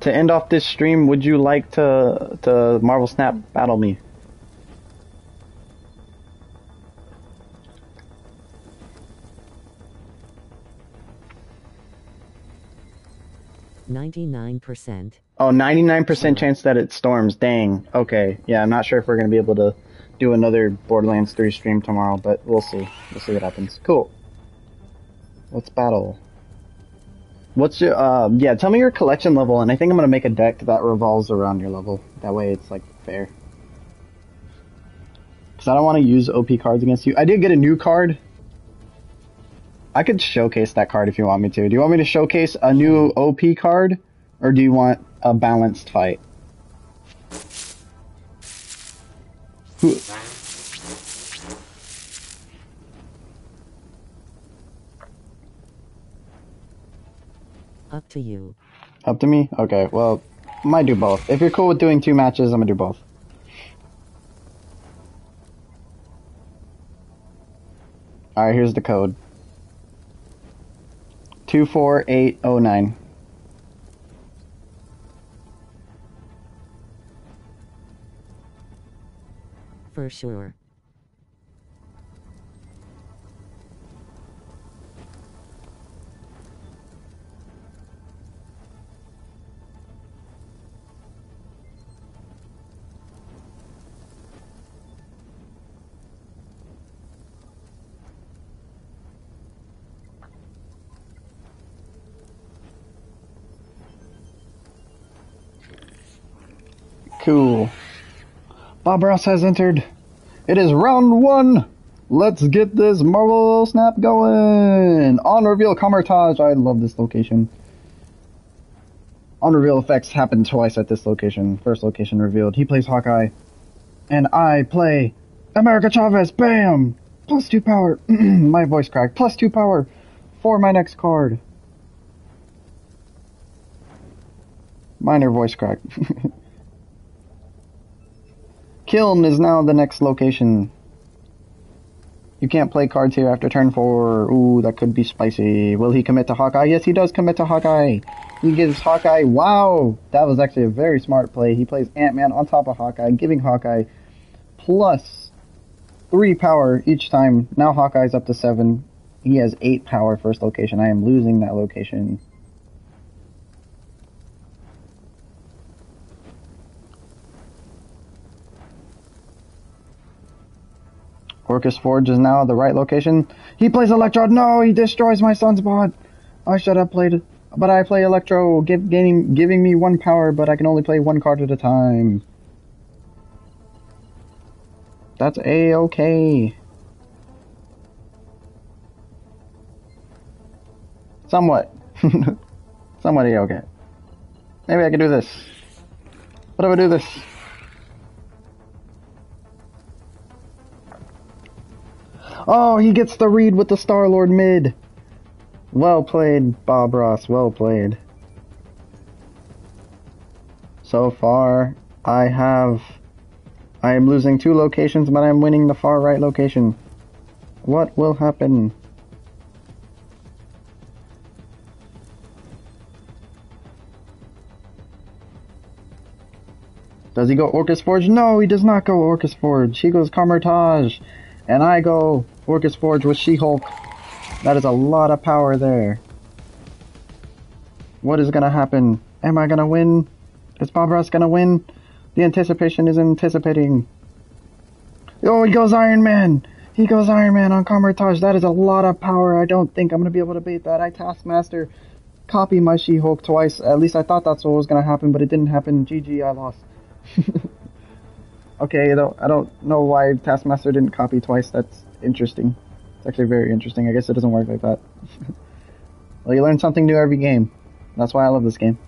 A: to end off this stream, would you like to to Marvel Snap battle me?
C: Ninety-nine percent.
A: Oh, 99% chance that it storms. Dang. Okay. Yeah, I'm not sure if we're going to be able to do another Borderlands 3 stream tomorrow, but we'll see. We'll see what happens. Cool. Let's battle. What's your, uh, yeah, tell me your collection level, and I think I'm going to make a deck that revolves around your level. That way it's, like, fair. Because I don't want to use OP cards against you. I did get a new card. I could showcase that card if you want me to. Do you want me to showcase a new OP card? Or do you want a balanced fight? Who-
C: Up to you.
A: Up to me? Okay, well, I might do both. If you're cool with doing two matches, I'm gonna do both. Alright, here's the code. 24809.
C: for sure.
A: Cool. Bob Ross has entered. It is round one. Let's get this Marvel Snap going. On reveal Kamar-Taj. I love this location. On reveal effects happen twice at this location. First location revealed. He plays Hawkeye. And I play America Chavez. Bam! Plus two power. <clears throat> my voice cracked. Plus two power for my next card. Minor voice crack. <laughs> Kyln is now the next location. You can't play cards here after turn 4. Ooh, that could be spicy. Will he commit to Hawkeye? Yes, he does commit to Hawkeye. He gives Hawkeye... Wow! That was actually a very smart play. He plays Ant-Man on top of Hawkeye, giving Hawkeye plus 3 power each time. Now Hawkeye's up to 7. He has 8 power first location. I am losing that location. Orchis Forge is now the right location. He plays Electro. No, he destroys my Sunspot. I should have played, but I play Electro, give, gaining, giving me one power, but I can only play one card at a time. That's a-okay. Somewhat. <laughs> Somewhat a-okay. Maybe I can do this. What if I do this? Oh, he gets the read with the Star Lord mid. Well played, Bob Ross. Well played. So far, I have. I am losing two locations, but I'm winning the far right location. What will happen? Does he go Orchis Forge? No, he does not go Orchis Forge. He goes Kamar-Taj. And I go Orchis Forge with She-Hulk. That is a lot of power there. What is gonna happen? Am I gonna win? Is Bob Ross gonna win? The anticipation is anticipating. Oh, he goes Iron Man! He goes Iron Man on Kamar-Taj. That is a lot of power. I don't think I'm gonna be able to beat that. I Taskmaster copy my She-Hulk twice. At least I thought that's what was gonna happen, but it didn't happen. GG, I lost. <laughs> Okay, I don't know why Taskmaster didn't copy twice. That's interesting. It's actually very interesting. I guess it doesn't work like that. <laughs> well, you learn something new every game. That's why I love this game.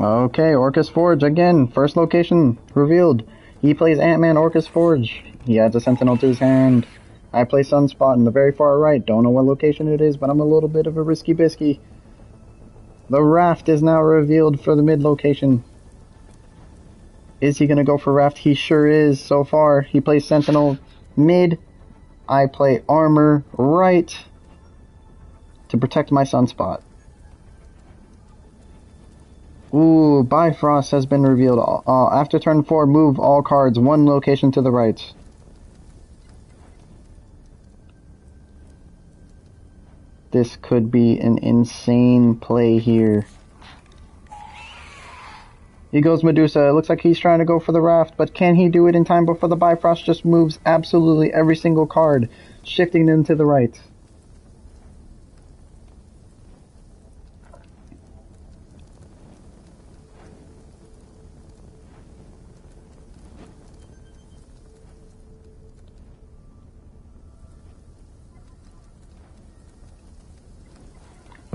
A: Okay, Orchis Forge again. First location revealed. He plays Ant-Man Orchis Forge. He adds a Sentinel to his hand. I play Sunspot in the very far right. Don't know what location it is, but I'm a little bit of a risky bisky. The raft is now revealed for the mid location. Is he going to go for raft? He sure is so far. He plays Sentinel mid. I play armor right to protect my sunspot. Ooh, Bifrost has been revealed. Uh, after turn 4, move all cards one location to the right. This could be an insane play here. He goes Medusa. It looks like he's trying to go for the raft, but can he do it in time before the Bifrost just moves absolutely every single card, shifting them to the right?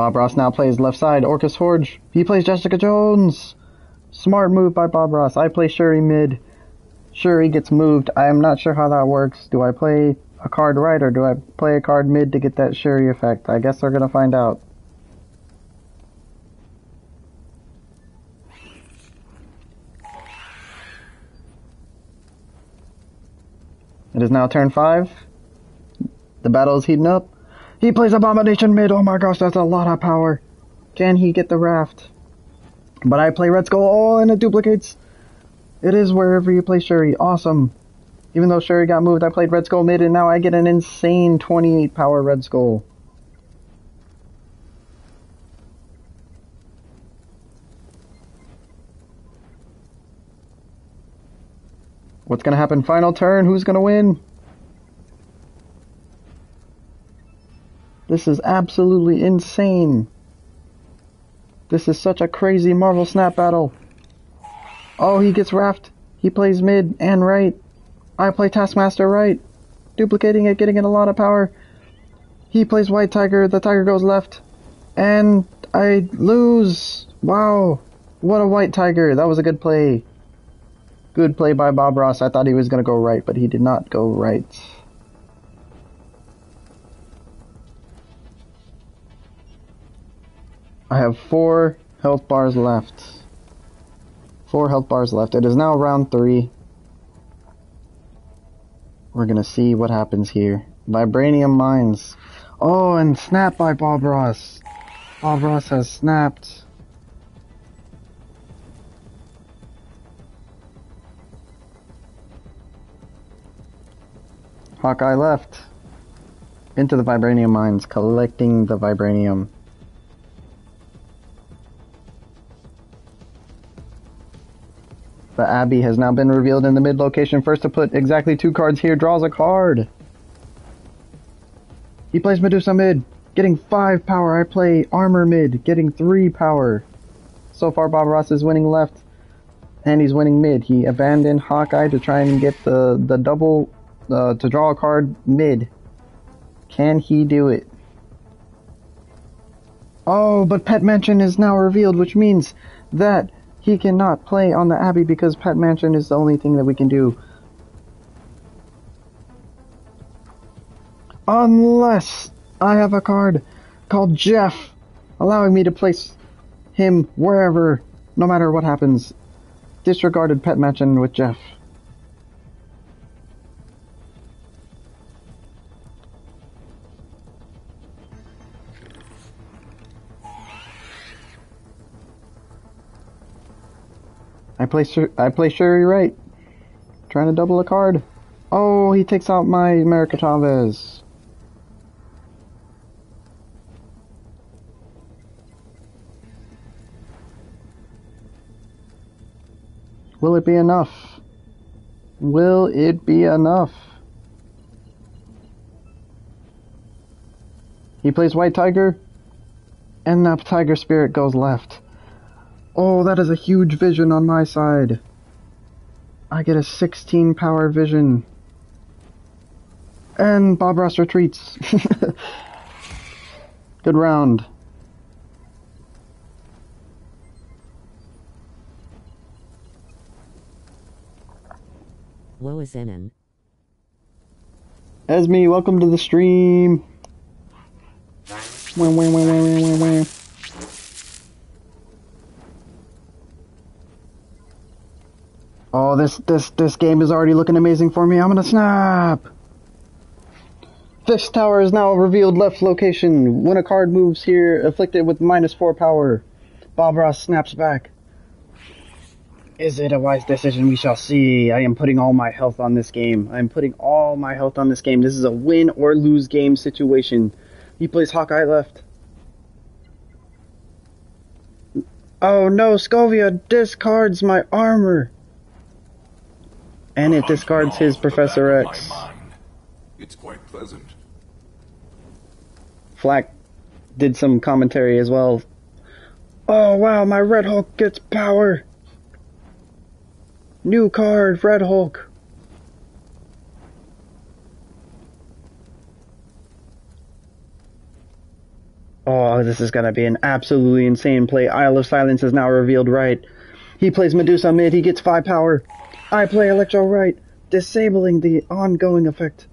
A: Bob Ross now plays left side, Orchis Forge. He plays Jessica Jones. Smart move by Bob Ross. I play Shuri mid. Shuri gets moved. I am not sure how that works. Do I play a card right or do I play a card mid to get that Shuri effect? I guess we're gonna find out. It is now turn 5. The battle is heating up. He plays Abomination mid. Oh my gosh, that's a lot of power. Can he get the raft? But I play Red Skull. Oh, and it duplicates. It is wherever you play Shuri. Awesome. Even though Shuri got moved, I played Red Skull mid, and now I get an insane 28 power Red Skull. What's gonna happen? Final turn. Who's gonna win? This is absolutely insane. This is such a crazy Marvel Snap battle. Oh, he gets Raft. He plays mid and right. I play Taskmaster right. Duplicating it, getting it a lot of power. He plays White Tiger. The Tiger goes left. And I lose. Wow. What a White Tiger. That was a good play. Good play by Bob Ross. I thought he was going to go right, but he did not go right. I have four health bars left. Four health bars left. It is now round three. We're gonna see what happens here. Vibranium Mines. Oh, and snap by Bob Ross. Bob Ross has snapped. Hawkeye left. Into the Vibranium Mines, collecting the Vibranium. The Abbey has now been revealed in the mid location. First to put exactly two cards here draws a card. He plays Medusa mid, getting five power. I play armor mid, getting three power. So far, Bob Ross is winning left, and he's winning mid. He abandoned Hawkeye to try and get the the double uh, to draw a card mid. Can he do it? Oh, but Pet Mansion is now revealed, which means that he cannot play on the Abbey because Pet Mansion is the only thing that we can do. Unless I have a card called Jeff, allowing me to place him wherever, no matter what happens. Disregarded Pet Mansion with Jeff. I play I play Shuri right. Trying to double a card. Oh, he takes out my America Chavez. Will it be enough? Will it be enough? He plays White Tiger, and that Tiger Spirit goes left. Oh, that is a huge vision on my side. I get a 16 power vision. And Bob Ross retreats. <laughs> Good round.
C: Lois Enon.
A: Esme, welcome to the stream. Wah, wah, wah, wah, wah, wah, wah. Oh, this this this game is already looking amazing for me. I'm gonna snap. Fisk Tower is now revealed left location. When a card moves here, afflicted with minus four power. Bob Ross snaps back. Is it a wise decision? We shall see. I am putting all my health on this game. I am putting all my health on this game. This is a win or lose game situation. He plays Hawkeye left. Oh no, Scovia discards my armor. And it discards his Professor X.
V: It's quite pleasant.
A: Flack did some commentary as well. Oh wow, my Red Hulk gets power. New card, Red Hulk. Oh, this is gonna be an absolutely insane play. Isle of Silence is now revealed right. He plays Medusa mid, he gets 5 power. I play Electro right, disabling the ongoing effect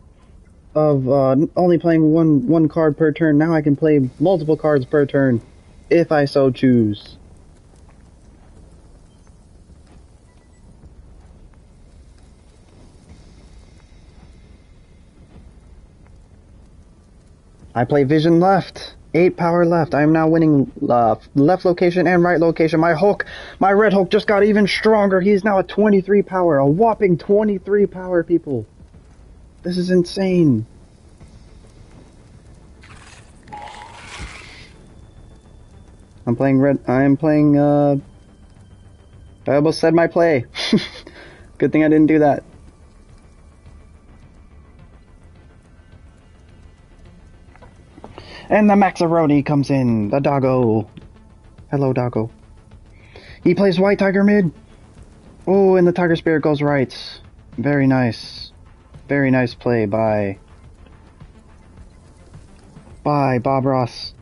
A: of uh, only playing one one card per turn. Now I can play multiple cards per turn, if I so choose. I play Vision left. Eight power left. I am now winning uh, left location and right location. My Hulk, my Red Hulk just got even stronger. He's now at 23 power. A whopping 23 power, people. This is insane. I'm playing red. I am playing, uh, I almost said my play. <laughs> Good thing I didn't do that. And the Maxaroni comes in. The doggo. Hello, doggo. He plays White Tiger mid. Oh, and the Tiger Spirit goes right. Very nice. Very nice play by... By Bob Ross.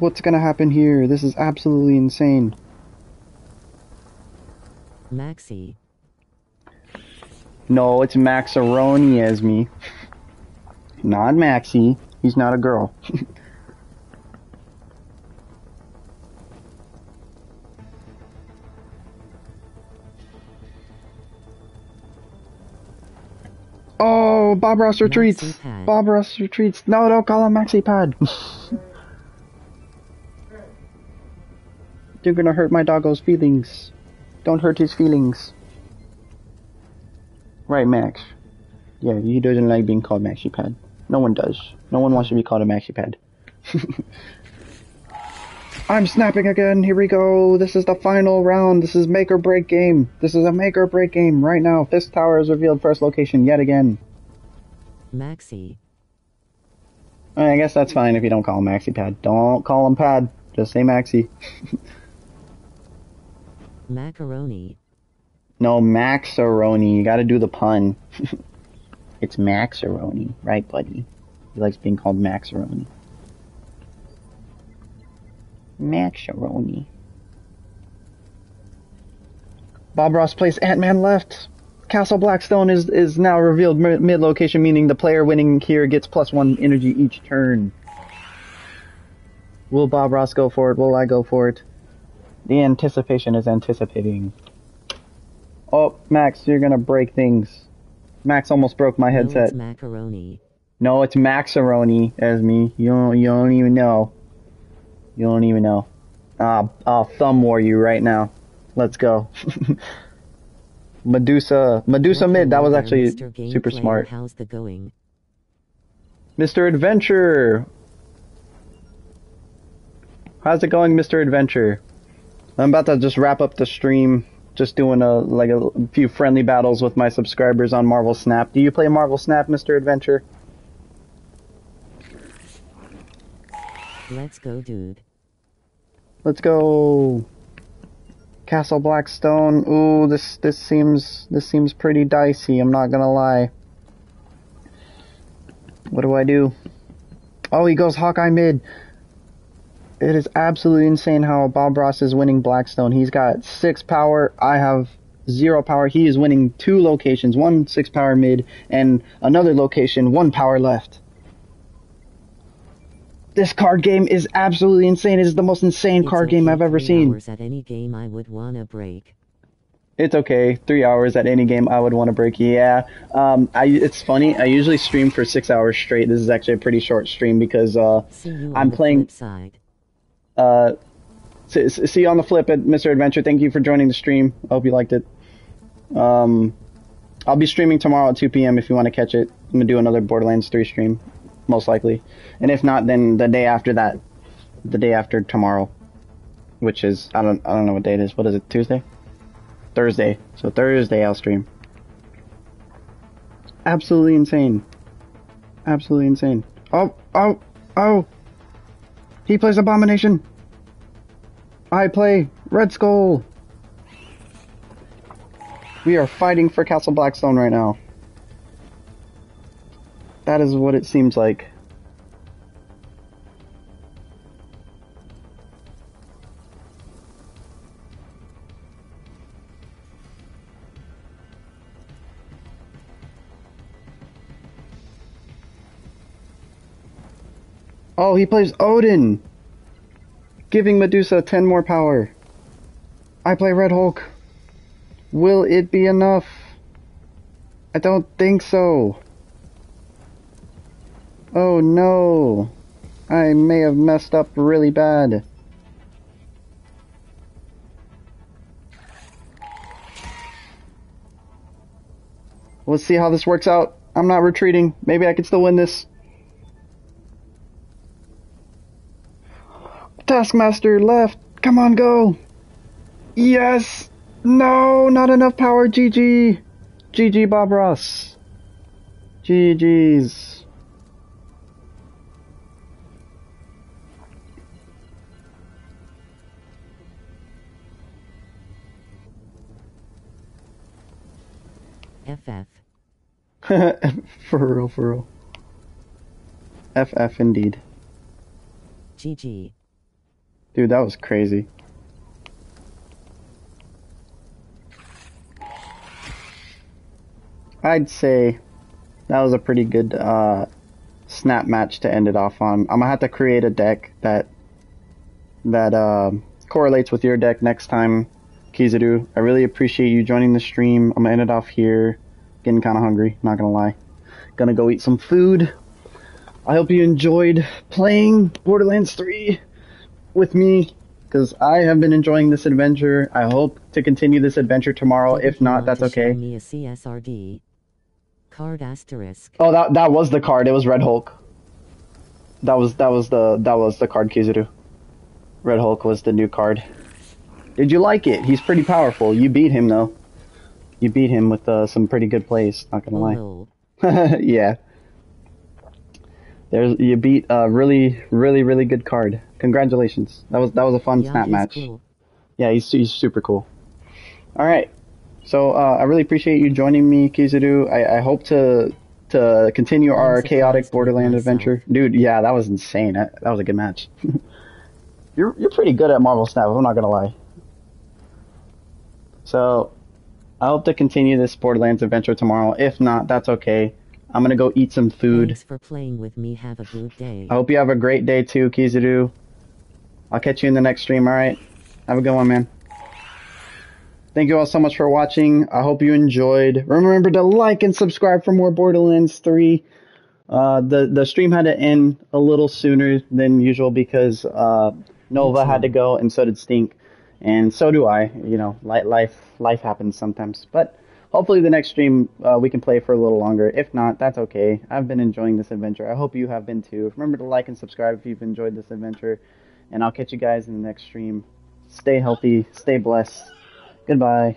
A: What's gonna happen here? This is absolutely insane.
C: Maxi.
A: No, it's Maxaroni as me. Not Maxie. He's not a girl. <laughs> oh, Bob Ross retreats. Bob Ross retreats. No, don't call him Maxi Pad. <laughs> You're gonna hurt my doggo's feelings. Don't hurt his feelings. Right, Max. Yeah, he doesn't like being called Maxi Pad. No one does. No one wants to be called a maxi pad. <laughs> I'm snapping again. Here we go. This is the final round. This is make or break game. This is a make or break game right now. This tower is revealed first location yet again.
C: Maxi.
A: I guess that's fine if you don't call him Maxi Pad. Don't call him Pad. Just say Maxi. <laughs>
C: Macaroni.
A: No, Maxaroni. You gotta do the pun. <laughs> It's Maxaroni, right, buddy? He likes being called Maxaroni. Maxaroni. Bob Ross plays Ant-Man left. Castle Blackstone is is now revealed mid location, meaning the player winning here gets plus one energy each turn. Will Bob Ross go for it? Will I go for it? The anticipation is anticipating. Oh, Max, you're gonna break things. Max almost broke my headset. No,
C: it's macaroni.
A: No, it's Maxaroni as me. You don't, you don't even know. You don't even know. Uh, I'll thumb war you right now. Let's go. <laughs> Medusa, Medusa mid. That was actually super smart.
C: How's the going?
A: Mr. Adventure. How's it going, Mr. Adventure? I'm about to just wrap up the stream just doing a like a, few friendly battles with my subscribers on Marvel Snap. Do you play Marvel Snap, Mr. Adventure?
C: Let's go, dude.
A: Let's go. Castle Blackstone. Ooh, this this seems this seems pretty dicey. I'm not gonna lie. What do I do? Oh, he goes Hawkeye mid it is absolutely insane how Bob Ross is winning Blackstone. He's got six power. I have zero power. He is winning two locations, one six power mid and another location, one power left. This card game is absolutely insane. It is the most insane
C: it's
A: card game I've ever seen.
C: Hours at any game I would wanna break.
A: It's okay. Three hours at any game I would want to break. Yeah. Um, I, it's funny. I usually stream for six hours straight. This is actually a pretty short stream because uh, I'm playing.
C: Side.
A: Uh, see, see you on the flip at Mr. Adventure. Thank you for joining the stream. I hope you liked it. Um, I'll be streaming tomorrow at 2 p.m. if you want to catch it. I'm gonna do another Borderlands 3 stream, most likely. And if not, then the day after that, the day after tomorrow, which is I don't I don't know what day it is. What is it? Tuesday? Thursday. So Thursday I'll stream. Absolutely insane. Absolutely insane. Oh oh oh. He plays Abomination. I play Red Skull. We are fighting for Castle Blackstone right now. That is what it seems like. Oh, he plays Odin! Giving Medusa 10 more power. I play Red Hulk. Will it be enough? I don't think so. Oh no! I may have messed up really bad. Let's see how this works out. I'm not retreating. Maybe I can still win this. Taskmaster left. Come on, go. Yes. No, not enough power. GG. GG, Bob Ross. GG's.
C: FF. <laughs>
A: for real, for real. FF indeed.
C: GG.
A: Dude, that was crazy. I'd say that was a pretty good uh, snap match to end it off on. I'm gonna have to create a deck that that uh, correlates with your deck next time, Kizaru. I really appreciate you joining the stream. I'm gonna end it off here. Getting kind of hungry, not gonna lie. Gonna go eat some food. I hope you enjoyed playing Borderlands 3 with me because I have been enjoying this adventure. I hope to continue this adventure tomorrow. If not, that's okay.
C: Me a CSRD. Card asterisk.
A: Oh, that that was the card. It was Red Hulk. That was that was the that was the card Kizaru. Red Hulk was the new card. Did you like it? He's pretty powerful. You beat him though. You beat him with uh, some pretty good plays. Not gonna lie. <laughs> yeah. There's you beat a really really really good card. Congratulations. That was that was a fun
C: Yeah,
A: snap match.
C: cool.
A: Yeah, he's he's super cool. All right. So uh, I really appreciate you joining me, Kizaru. I, I hope to to continue our chaotic Borderland adventure. Dude, yeah, that was insane. That, that was a good match. <laughs> you're you're pretty good at Marvel Snap. I'm not gonna lie. So I hope to continue this Borderlands adventure tomorrow. If not, that's okay. I'm gonna go eat some food.
C: Thanks for playing with me. Have a good day.
A: I hope you have a great day too, Kizaru. I'll catch you in the next stream, alright? Have a good one, man. Thank you all so much for watching. I hope you enjoyed. Remember to like and subscribe for more Borderlands 3. Uh, the, the stream had to end a little sooner than usual because uh, Nova had to go and so did Stink. And so do I. You know, life life happens sometimes. But hopefully the next stream uh, we can play for a little longer. If not, that's okay. I've been enjoying this adventure. I hope you have been too. Remember to like and subscribe if you've enjoyed this adventure. And I'll catch you guys in the next stream. Stay healthy, stay blessed. Goodbye.